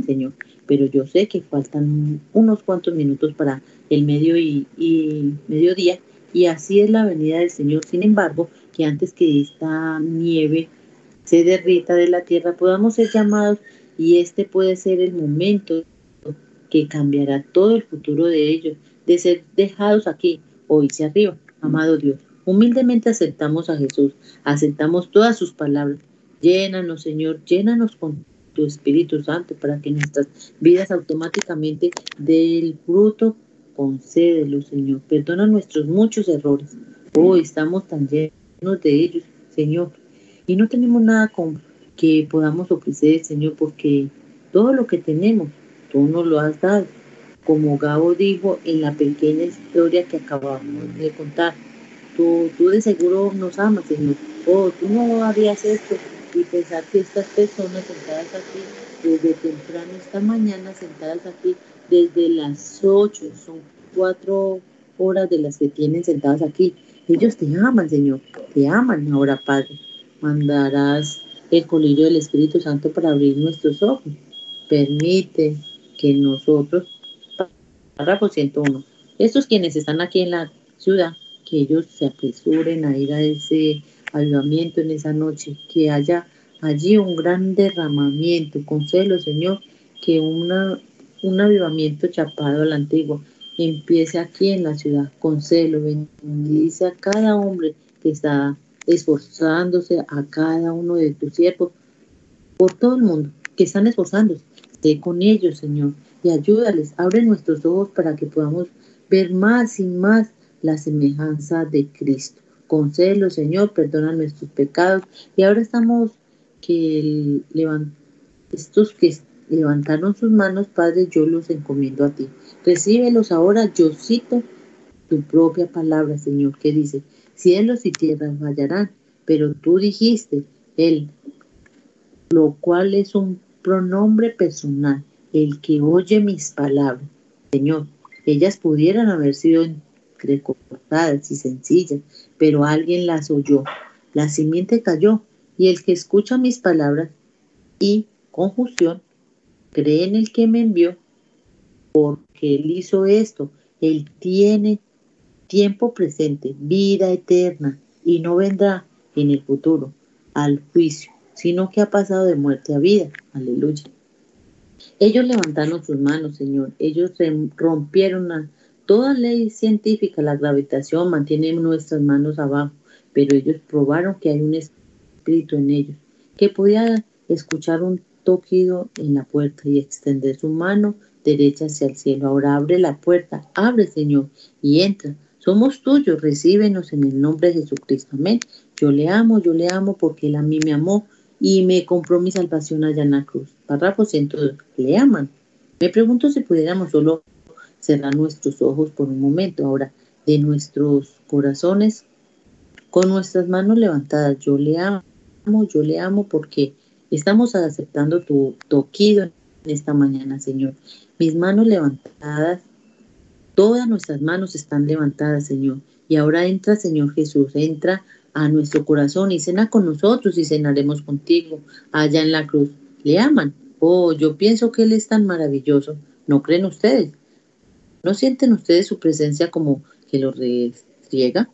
Señor, pero yo sé que faltan unos cuantos minutos para el medio y, y mediodía y así es la venida del Señor. Sin embargo, que antes que esta nieve se derrita de la tierra, podamos ser llamados y este puede ser el momento que cambiará todo el futuro de ellos, de ser dejados aquí o irse arriba. Amado Dios, humildemente aceptamos a Jesús, aceptamos todas sus palabras. Llénanos, Señor, llénanos con tu Espíritu Santo para que nuestras vidas automáticamente del fruto concédelo, Señor. Perdona nuestros muchos errores. Oh, estamos tan llenos de ellos, Señor. Y no tenemos nada con que podamos ofrecer, Señor, porque todo lo que tenemos, tú nos lo has dado. Como Gabo dijo en la pequeña historia que acabamos de contar. Tú, tú de seguro nos amas, Señor. Oh, tú no harías esto. Y pensar que estas personas sentadas aquí, desde temprano esta mañana, sentadas aquí, desde las 8, son cuatro horas de las que tienen sentadas aquí. Ellos te aman, Señor, te aman ahora, Padre. Mandarás el colillo del Espíritu Santo para abrir nuestros ojos. Permite que nosotros, párrafo 101, estos quienes están aquí en la ciudad, que ellos se apresuren a ir a ese avivamiento en esa noche, que haya allí un gran derramamiento. Concelo, Señor, que una un avivamiento chapado a la antigua empiece aquí en la ciudad con celo, bendice a cada hombre que está esforzándose, a cada uno de tus siervos, por todo el mundo, que están esforzándose, esté con ellos, Señor, y ayúdales, abre nuestros ojos para que podamos ver más y más la semejanza de Cristo. Concédelo, Señor, perdona nuestros pecados. Y ahora estamos que estos que levantaron sus manos, Padre, yo los encomiendo a ti. Recíbelos ahora, yo cito tu propia palabra, Señor, que dice, cielos y tierras fallarán, pero tú dijiste, Él, lo cual es un pronombre personal, el que oye mis palabras. Señor, ellas pudieran haber sido entrecortadas y sencillas, pero alguien las oyó. La simiente cayó y el que escucha mis palabras y conjunción cree en el que me envió, porque Él hizo esto. Él tiene tiempo presente, vida eterna, y no vendrá en el futuro al juicio, sino que ha pasado de muerte a vida. Aleluya. Ellos levantaron sus manos, Señor. Ellos rompieron toda ley científica. La gravitación mantiene nuestras manos abajo, pero ellos probaron que hay un espíritu en ellos, que podía escuchar un toquido en la puerta y extender su mano derecha hacia el cielo. Ahora abre la puerta, abre, Señor, y entra. Somos tuyos, recíbenos en el nombre de Jesucristo. Amén. Yo le amo, yo le amo porque Él a mí me amó y me compró mi salvación allá en la cruz. Párrafo 102. Le aman. Me pregunto si pudiéramos solo cerrar nuestros ojos por un momento. Ahora, de nuestros corazones, con nuestras manos levantadas, yo le amo, yo le amo porque estamos aceptando tu toquido en esta mañana, Señor. Mis manos levantadas, todas nuestras manos están levantadas, Señor. Y ahora entra, Señor Jesús, entra a nuestro corazón y cena con nosotros y cenaremos contigo allá en la cruz. ¿Le aman? Oh, yo pienso que Él es tan maravilloso. ¿No creen ustedes? ¿No sienten ustedes su presencia como que lo restriega?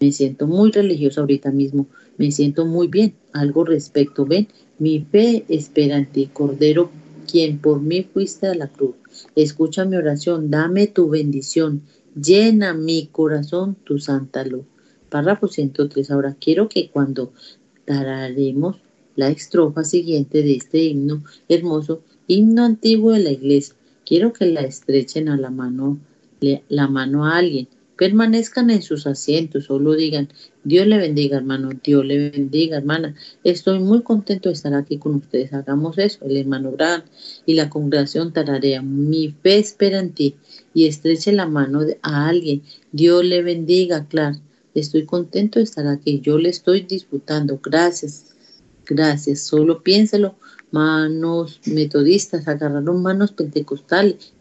Me siento muy religioso ahorita mismo. Me siento muy bien. Algo respecto. Ven, mi fe espera en ti, Cordero, quien por mí fuiste a la cruz. Escucha mi oración. Dame tu bendición. Llena mi corazón tu santa luz. Párrafo 103. Ahora quiero que cuando tararemos la estrofa siguiente de este himno hermoso, himno antiguo de la iglesia, quiero que la estrechen a la mano, la mano a alguien. Permanezcan en sus asientos, solo digan, Dios le bendiga, hermano, Dios le bendiga, hermana. Estoy muy contento de estar aquí con ustedes. Hagamos eso, el hermano Bran y la congregación tararea. Mi fe espera en ti y estreche la mano a alguien. Dios le bendiga, claro. Estoy contento de estar aquí. Yo le estoy disfrutando. Gracias. Gracias. Solo piénselo. Manos metodistas agarraron manos pentecostales.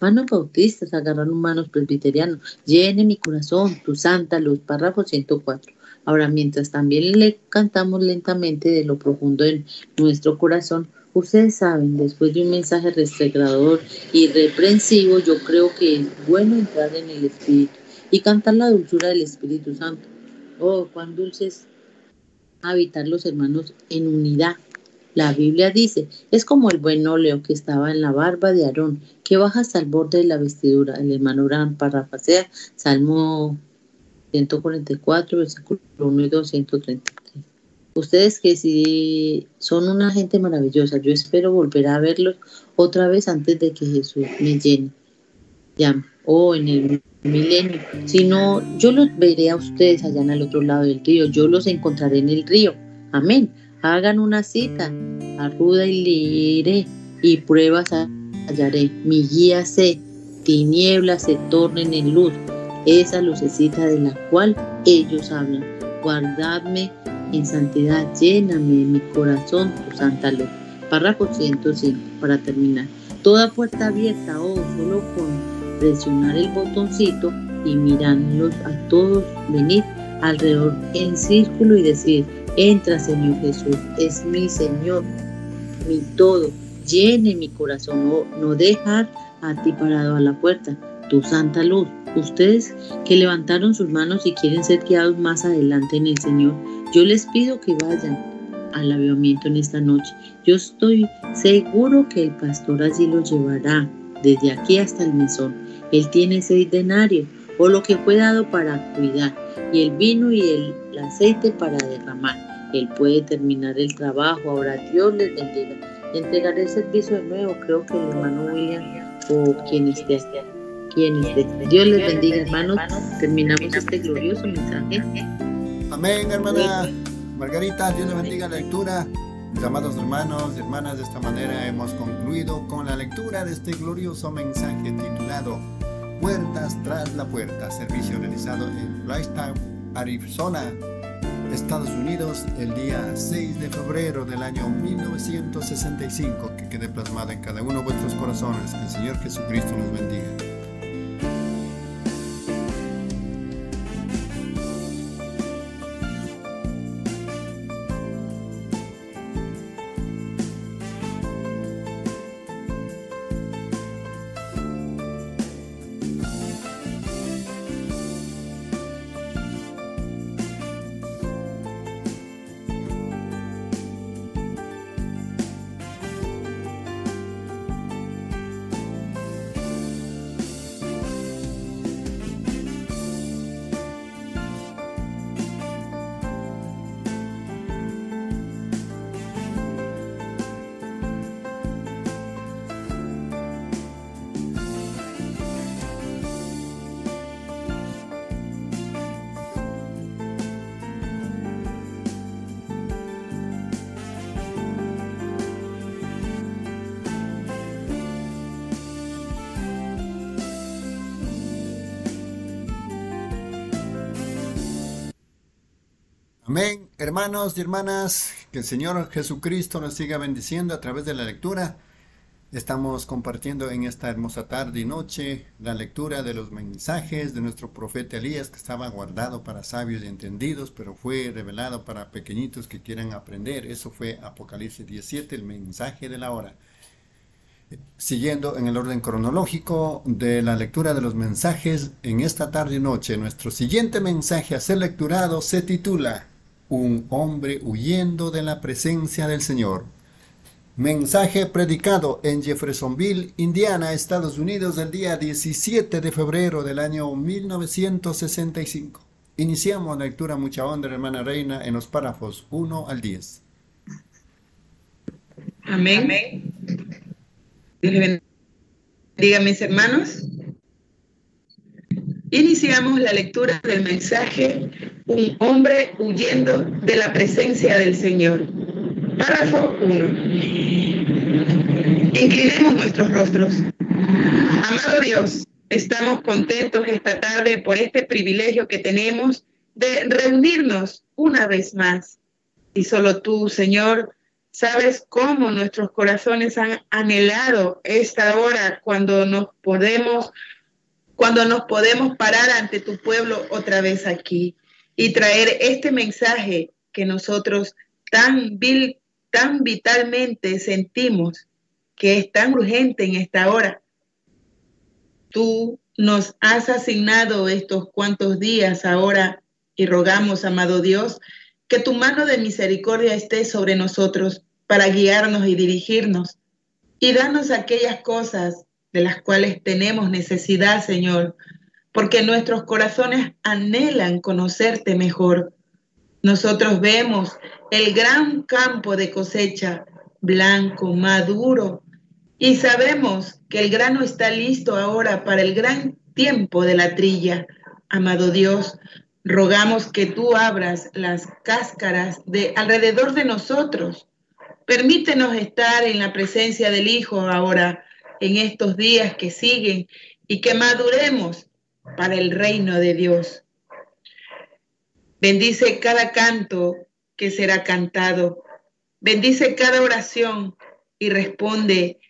Manos bautistas agarraron manos presbiterianos. Llene mi corazón, tu santa luz. Párrafo 104. Ahora, mientras también le cantamos lentamente de lo profundo de nuestro corazón, ustedes saben, después de un mensaje restregrador y reprensivo, yo creo que es bueno entrar en el Espíritu y cantar la dulzura del Espíritu Santo. Oh, cuán dulces habitar los hermanos en unidad. La Biblia dice, es como el buen óleo que estaba en la barba de Aarón, que baja hasta el borde de la vestidura. El hermano Abraham parrafasea, Salmo 144, versículo 1 y 233. Ustedes que si son una gente maravillosa, yo espero volver a verlos otra vez antes de que Jesús me llene. Llame o en el milenio, sino yo los veré a ustedes allá en el otro lado del río, yo los encontraré en el río. Amén. Hagan una cita, arruda y liré, y pruebas hallaré. Mi guía sé, tinieblas se tornen en luz, esa lucecita de la cual ellos hablan. Guardadme en santidad, lléname mi corazón tu santa luz. Párrafo 105, para terminar. Toda puerta abierta, oh, solo con presionar el botoncito y mirarlos a todos venir alrededor en círculo y decir, entra Señor Jesús, es mi Señor, mi todo, llene mi corazón, no, no dejar a ti parado a la puerta, tu santa luz. Ustedes que levantaron sus manos y quieren ser guiados más adelante en el Señor, yo les pido que vayan al avivamiento en esta noche. Yo estoy seguro que el pastor allí los llevará desde aquí hasta el mesón él tiene seis denarios, o lo que fue dado para cuidar, y el vino y el, aceite para derramar. Él puede terminar el trabajo. Ahora Dios les bendiga. Entregaré el servicio de nuevo, creo que el hermano William o quien esté. Quien esté. Dios les bendiga, hermanos. Terminamos este glorioso mensaje. Amén, hermana Margarita. Dios le bendiga la lectura. Mis amados hermanos y hermanas, de esta manera hemos concluido con la lectura de este glorioso mensaje titulado Puertas tras la puerta, servicio realizado en Flagstaff, Arizona, Estados Unidos, el día 6 de febrero del año 1965, que quede plasmada en cada uno de vuestros corazones. Que el Señor Jesucristo nos bendiga. Hermanos y hermanas, que el Señor Jesucristo nos siga bendiciendo a través de la lectura. Estamos compartiendo en esta hermosa tarde y noche la lectura de los mensajes de nuestro profeta Elías que estaba guardado para sabios y entendidos, pero fue revelado para pequeñitos que quieran aprender. Eso fue Apocalipsis 17, el mensaje de la hora. Siguiendo en el orden cronológico de la lectura de los mensajes, en esta tarde y noche, nuestro siguiente mensaje a ser lecturado se titula Un hombre huyendo de la presencia del Señor. Mensaje predicado en Jeffersonville, Indiana, Estados Unidos, el día 17 de febrero del año 1965. Iniciamos la lectura mucha onda, hermana Reina, en los párrafos 1 al 10. Amén. Amén. Dios bendiga mis hermanos. Iniciamos la lectura del mensaje Un hombre huyendo de la presencia del Señor. Párrafo 1. Inclinemos nuestros rostros. Amado Dios, estamos contentos esta tarde por este privilegio que tenemos de reunirnos una vez más. Y solo tú, Señor, sabes cómo nuestros corazones han anhelado esta hora cuando nos podemos cuando nos podemos parar ante tu pueblo otra vez aquí y traer este mensaje que nosotros tan vil, tan vitalmente sentimos que es tan urgente en esta hora. Tú nos has asignado estos cuantos días ahora y rogamos, amado Dios, que tu mano de misericordia esté sobre nosotros para guiarnos y dirigirnos y darnos aquellas cosas de las cuales tenemos necesidad, Señor, porque nuestros corazones anhelan conocerte mejor nosotros vemos el gran campo de cosecha, blanco, maduro, y sabemos que el grano está listo ahora para el gran tiempo de la trilla. Amado Dios, rogamos que tú abras las cáscaras de alrededor de nosotros. Permítenos estar en la presencia del Hijo ahora, en estos días que siguen, y que maduremos para el reino de Dios. Bendice cada canto que será cantado. Bendice cada oración y responde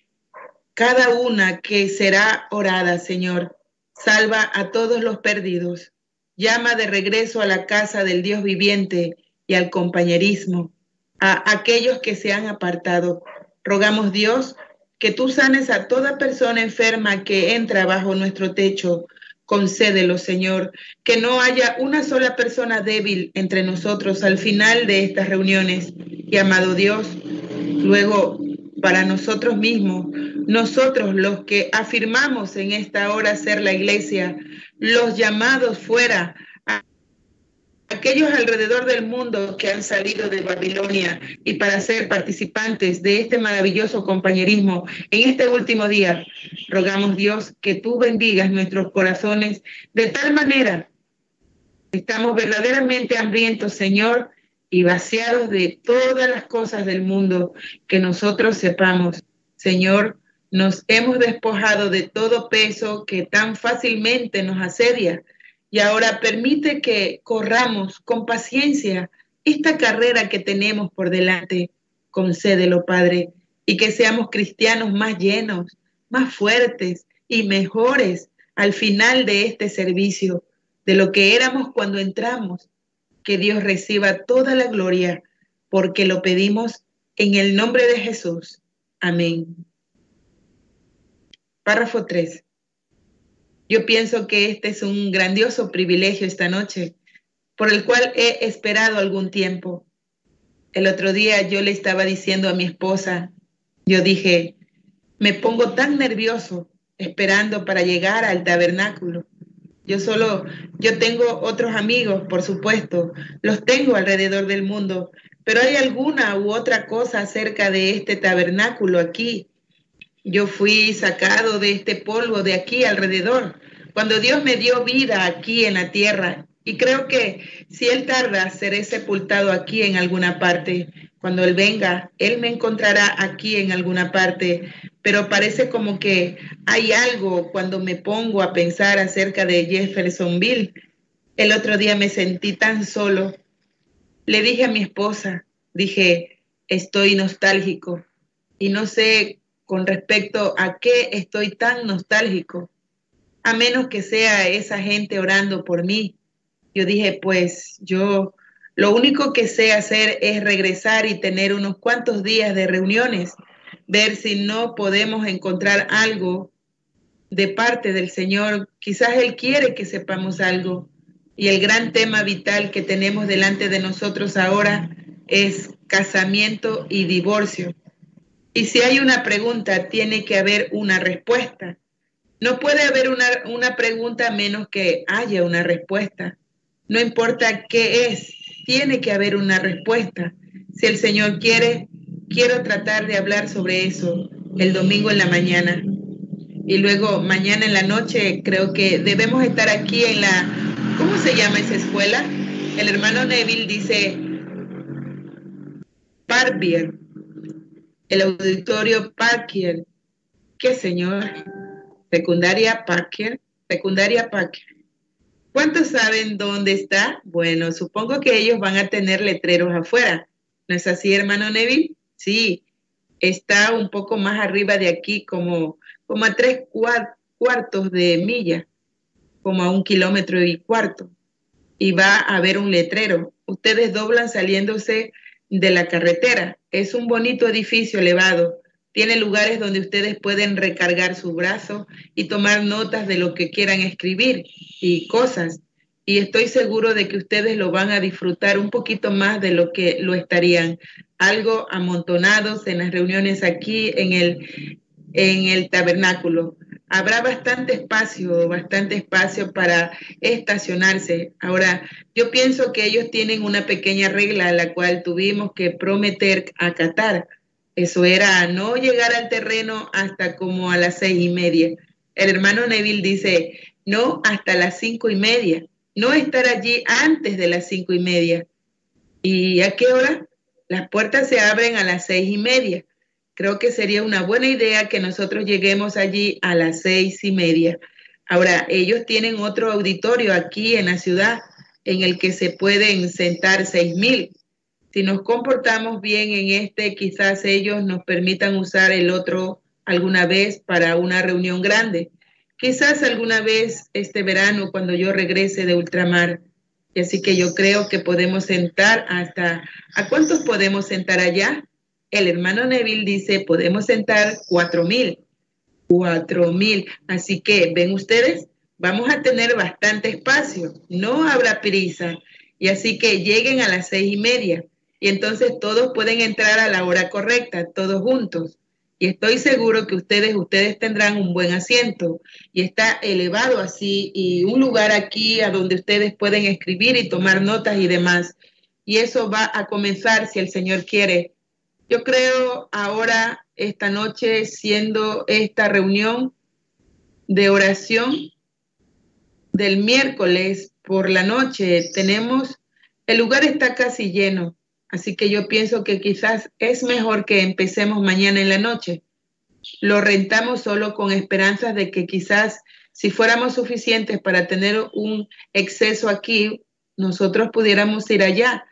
cada una que será orada, Señor. Salva a todos los perdidos. Llama de regreso a la casa del Dios viviente y al compañerismo, a aquellos que se han apartado. Rogamos, Dios, que tú sanes a toda persona enferma que entra bajo nuestro techo, Concédelo, Señor, que no haya una sola persona débil entre nosotros al final de estas reuniones. Y amado Dios, luego para nosotros mismos, nosotros los que afirmamos en esta hora ser la iglesia, los llamados fuera aquellos alrededor del mundo que han salido de Babilonia y para ser participantes de este maravilloso compañerismo en este último día, rogamos Dios que tú bendigas nuestros corazones de tal manera estamos verdaderamente hambrientos, Señor, y vaciados de todas las cosas del mundo que nosotros sepamos, Señor, nos hemos despojado de todo peso que tan fácilmente nos asedia y ahora permite que corramos con paciencia esta carrera que tenemos por delante. Concédelo, Padre, y que seamos cristianos más llenos, más fuertes y mejores al final de este servicio de lo que éramos cuando entramos. Que Dios reciba toda la gloria, porque lo pedimos en el nombre de Jesús. Amén. Párrafo 3. Yo pienso que este es un grandioso privilegio esta noche, por el cual he esperado algún tiempo. El otro día yo le estaba diciendo a mi esposa, yo dije, me pongo tan nervioso esperando para llegar al tabernáculo. Yo solo, yo tengo otros amigos, por supuesto, los tengo alrededor del mundo, pero hay alguna u otra cosa acerca de este tabernáculo aquí yo fui sacado de este polvo de aquí alrededor, cuando Dios me dio vida aquí en la tierra. Y creo que si Él tarda, seré sepultado aquí en alguna parte. Cuando Él venga, Él me encontrará aquí en alguna parte. Pero parece como que hay algo cuando me pongo a pensar acerca de Jeffersonville. El otro día me sentí tan solo. Le dije a mi esposa, dije, estoy nostálgico y no sé con respecto a qué estoy tan nostálgico, a menos que sea esa gente orando por mí. Yo dije, pues yo lo único que sé hacer es regresar y tener unos cuantos días de reuniones, ver si no podemos encontrar algo de parte del Señor. Quizás Él quiere que sepamos algo. Y el gran tema vital que tenemos delante de nosotros ahora es casamiento y divorcio. Y si hay una pregunta, tiene que haber una respuesta. No puede haber una, una pregunta menos que haya una respuesta. No importa qué es, tiene que haber una respuesta. Si el Señor quiere, quiero tratar de hablar sobre eso el domingo en la mañana. Y luego mañana en la noche creo que debemos estar aquí en la, ¿cómo se llama esa escuela? El hermano Neville dice Parbier, el auditorio Parker. ¿Qué señor? Secundaria Parker, secundaria Parker. ¿Cuántos saben dónde está? Bueno, supongo que ellos van a tener letreros afuera. ¿No es así, hermano Neville? Sí, está un poco más arriba de aquí, como, como a tres cuartos de milla, como a un kilómetro y cuarto. Y va a haber un letrero. Ustedes doblan saliéndose de la carretera. Es un bonito edificio elevado. Tiene lugares donde ustedes pueden recargar su brazo y tomar notas de lo que quieran escribir y cosas. Y estoy seguro de que ustedes lo van a disfrutar un poquito más de lo que lo estarían. Algo amontonados en las reuniones aquí en el, en el tabernáculo. Habrá bastante espacio, bastante espacio para estacionarse. Ahora, yo pienso que ellos tienen una pequeña regla a la cual tuvimos que prometer acatar eso era no llegar al terreno hasta como a las seis y media. El hermano Neville dice, no hasta las cinco y media, no estar allí antes de las cinco y media. ¿Y a qué hora? Las puertas se abren a las seis y media. Creo que sería una buena idea que nosotros lleguemos allí a las seis y media. Ahora, ellos tienen otro auditorio aquí en la ciudad en el que se pueden sentar seis mil si nos comportamos bien en este, quizás ellos nos permitan usar el otro alguna vez para una reunión grande. Quizás alguna vez este verano cuando yo regrese de ultramar. Y así que yo creo que podemos sentar hasta... ¿A cuántos podemos sentar allá? El hermano Neville dice, podemos sentar cuatro mil. Cuatro mil. Así que, ¿ven ustedes? Vamos a tener bastante espacio. No habrá prisa. Y así que lleguen a las seis y media y entonces todos pueden entrar a la hora correcta, todos juntos. Y estoy seguro que ustedes, ustedes tendrán un buen asiento y está elevado así y un lugar aquí a donde ustedes pueden escribir y tomar notas y demás. Y eso va a comenzar si el Señor quiere. Yo creo ahora, esta noche, siendo esta reunión de oración del miércoles por la noche, tenemos, el lugar está casi lleno Así que yo pienso que quizás es mejor que empecemos mañana en la noche. Lo rentamos solo con esperanzas de que quizás si fuéramos suficientes para tener un exceso aquí, nosotros pudiéramos ir allá.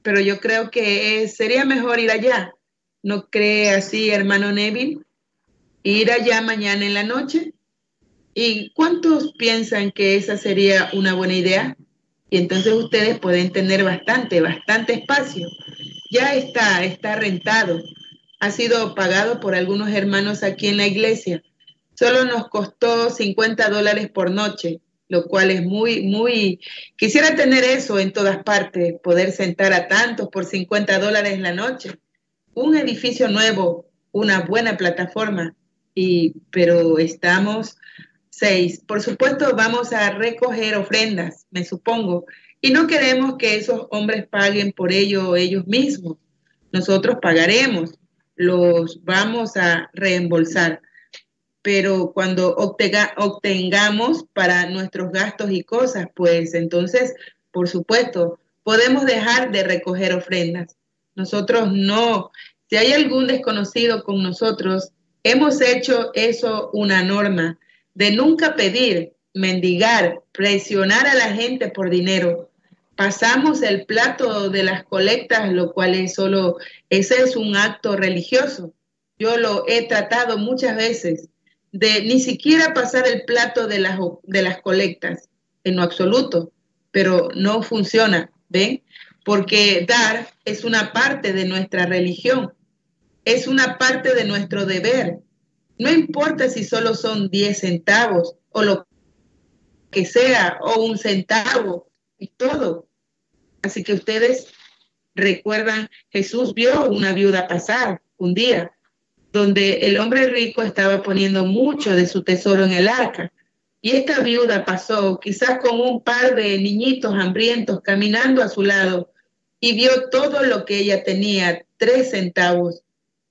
Pero yo creo que sería mejor ir allá. ¿No cree así, hermano Neville? Ir allá mañana en la noche. ¿Y cuántos piensan que esa sería una buena idea? y entonces ustedes pueden tener bastante, bastante espacio. Ya está, está rentado. Ha sido pagado por algunos hermanos aquí en la iglesia. Solo nos costó 50 dólares por noche, lo cual es muy, muy... Quisiera tener eso en todas partes, poder sentar a tantos por 50 dólares la noche. Un edificio nuevo, una buena plataforma, y, pero estamos Seis, por supuesto vamos a recoger ofrendas, me supongo, y no queremos que esos hombres paguen por ello ellos mismos. Nosotros pagaremos, los vamos a reembolsar, pero cuando obtengamos para nuestros gastos y cosas, pues entonces, por supuesto, podemos dejar de recoger ofrendas. Nosotros no, si hay algún desconocido con nosotros, hemos hecho eso una norma de nunca pedir, mendigar, presionar a la gente por dinero. pasamos el plato de las colectas, lo cual es solo, ese es un acto religioso. Yo lo he tratado muchas veces de ni siquiera pasar el plato de las, de las colectas, en lo absoluto, pero no funciona, ¿ven? Porque dar es una parte de nuestra religión, es una parte de nuestro deber. No importa si solo son 10 centavos o lo que sea, o un centavo, y todo. Así que ustedes recuerdan, Jesús vio una viuda pasar un día, donde el hombre rico estaba poniendo mucho de su tesoro en el arca. Y esta viuda pasó quizás con un par de niñitos hambrientos caminando a su lado y vio todo lo que ella tenía, tres centavos.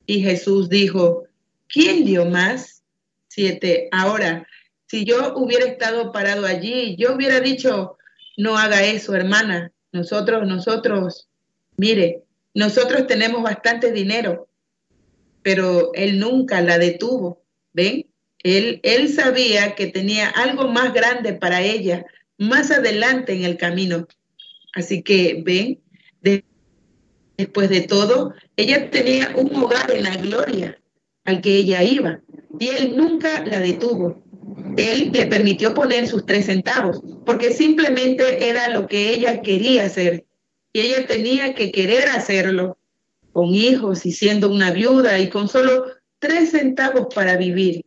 Y Jesús dijo, ¿quién dio más? Siete. Ahora, si yo hubiera estado parado allí, yo hubiera dicho, no haga eso, hermana. Nosotros, nosotros, mire, nosotros tenemos bastante dinero, pero él nunca la detuvo, ¿ven? Él, él sabía que tenía algo más grande para ella más adelante en el camino. Así que, ven, después de todo, ella tenía un hogar en la gloria al que ella iba y él nunca la detuvo. Él le permitió poner sus tres centavos porque simplemente era lo que ella quería hacer y ella tenía que querer hacerlo con hijos y siendo una viuda y con solo tres centavos para vivir.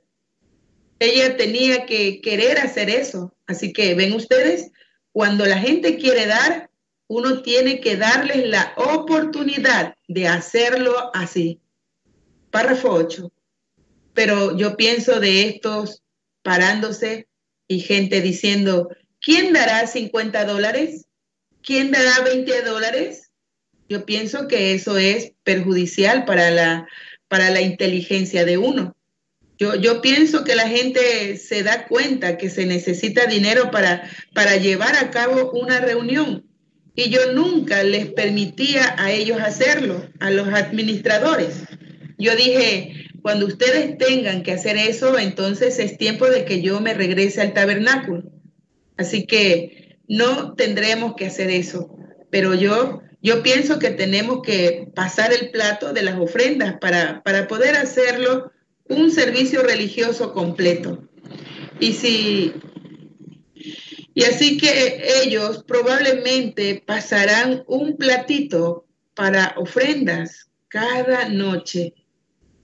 Ella tenía que querer hacer eso. Así que ven ustedes, cuando la gente quiere dar, uno tiene que darles la oportunidad de hacerlo así. Párrafo 8. Pero yo pienso de estos parándose y gente diciendo, ¿quién dará 50 dólares? ¿Quién dará 20 dólares? Yo pienso que eso es perjudicial para la, para la inteligencia de uno. Yo, yo, pienso que la gente se da cuenta que se necesita dinero para, para llevar a cabo una reunión. Y yo nunca les permitía a ellos hacerlo, a los administradores. Yo dije, cuando ustedes tengan que hacer eso, entonces es tiempo de que yo me regrese al tabernáculo. Así que no tendremos que hacer eso. Pero yo yo pienso que tenemos que pasar el plato de las ofrendas para, para poder hacerlo un servicio religioso completo. Y si y así que ellos probablemente pasarán un platito para ofrendas cada noche,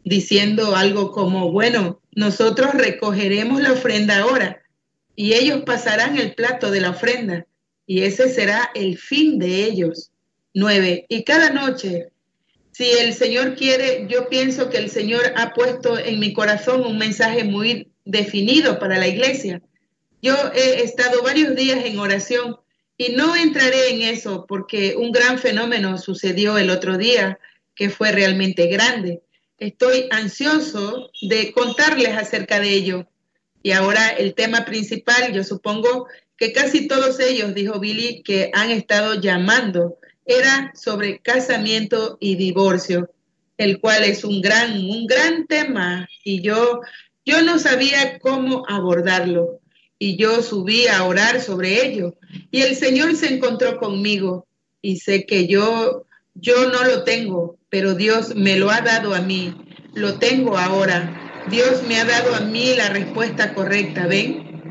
diciendo algo como, bueno, nosotros recogeremos la ofrenda ahora y ellos pasarán el plato de la ofrenda y ese será el fin de ellos. Nueve. Y cada noche, si el Señor quiere, yo pienso que el Señor ha puesto en mi corazón un mensaje muy definido para la iglesia. Yo he estado varios días en oración y no entraré en eso porque un gran fenómeno sucedió el otro día que fue realmente grande. Estoy ansioso de contarles acerca de ello. Y ahora el tema principal, yo supongo que casi todos ellos, dijo Billy, que han estado llamando era sobre casamiento y divorcio, el cual es un gran, un gran tema y yo, yo no sabía cómo abordarlo y yo subí a orar sobre ello y el Señor se encontró conmigo y sé que yo, yo no lo tengo, pero Dios me lo ha dado a mí, lo tengo ahora. Dios me ha dado a mí la respuesta correcta, ¿ven?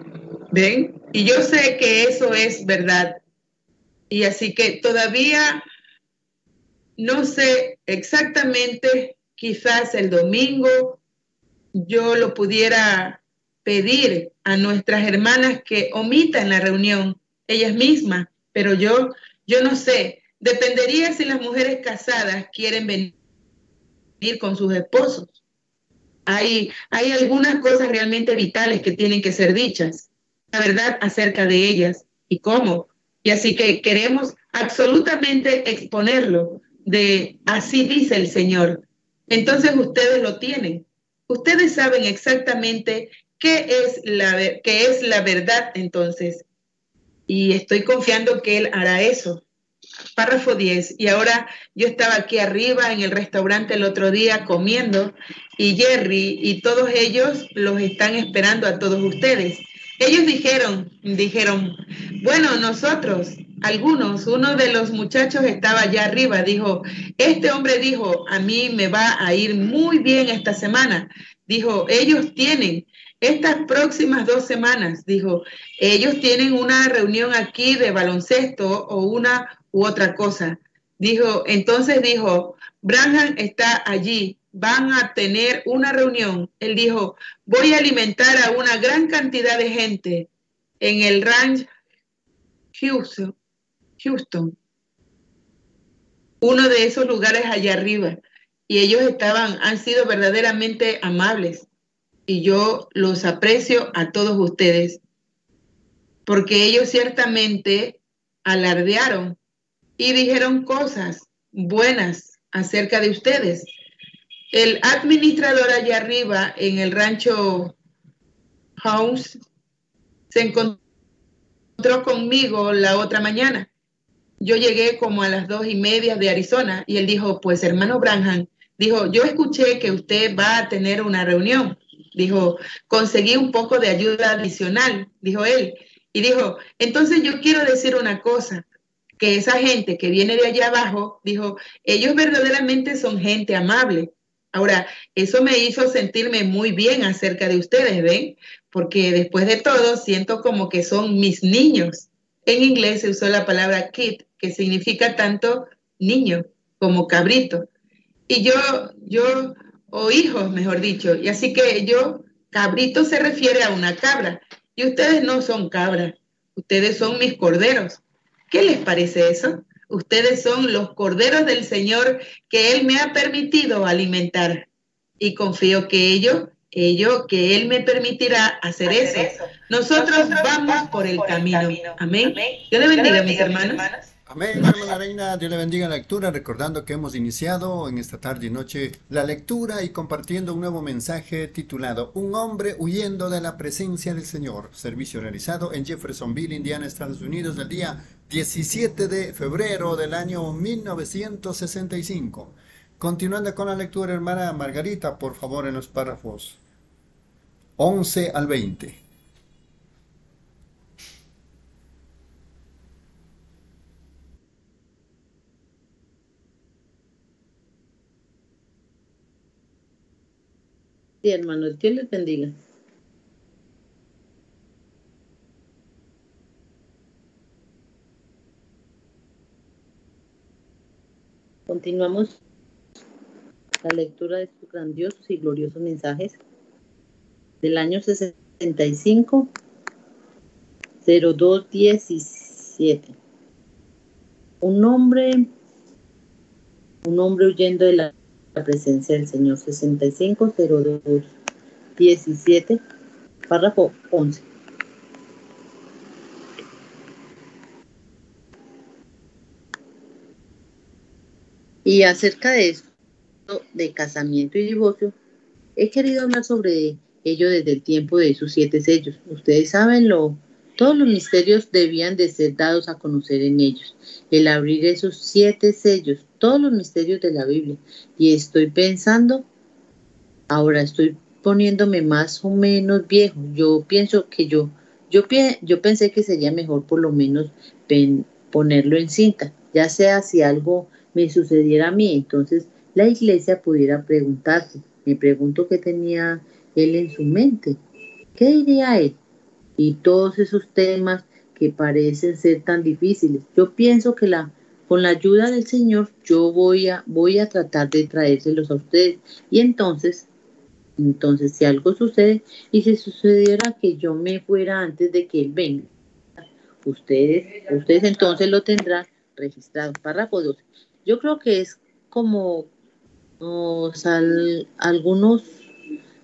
¿Ven? Y yo sé que eso es verdad. Y así que todavía no sé exactamente, quizás el domingo yo lo pudiera pedir a nuestras hermanas que omitan la reunión ellas mismas, pero yo, yo no sé, dependería si las mujeres casadas quieren venir con sus esposos. Hay, hay algunas cosas realmente vitales que tienen que ser dichas, la verdad acerca de ellas y cómo y así que queremos absolutamente exponerlo de así dice el Señor. Entonces ustedes lo tienen. Ustedes saben exactamente qué es la, qué es la verdad entonces. Y estoy confiando que Él hará eso. Párrafo 10. Y ahora yo estaba aquí arriba en el restaurante el otro día comiendo y Jerry y todos ellos los están esperando a todos ustedes. Ellos dijeron, dijeron, bueno, nosotros, algunos, uno de los muchachos estaba allá arriba, dijo, este hombre dijo, a mí me va a ir muy bien esta semana. Dijo, ellos tienen estas próximas dos semanas, dijo, ellos tienen una reunión aquí de baloncesto o una u otra cosa. Dijo, entonces dijo, Branham está allí, van a tener una reunión. Él dijo, voy a alimentar a una gran cantidad de gente en el ranch Houston, Houston, uno de esos lugares allá arriba. Y ellos estaban, han sido verdaderamente amables. Y yo los aprecio a todos ustedes, porque ellos ciertamente alardearon y dijeron cosas buenas acerca de ustedes. El administrador allá arriba en el rancho House se encontró conmigo la otra mañana. Yo llegué como a las dos y media de Arizona y él dijo, pues hermano Branham, dijo, yo escuché que usted va a tener una reunión. Dijo, conseguí un poco de ayuda adicional, dijo él. Y dijo, entonces yo quiero decir una cosa, que esa gente que viene de allá abajo, dijo, ellos verdaderamente son gente amable. Ahora, eso me hizo sentirme muy bien acerca de ustedes, ¿ven? porque después de todo siento como que son mis niños. En inglés se usó la palabra kid, que significa tanto niño como cabrito. Y yo, yo, o hijos, mejor dicho. Y así que yo, cabrito se refiere a una cabra. Y ustedes no son cabras, ustedes son mis corderos. ¿Qué les parece eso? Ustedes son los corderos del Señor que Él me ha permitido alimentar. Y confío que ellos ello que Él me permitirá hacer, eso. Nosotros, vamos, por el, camino. Amén. Dios le bendiga, mis hermanos. Amén, hermana reina, Dios le bendiga la lectura, recordando que hemos iniciado en esta tarde y noche la lectura y compartiendo un nuevo mensaje titulado Un hombre huyendo de la presencia del Señor, servicio realizado en Jeffersonville, Indiana, Estados Unidos, el día 17 de febrero del año 1965. Continuando con la lectura, hermana Margarita, por favor, en los párrafos 11 al 20. Sí, hermano, Dios les bendiga. Continuamos la lectura de sus grandiosos y gloriosos mensajes del año 65 0217 un hombre un hombre huyendo de la, presencia del Señor 65 0217 párrafo 11 y acerca de esto de casamiento y divorcio, he querido hablar sobre ello desde el tiempo de esos siete sellos. Ustedes saben lo, todos los misterios debían de ser dados a conocer en ellos. El abrir esos siete sellos, todos los misterios de la Biblia. Y estoy pensando, ahora estoy poniéndome más o menos viejo. Yo pienso que yo, yo, yo pensé que sería mejor por lo menos ponerlo en cinta, ya sea si algo me sucediera a mí. Entonces, la iglesia pudiera preguntarse, me pregunto qué tenía él en su mente, qué diría él, y todos esos temas que parecen ser tan difíciles. Yo pienso que la, con la ayuda del Señor yo voy a, voy a tratar de traérselos a ustedes. Y entonces, entonces si algo sucede y si sucediera que yo me fuera antes de que Él venga, ustedes, ustedes entonces lo tendrán registrado. Párrafo 12. Yo creo que es como algunos,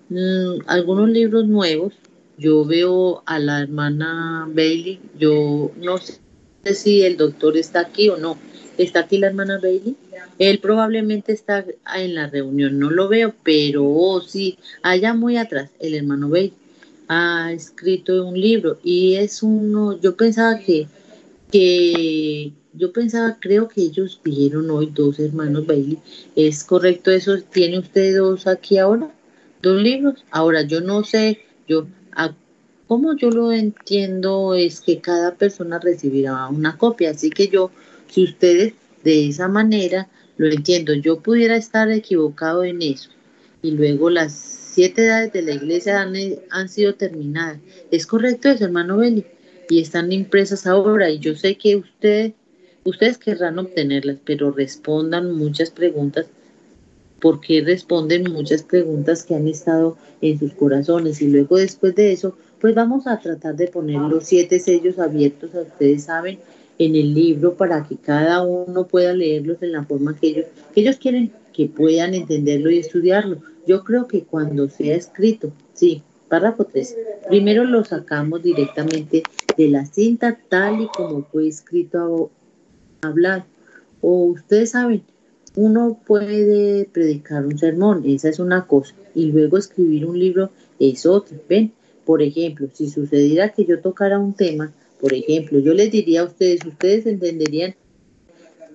mm, algunos libros nuevos. Yo veo a la hermana Bailey, yo no sé si el doctor está aquí o no. ¿Está aquí la hermana Bailey? Él probablemente está en la reunión, no lo veo, pero oh, sí, allá muy atrás, el hermano Bailey ha escrito un libro y es uno, yo pensaba que, que yo pensaba, creo que ellos dijeron hoy dos hermanos Bailey. ¿Es correcto eso? ¿Tiene usted dos aquí ahora? ¿Dos libros? Ahora, yo no sé, yo como yo lo entiendo es que cada persona recibirá una copia, así que yo, si ustedes de esa manera lo entiendo, yo pudiera estar equivocado en eso y luego las siete edades de la iglesia han, han sido terminadas. ¿Es correcto eso, hermano Beli? Y están impresas ahora y yo sé que usted, ustedes querrán obtenerlas, pero respondan muchas preguntas porque responden muchas preguntas que han estado en sus corazones y luego después de eso pues vamos a tratar de poner los siete sellos abiertos, a ustedes saben, en el libro para que cada uno pueda leerlos en la forma que ellos, que ellos quieren que puedan entenderlo y estudiarlo. Yo creo que cuando sea escrito, sí, párrafo 3, primero lo sacamos directamente de la cinta tal y como fue escrito a hablar. O ustedes saben, uno puede predicar un sermón, esa es una cosa, y luego escribir un libro es otra, ¿ven? Por ejemplo, si sucediera que yo tocara un tema, por ejemplo, yo les diría a ustedes, ustedes entenderían,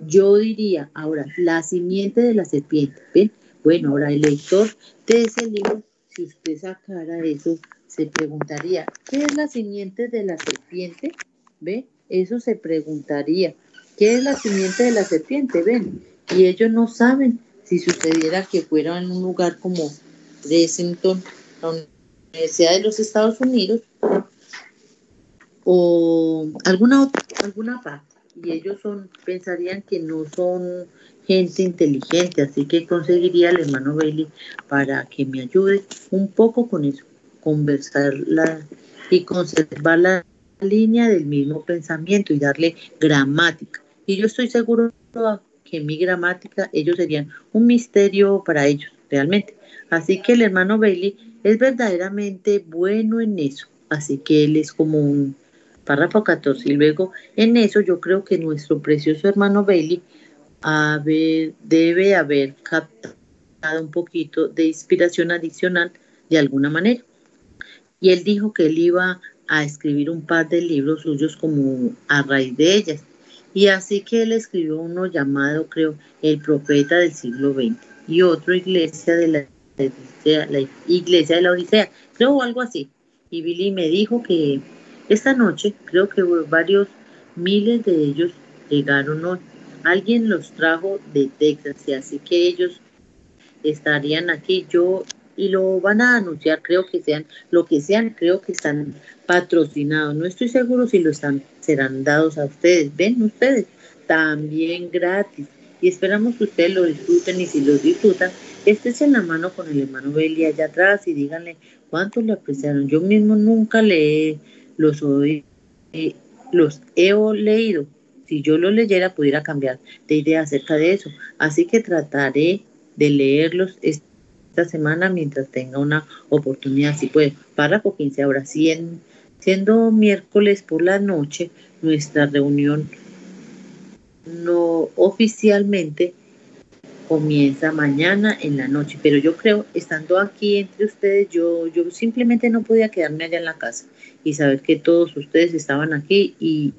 yo diría, ahora, la simiente de la serpiente, ¿ven? Bueno, ahora el lector de ese libro, si usted sacara eso, se preguntaría, ¿qué es la simiente de la serpiente? ¿Ve? Eso se preguntaría, ¿qué es la simiente de la serpiente? ¿Ven? Y ellos no saben si sucediera que fuera en un lugar como Dresdenton, Universidad de los Estados Unidos o alguna otra, alguna parte. Y ellos son pensarían que no son gente inteligente así que conseguiría al hermano Bailey para que me ayude un poco con eso conversarla y conservar la línea del mismo pensamiento y darle gramática. Y yo estoy seguro que mi gramática ellos serían un misterio para ellos realmente. Así que el hermano Bailey es verdaderamente bueno en eso. Así que él es como un párrafo 14. Y luego en eso yo creo que nuestro precioso hermano Bailey debe haber captado un poquito de inspiración adicional de alguna manera. Y él dijo que él iba a escribir un par de libros suyos como a raíz de ellas. Y así que él escribió uno llamado, creo, El Profeta del siglo XX y otro Iglesia de la la iglesia de la Odisea, creo algo así. Y Billy me dijo que esta noche, creo que varios miles de ellos llegaron hoy. Alguien los trajo de Texas, y así que ellos estarían aquí. Yo y lo van a anunciar, creo que sean lo que sean, creo que están patrocinados. No estoy seguro si lo están, serán dados a ustedes. Ven ustedes, también gratis. Y esperamos que ustedes lo disfruten y si los disfrutan, estés en la mano con el hermano Beli allá atrás y díganle cuánto le apreciaron. Yo mismo nunca le los, eh, los he leído. Si yo lo leyera, pudiera cambiar de idea acerca de eso. Así que trataré de leerlos esta semana mientras tenga una oportunidad. Si puede, párrafo 15. Ahora, siendo miércoles por la noche, nuestra reunión no oficialmente comienza mañana en la noche, pero yo creo, estando aquí entre ustedes, yo, yo simplemente no podía quedarme allá en la casa y saber que todos ustedes estaban aquí y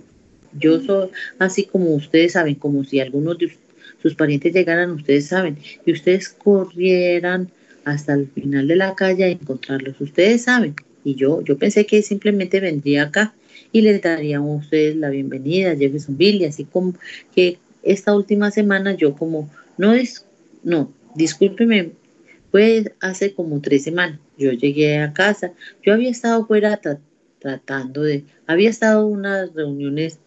yo soy así como ustedes saben, como si algunos de sus parientes llegaran, ustedes saben, y ustedes corrieran hasta el final de la calle a encontrarlos, ustedes saben, y yo, yo pensé que simplemente vendría acá y les daría a ustedes la bienvenida a Jeffersonville, así como que esta última semana yo como no es, no, discúlpeme, fue hace como tres semanas. Yo llegué a casa, yo había estado fuera tratando de, había estado en unas reuniones,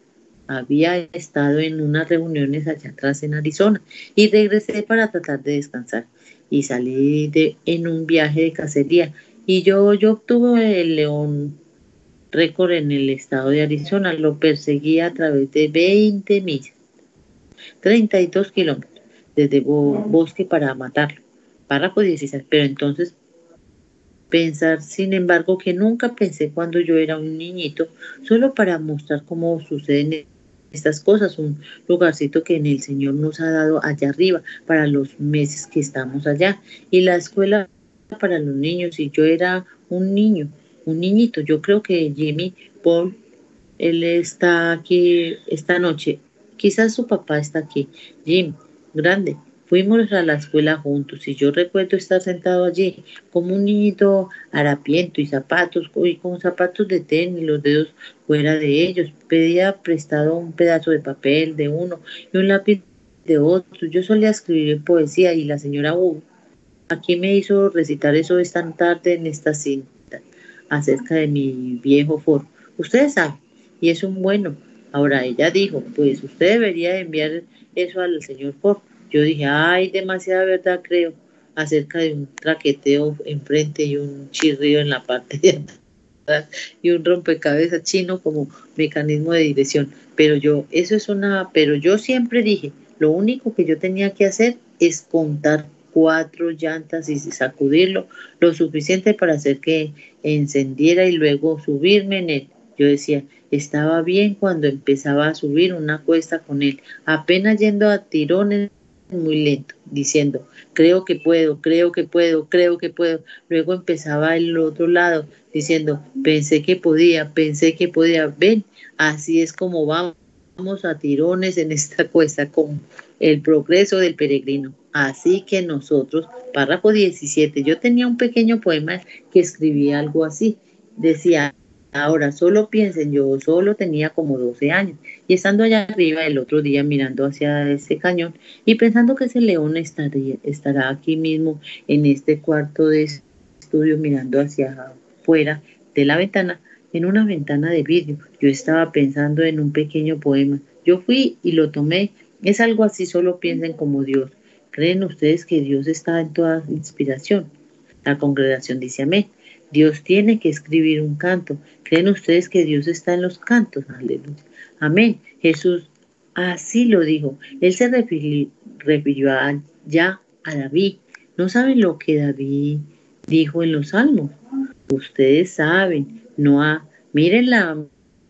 había estado en unas reuniones allá atrás en Arizona y regresé para tratar de descansar y salí de, en un viaje de cacería y yo, yo obtuve el león récord en el estado de Arizona, lo perseguí a través de 20 millas, 32 kilómetros desde bosque para matarlo. Párrafo 16. Pero entonces pensar, sin embargo, que nunca pensé cuando yo era un niñito, solo para mostrar cómo suceden estas cosas, un lugarcito que en el Señor nos ha dado allá arriba para los meses que estamos allá. Y la escuela para los niños, y yo era un niño, un niñito, yo creo que Jimmy Paul, él está aquí esta noche, quizás su papá está aquí, Jim, grande, Fuimos a la escuela juntos y yo recuerdo estar sentado allí como un niñito harapiento y zapatos y con zapatos de tenis, los dedos fuera de ellos. Pedía prestado un pedazo de papel de uno y un lápiz de otro. Yo solía escribir poesía y la señora Wu aquí me hizo recitar eso esta tarde en esta cinta acerca de mi viejo foro. Ustedes saben, y es un bueno. Ahora ella dijo, pues usted debería enviar eso al señor Ford. Yo dije, ay, demasiada verdad creo, acerca de un traqueteo enfrente y un chirrío en la parte de atrás y un rompecabezas chino como mecanismo de dirección. Pero yo, eso es una, pero yo siempre dije, lo único que yo tenía que hacer es contar cuatro llantas y sacudirlo lo suficiente para hacer que encendiera y luego subirme en él. Yo decía, estaba bien cuando empezaba a subir una cuesta con él, apenas yendo a tirones muy lento, diciendo, creo que puedo, creo que puedo, creo que puedo. Luego empezaba el otro lado, diciendo, pensé que podía, pensé que podía. Ven, así es como vamos a tirones en esta cuesta, con el progreso del peregrino. Así que nosotros, párrafo 17, yo tenía un pequeño poema que escribía algo así. Decía, Ahora, solo piensen, yo solo tenía como 12 años y estando allá arriba el otro día mirando hacia ese cañón y pensando que ese león estaría, estará aquí mismo en este cuarto de estudio mirando hacia afuera de la ventana, en una ventana de vidrio. Yo estaba pensando en un pequeño poema. Yo fui y lo tomé. Es algo así, solo piensen como Dios. ¿Creen ustedes que Dios está en toda inspiración? La congregación dice amén. Dios tiene que escribir un canto. ¿Creen ustedes que Dios está en los cantos? Aleluya. Amén. Jesús así lo dijo. Él se refirió, ya a David. ¿No saben lo que David dijo en los salmos? Ustedes saben. No ha, miren la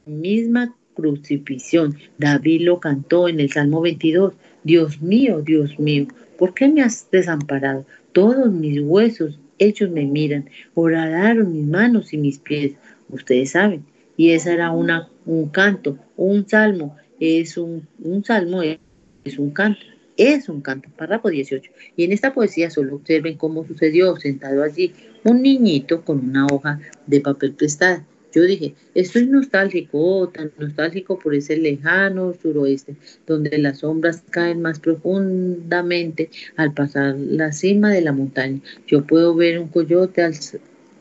misma crucifixión. David lo cantó en el Salmo 22. Dios mío, Dios mío, ¿por qué me has desamparado? Todos mis huesos ellos me miran, horadaron mis manos y mis pies, ustedes saben. Y esa era una, un canto, un salmo, es un, un salmo, es, es un canto, es un canto, párrafo 18. Y en esta poesía solo observen cómo sucedió sentado allí un niñito con una hoja de papel prestada yo dije, estoy nostálgico, tan nostálgico por ese lejano suroeste, donde las sombras caen más profundamente al pasar la cima de la montaña. Yo puedo ver un coyote al,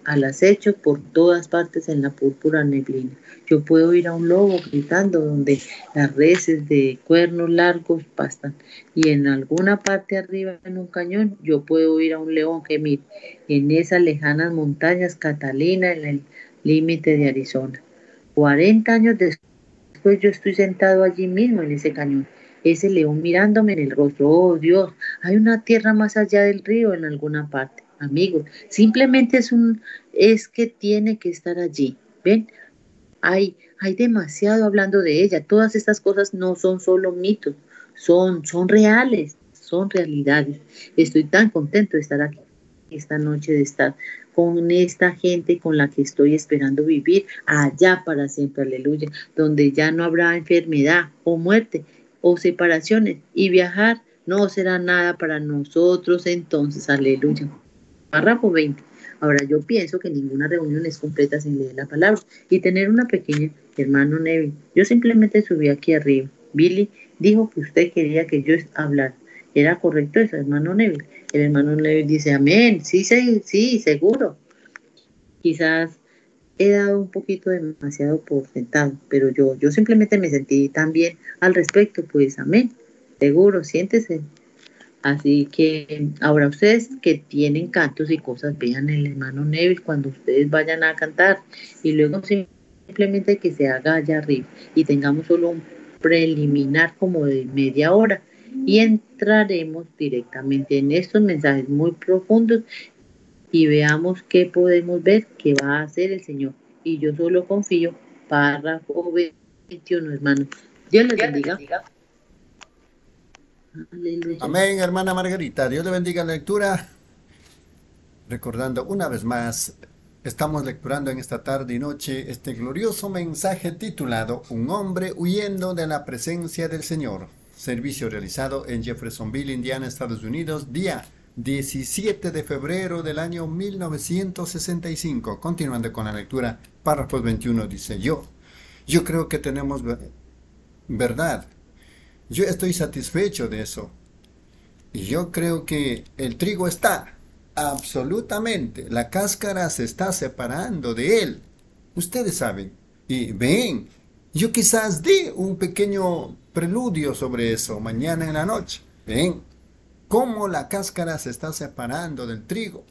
al acecho por todas partes en la púrpura neblina. Yo puedo ir a un lobo gritando donde las reses de cuernos largos pastan. Y en alguna parte arriba en un cañón yo puedo ir a un león gemir. En esas lejanas montañas Catalina, en el límite de Arizona. 40 años después yo estoy sentado allí mismo en ese cañón, ese león mirándome en el rostro. Oh Dios, hay una tierra más allá del río en alguna parte. Amigos, simplemente es un es que tiene que estar allí. ¿Ven? Hay hay demasiado hablando de ella. Todas estas cosas no son solo mitos, son son reales, son realidades. Estoy tan contento de estar aquí esta noche, de estar con esta gente con la que estoy esperando vivir allá para siempre, aleluya, donde ya no habrá enfermedad o muerte o separaciones y viajar no será nada para nosotros entonces, aleluya. Párrafo 20. Ahora yo pienso que ninguna reunión es completa sin leer la palabra y tener una pequeña hermano Neville. Yo simplemente subí aquí arriba. Billy dijo que usted quería que yo hablara. ¿Era correcto eso, hermano Neville? El hermano Neville dice, amén, sí, sí, sí, seguro. Quizás he dado un poquito demasiado por sentado, pero yo, yo simplemente me sentí tan bien al respecto, pues amén, seguro, siéntese. Así que ahora ustedes que tienen cantos y cosas, vean el hermano Neville cuando ustedes vayan a cantar y luego simplemente que se haga allá arriba y tengamos solo un preliminar como de media hora y entraremos directamente en estos mensajes muy profundos y veamos qué podemos ver que va a hacer el Señor. Y yo solo confío, párrafo 21, hermanos. Dios les bendiga. Amén, hermana Margarita. Dios le bendiga la lectura. Recordando una vez más, estamos lecturando en esta tarde y noche este glorioso mensaje titulado Un hombre huyendo de la presencia del Señor. Servicio realizado en Jeffersonville, Indiana, Estados Unidos, día 17 de febrero del año 1965. Continuando con la lectura, párrafo 21 dice yo, yo creo que tenemos verdad. Yo estoy satisfecho de eso. Y yo creo que el trigo está, absolutamente, la cáscara se está separando de él. Ustedes saben. Y ven, yo quizás dé un pequeño preludio sobre eso mañana en la noche. Ven, cómo la cáscara se está separando del trigo.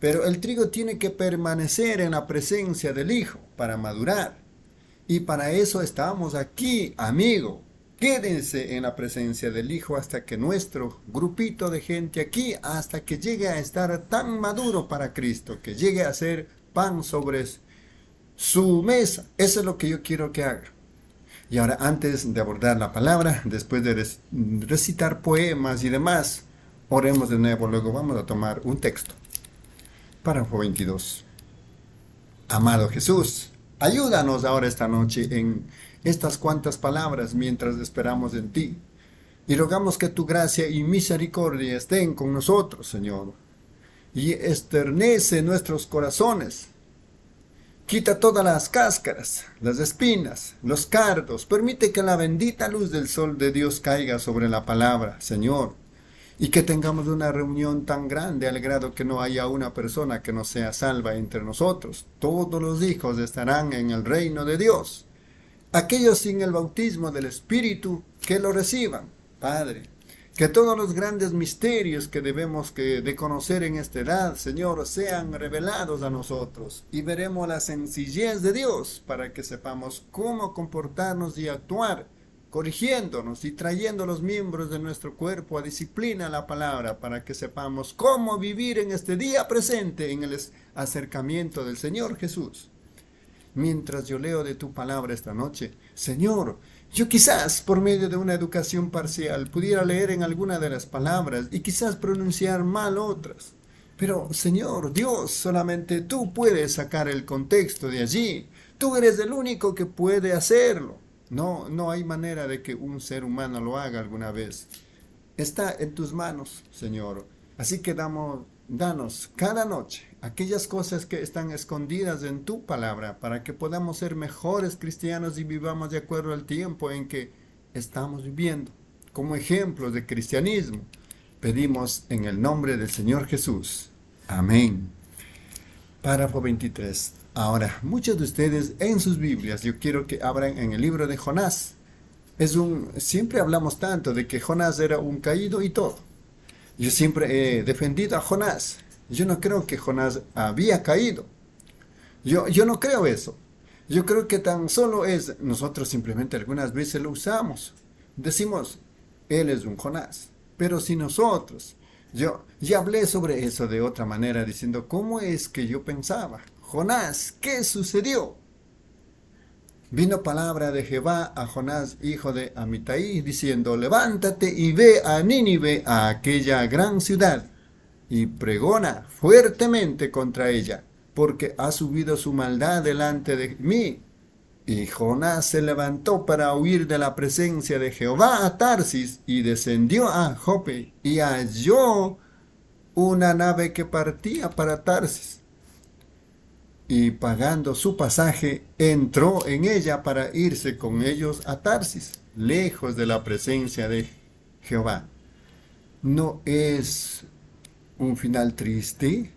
Pero el trigo tiene que permanecer en la presencia del Hijo para madurar. Y para eso estamos aquí, amigo. Quédense en la presencia del Hijo hasta que nuestro grupito de gente aquí, hasta que llegue a estar tan maduro para Cristo, que llegue a ser pan sobre su mesa. Eso es lo que yo quiero que haga. Y ahora, antes de abordar la palabra, después de recitar poemas y demás, oremos de nuevo. Luego vamos a tomar un texto. Párrafo 22. Amado Jesús, ayúdanos ahora esta noche en estas cuantas palabras mientras esperamos en ti. Y rogamos que tu gracia y misericordia estén con nosotros, Señor. Y esternece nuestros corazones. Quita todas las cáscaras, las espinas, los cardos. Permite que la bendita luz del sol de Dios caiga sobre la palabra, Señor. Y que tengamos una reunión tan grande al grado que no haya una persona que no sea salva entre nosotros. Todos los hijos estarán en el reino de Dios aquellos sin el bautismo del Espíritu que lo reciban, Padre. Que todos los grandes misterios que debemos que de conocer en esta edad, Señor, sean revelados a nosotros y veremos la sencillez de Dios para que sepamos cómo comportarnos y actuar, corrigiéndonos y trayendo los miembros de nuestro cuerpo a disciplina la palabra para que sepamos cómo vivir en este día presente en el acercamiento del Señor Jesús mientras yo leo de tu palabra esta noche. Señor, yo quizás por medio de una educación parcial pudiera leer en alguna de las palabras y quizás pronunciar mal otras. Pero, Señor, Dios, solamente tú puedes sacar el contexto de allí. Tú eres el único que puede hacerlo. No, no hay manera de que un ser humano lo haga alguna vez. Está en tus manos, Señor. Así que damos, danos cada noche aquellas cosas que están escondidas en tu palabra para que podamos ser mejores cristianos y vivamos de acuerdo al tiempo en que estamos viviendo. Como ejemplos de cristianismo, pedimos en el nombre del Señor Jesús. Amén. Párrafo 23. Ahora, muchos de ustedes en sus Biblias, yo quiero que abran en el libro de Jonás. Es un, siempre hablamos tanto de que Jonás era un caído y todo. Yo siempre he defendido a Jonás. Yo no creo que Jonás había caído. Yo, yo no creo eso. Yo creo que tan solo es, nosotros simplemente algunas veces lo usamos. Decimos, él es un Jonás. Pero si nosotros, yo ya hablé sobre eso de otra manera, diciendo, ¿cómo es que yo pensaba? Jonás, ¿qué sucedió? Vino palabra de Jehová a Jonás, hijo de Amitai, diciendo, levántate y ve a Nínive, a aquella gran ciudad, y pregona fuertemente contra ella, porque ha subido su maldad delante de mí. Y Jonás se levantó para huir de la presencia de Jehová a Tarsis y descendió a Jope y halló una nave que partía para Tarsis. Y pagando su pasaje, entró en ella para irse con ellos a Tarsis, lejos de la presencia de Jehová. No es un final triste,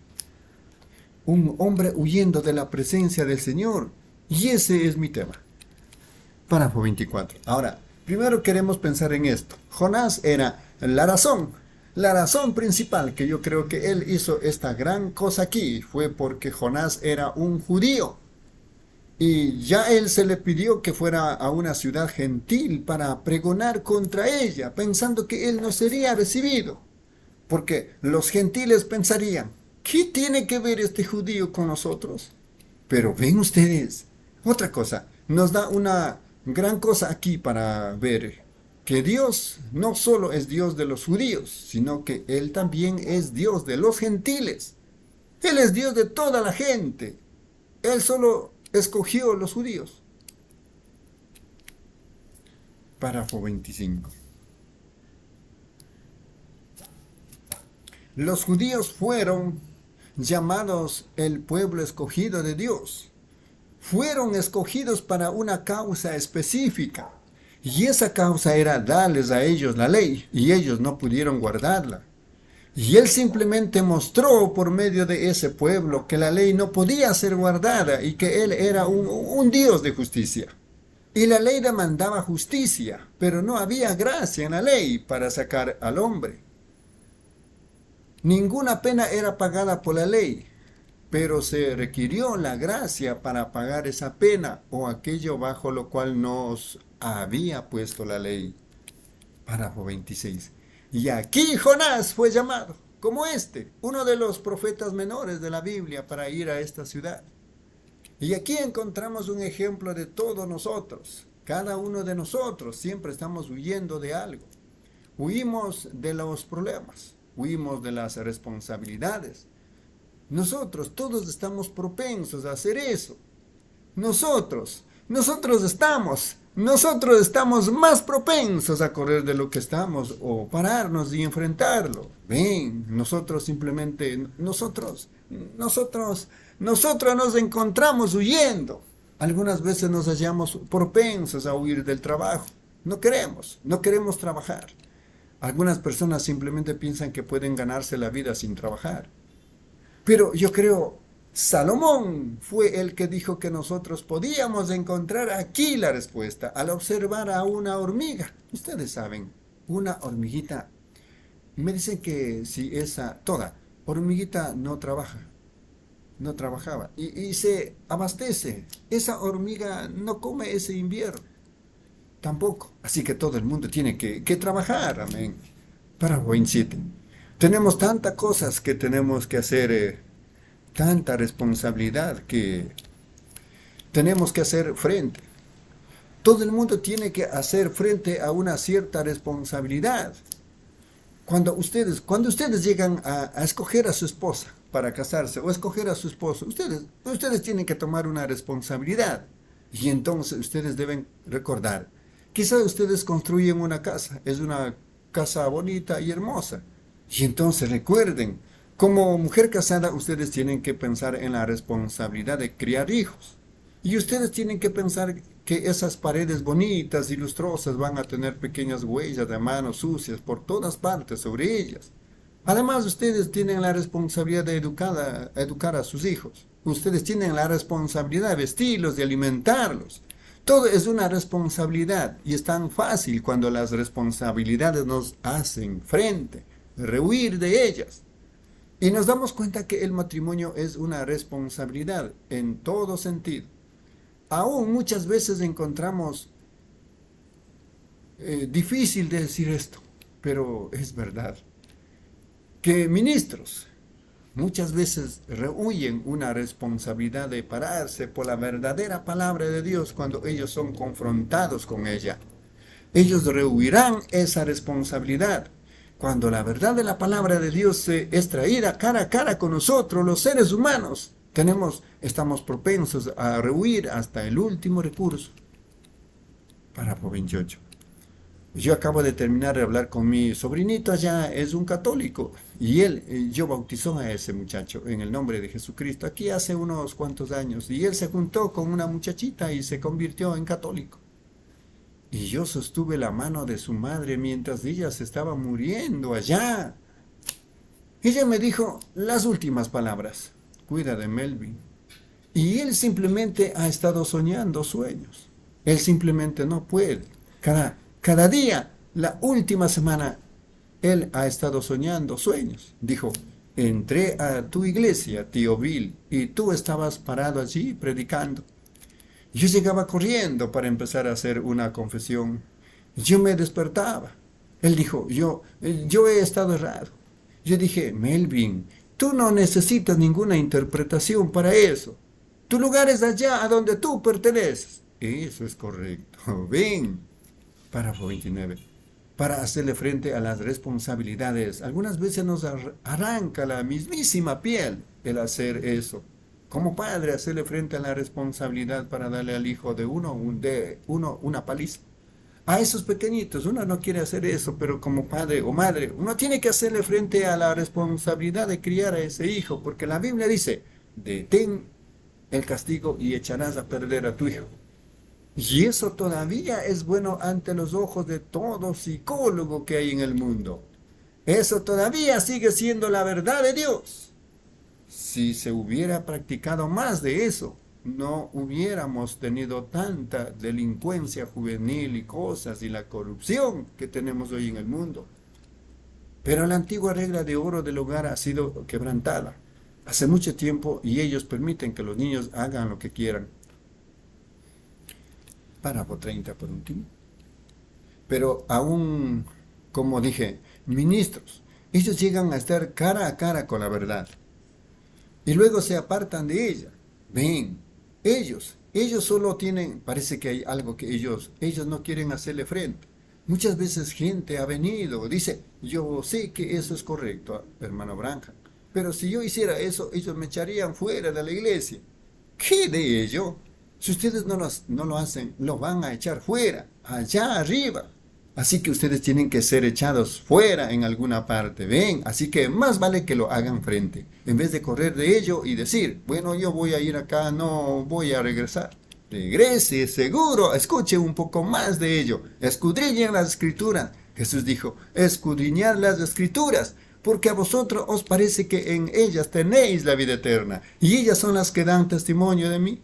un hombre huyendo de la presencia del Señor. Y ese es mi tema. Párrafo 24. Ahora, primero queremos pensar en esto. Jonás era la razón, la razón principal que yo creo que él hizo esta gran cosa aquí fue porque Jonás era un judío. Y ya él se le pidió que fuera a una ciudad gentil para pregonar contra ella, pensando que él no sería recibido. Porque los gentiles pensarían, ¿qué tiene que ver este judío con nosotros? Pero ven ustedes, otra cosa, nos da una gran cosa aquí para ver, que Dios no solo es Dios de los judíos, sino que Él también es Dios de los gentiles. Él es Dios de toda la gente. Él solo escogió los judíos. Párrafo 25. Los judíos fueron llamados el pueblo escogido de Dios. Fueron escogidos para una causa específica. Y esa causa era darles a ellos la ley, y ellos no pudieron guardarla. Y él simplemente mostró por medio de ese pueblo que la ley no podía ser guardada y que él era un, un Dios de justicia. Y la ley demandaba justicia, pero no había gracia en la ley para sacar al hombre. Ninguna pena era pagada por la ley, pero se requirió la gracia para pagar esa pena o aquello bajo lo cual nos había puesto la ley. Párrafo 26. Y aquí Jonás fue llamado, como este, uno de los profetas menores de la Biblia, para ir a esta ciudad. Y aquí encontramos un ejemplo de todos nosotros. Cada uno de nosotros siempre estamos huyendo de algo. Huimos de los problemas, huimos de las responsabilidades. Nosotros todos estamos propensos a hacer eso. Nosotros, nosotros estamos, nosotros estamos más propensos a correr de lo que estamos o pararnos y enfrentarlo. Ven, nosotros simplemente, nosotros, nosotros nosotros nos encontramos huyendo. Algunas veces nos hallamos propensos a huir del trabajo. No queremos, no queremos trabajar. Algunas personas simplemente piensan que pueden ganarse la vida sin trabajar. Pero yo creo, Salomón fue el que dijo que nosotros podíamos encontrar aquí la respuesta al observar a una hormiga. Ustedes saben, una hormiguita. Me dicen que si esa, toda hormiguita no trabaja, no trabajaba y, se abastece. Esa hormiga no come ese invierno. Tampoco. Así que todo el mundo tiene que, trabajar. Amén. Para 27. Tenemos tantas cosas que tenemos que hacer, eh, tanta responsabilidad que tenemos que hacer frente. Todo el mundo tiene que hacer frente a una cierta responsabilidad. Cuando ustedes, cuando ustedes llegan a escoger a su esposa, para casarse o escoger a su esposo, ustedes, ustedes tienen que tomar una responsabilidad. Y entonces ustedes deben recordar, quizás ustedes construyen una casa, es una casa bonita y hermosa. Y entonces recuerden, como mujer casada ustedes tienen que pensar en la responsabilidad de criar hijos. Y ustedes tienen que pensar que esas paredes bonitas y lustrosas van a tener pequeñas huellas de manos sucias por todas partes sobre ellas. Además, ustedes tienen la responsabilidad de educar a, educar a sus hijos. Ustedes tienen la responsabilidad de vestirlos, de alimentarlos. Todo es una responsabilidad y es tan fácil cuando las responsabilidades nos hacen frente, rehuir de ellas. Y nos damos cuenta que el matrimonio es una responsabilidad en todo sentido. Aún muchas veces encontramos eh, difícil de decir esto, pero es verdad que ministros muchas veces rehuyen una responsabilidad de pararse por la verdadera palabra de Dios cuando ellos son confrontados con ella. Ellos rehuirán esa responsabilidad. Cuando la verdad de la palabra de Dios es traída cara a cara con nosotros, los seres humanos, tenemos, estamos propensos a rehuir hasta el último recurso. Para 28. Yo acabo de terminar de hablar con mi sobrinito allá, es un católico, y él, eh, yo bautizó a ese muchacho en el nombre de Jesucristo, aquí hace unos cuantos años, y él se juntó con una muchachita y se convirtió en católico. Y yo sostuve la mano de su madre mientras ella se estaba muriendo allá. Ella me dijo las últimas palabras, cuida de Melvin. Y él simplemente ha estado soñando sueños. Él simplemente no puede. Cara, cada día, la última semana, él ha estado soñando sueños. Dijo, entré a tu iglesia, tío Bill, y tú estabas parado allí predicando. Yo llegaba corriendo para empezar a hacer una confesión. Yo me despertaba. Él dijo, yo, yo he estado errado. Yo dije, Melvin, tú no necesitas ninguna interpretación para eso. Tu lugar es allá a donde tú perteneces. Eso es correcto. Ven, Párrafo 29. Para hacerle frente a las responsabilidades, algunas veces nos arranca la mismísima piel el hacer eso. Como padre, hacerle frente a la responsabilidad para darle al hijo de uno, de uno una paliza. a esos pequeñitos. Uno no quiere hacer eso, pero como padre o madre, uno tiene que hacerle frente a la responsabilidad de criar a ese hijo, porque la Biblia dice, detén el castigo y echarás a perder a tu hijo. Y eso todavía es bueno ante los ojos de todo psicólogo que hay en el mundo. Eso todavía sigue siendo la verdad de Dios. Si se hubiera practicado más de eso, no hubiéramos tenido tanta delincuencia juvenil y cosas y la corrupción que tenemos hoy en el mundo. Pero la antigua regla de oro del hogar ha sido quebrantada hace mucho tiempo y ellos permiten que los niños hagan lo que quieran. Párrafo 30 por último. Pero aún, como dije, ministros, ellos llegan a estar cara a cara con la verdad y luego se apartan de ella. Ven, ellos, ellos solo tienen, parece que hay algo que ellos, ellos no quieren hacerle frente. Muchas veces gente ha venido, dice, yo sé que eso es correcto, hermano Branja, pero si yo hiciera eso, ellos me echarían fuera de la iglesia. ¿Qué de ello? Si ustedes no, no lo hacen, lo van a echar fuera, allá arriba. Así que ustedes tienen que ser echados fuera en alguna parte, ¿ven? Así que más vale que lo hagan frente, en vez de correr de ello y decir, bueno, yo voy a ir acá, no voy a regresar. Regrese, seguro, escuche un poco más de ello, escudriñen las escrituras. Jesús dijo, escudriñar las escrituras, porque a vosotros os parece que en ellas tenéis la vida eterna, y ellas son las que dan testimonio de mí.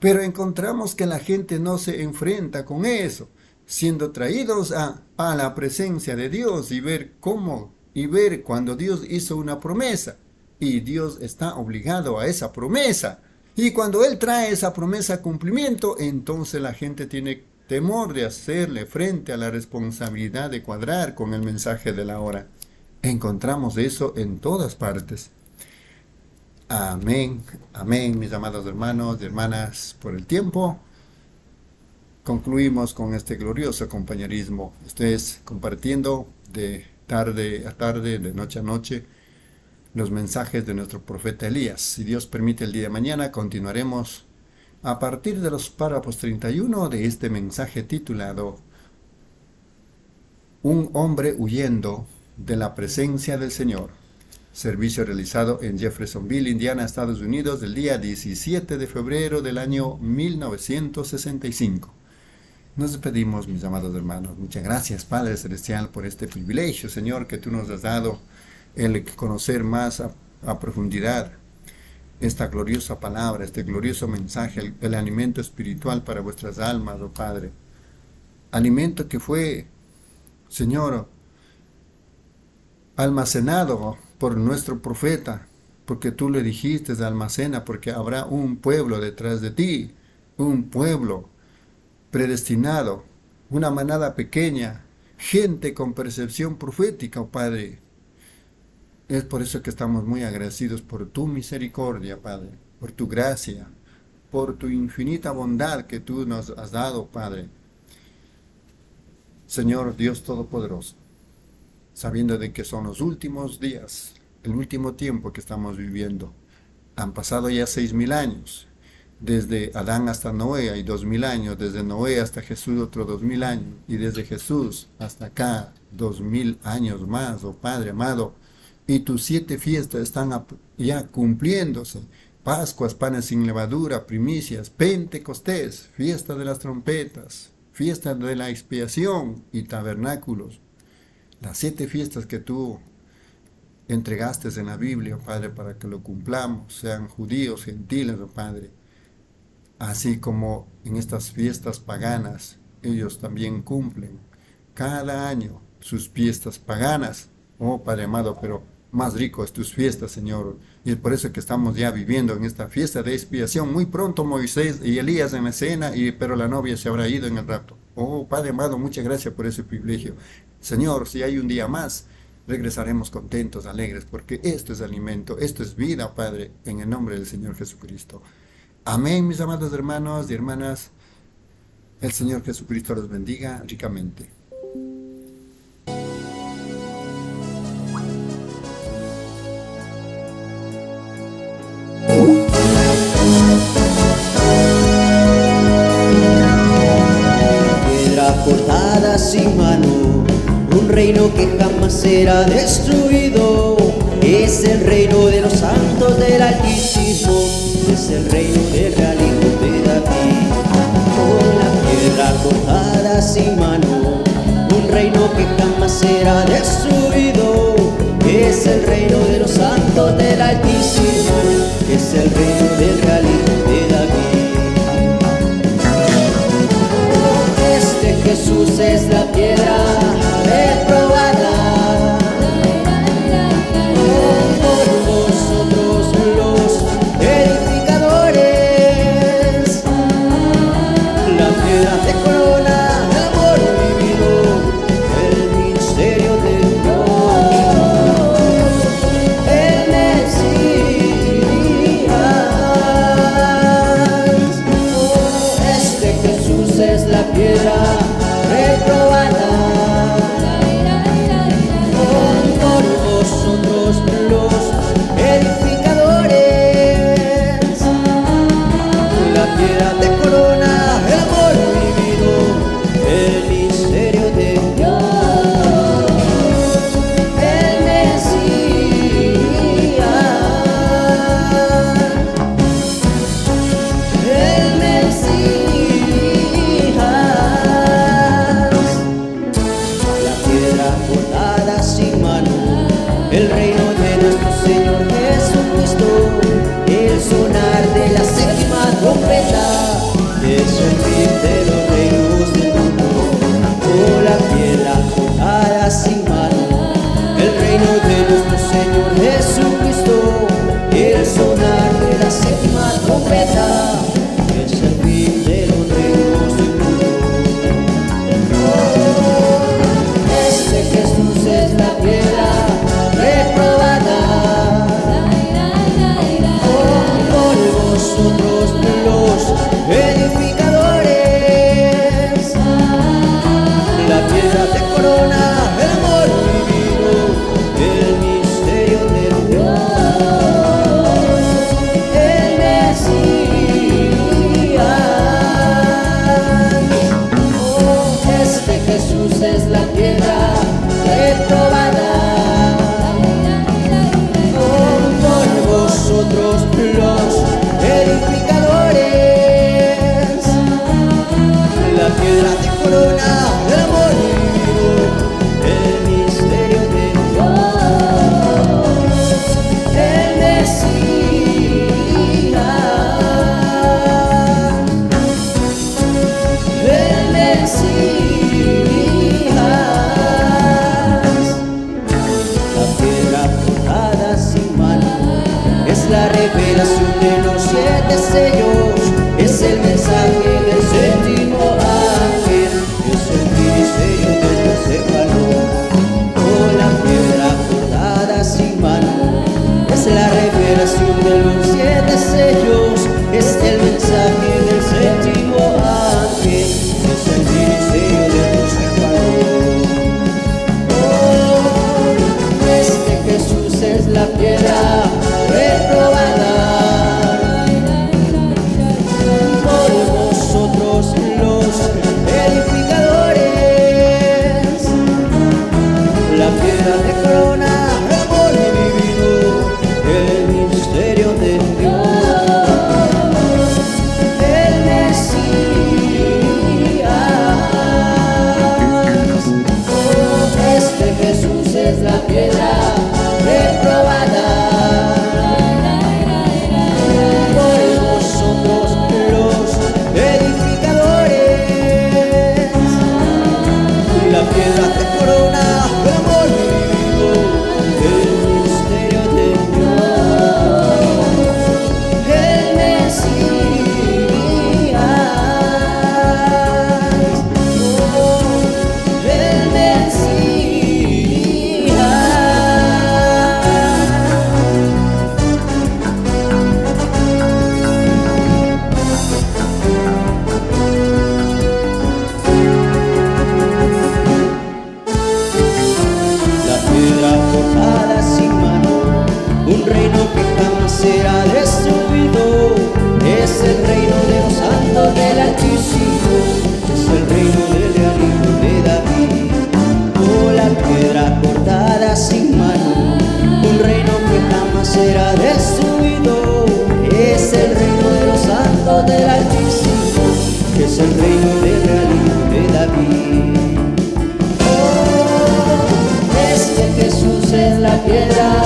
Pero encontramos que la gente no se enfrenta con eso siendo traídos a, a la presencia de Dios y ver cómo, y ver cuando Dios hizo una promesa. Y Dios está obligado a esa promesa. Y cuando Él trae esa promesa a cumplimiento, entonces la gente tiene temor de hacerle frente a la responsabilidad de cuadrar con el mensaje de la hora. Encontramos eso en todas partes. Amén, amén, mis amados hermanos y hermanas, por el tiempo concluimos con este glorioso compañerismo. Ustedes compartiendo de tarde a tarde, de noche a noche, los mensajes de nuestro profeta Elías. Si Dios permite el día de mañana, continuaremos a partir de los párrafos 31 de este mensaje titulado Un hombre huyendo de la presencia del Señor. Servicio realizado en Jeffersonville, Indiana, Estados Unidos, el día 17 de febrero del año 1965. Nos despedimos, mis amados hermanos. Muchas gracias, Padre Celestial, por este privilegio, Señor, que tú nos has dado, el conocer más a, profundidad esta gloriosa palabra, este glorioso mensaje, el, el, alimento espiritual para vuestras almas, oh Padre. Alimento que fue, Señor, almacenado por nuestro profeta, porque tú le dijiste, almacena, porque habrá un pueblo detrás de ti, un pueblo predestinado, una manada pequeña, gente con percepción profética, oh Padre. Es por eso que estamos muy agradecidos por tu misericordia, Padre, por tu gracia, por tu infinita bondad que tú nos has dado, Padre. Señor Dios Todopoderoso, sabiendo de que son los últimos días, el último tiempo que estamos viviendo. Han pasado ya seis mil años desde Adán hasta Noé hay dos mil años, desde Noé hasta Jesús otro dos mil años, y desde Jesús hasta acá dos mil años más, oh Padre amado, y tus siete fiestas están ya cumpliéndose. Pascuas, panes sin levadura, primicias, Pentecostés, fiesta de las trompetas, fiesta de la expiación y tabernáculos. Las siete fiestas que tú entregaste en la Biblia, Padre, para que lo cumplamos, sean judíos, gentiles, oh Padre así como en estas fiestas paganas ellos también cumplen cada año sus fiestas paganas. Oh Padre amado, pero más rico es tus fiestas, Señor. Y es por eso que estamos ya viviendo en esta fiesta de expiación. Muy pronto Moisés y Elías en la escena, y, pero la novia se habrá ido en el rato. Oh Padre amado, muchas gracias por ese privilegio. Señor, si hay un día más, regresaremos contentos, alegres, porque esto es alimento, esto es vida, Padre, en el nombre del Señor Jesucristo. Amén, mis amados hermanos y hermanas. El Señor Jesucristo los bendiga ricamente. sin mano, un reino que jamás será destruido. Es el reino de los santos del Altísimo, es el reino del Real de David. Con la piedra cortada sin mano, un reino que jamás será destruido. Es el reino de los santos del Altísimo, es el reino del Real Hijo cruces la piedra. piedad.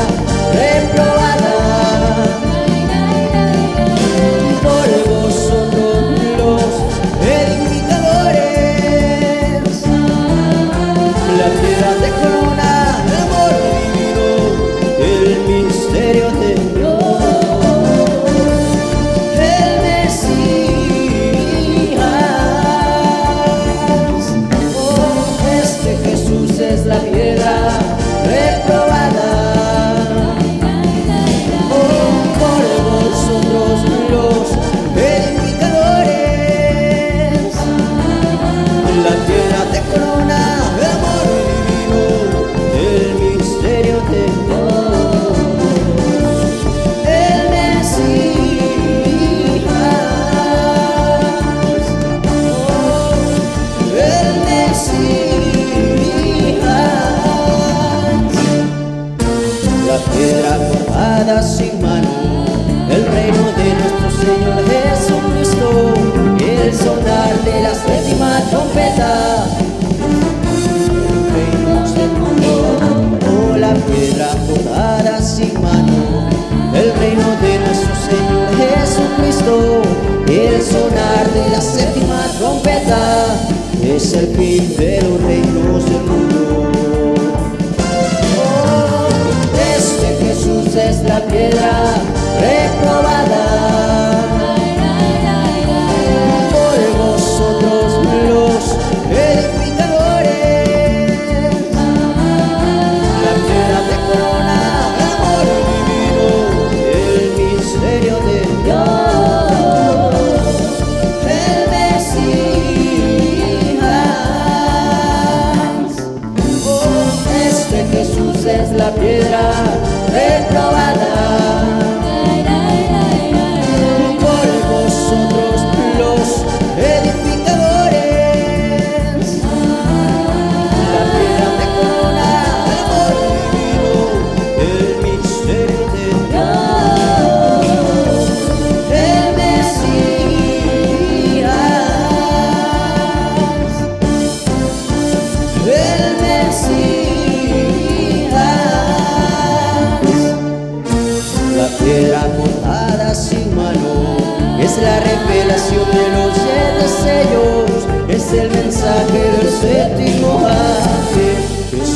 sin mano, el reino de nuestro Señor Jesucristo, el sonar de la séptima trompeta. Reinos del mundo, o la piedra rodada sin mano, el reino de nuestro Señor Jesucristo, el sonar de la séptima trompeta, es el fin de los reinos del mundo. piedra reprobada.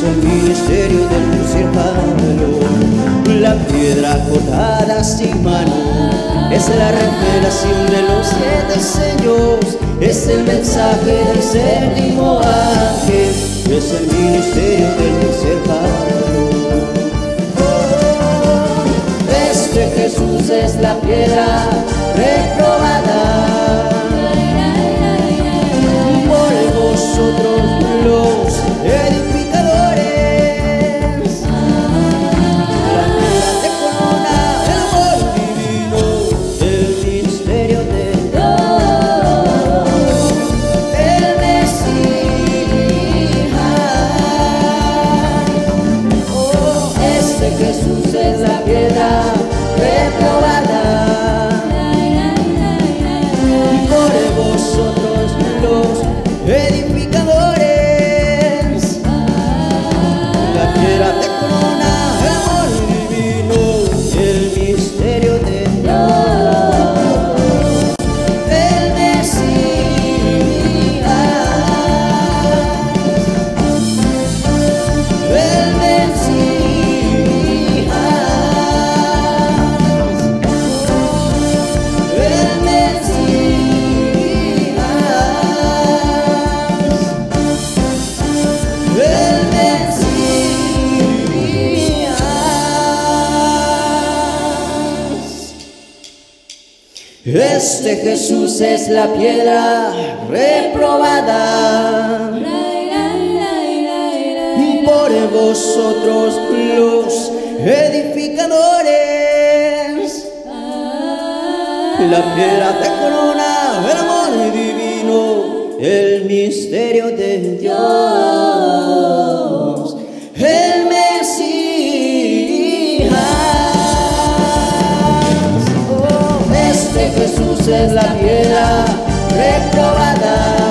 el ministerio del lucierpalo. La piedra cortada sin mano es la revelación de los siete sellos, es el mensaje del séptimo ángel, es el ministerio del lucierpalo. Este Jesús es la piedra reprobada por vosotros los Este Jesús es la piedra reprobada. Por vosotros los edificadores. La piedra te corona, el amor divino, el misterio de Dios. es la piedra reprobada.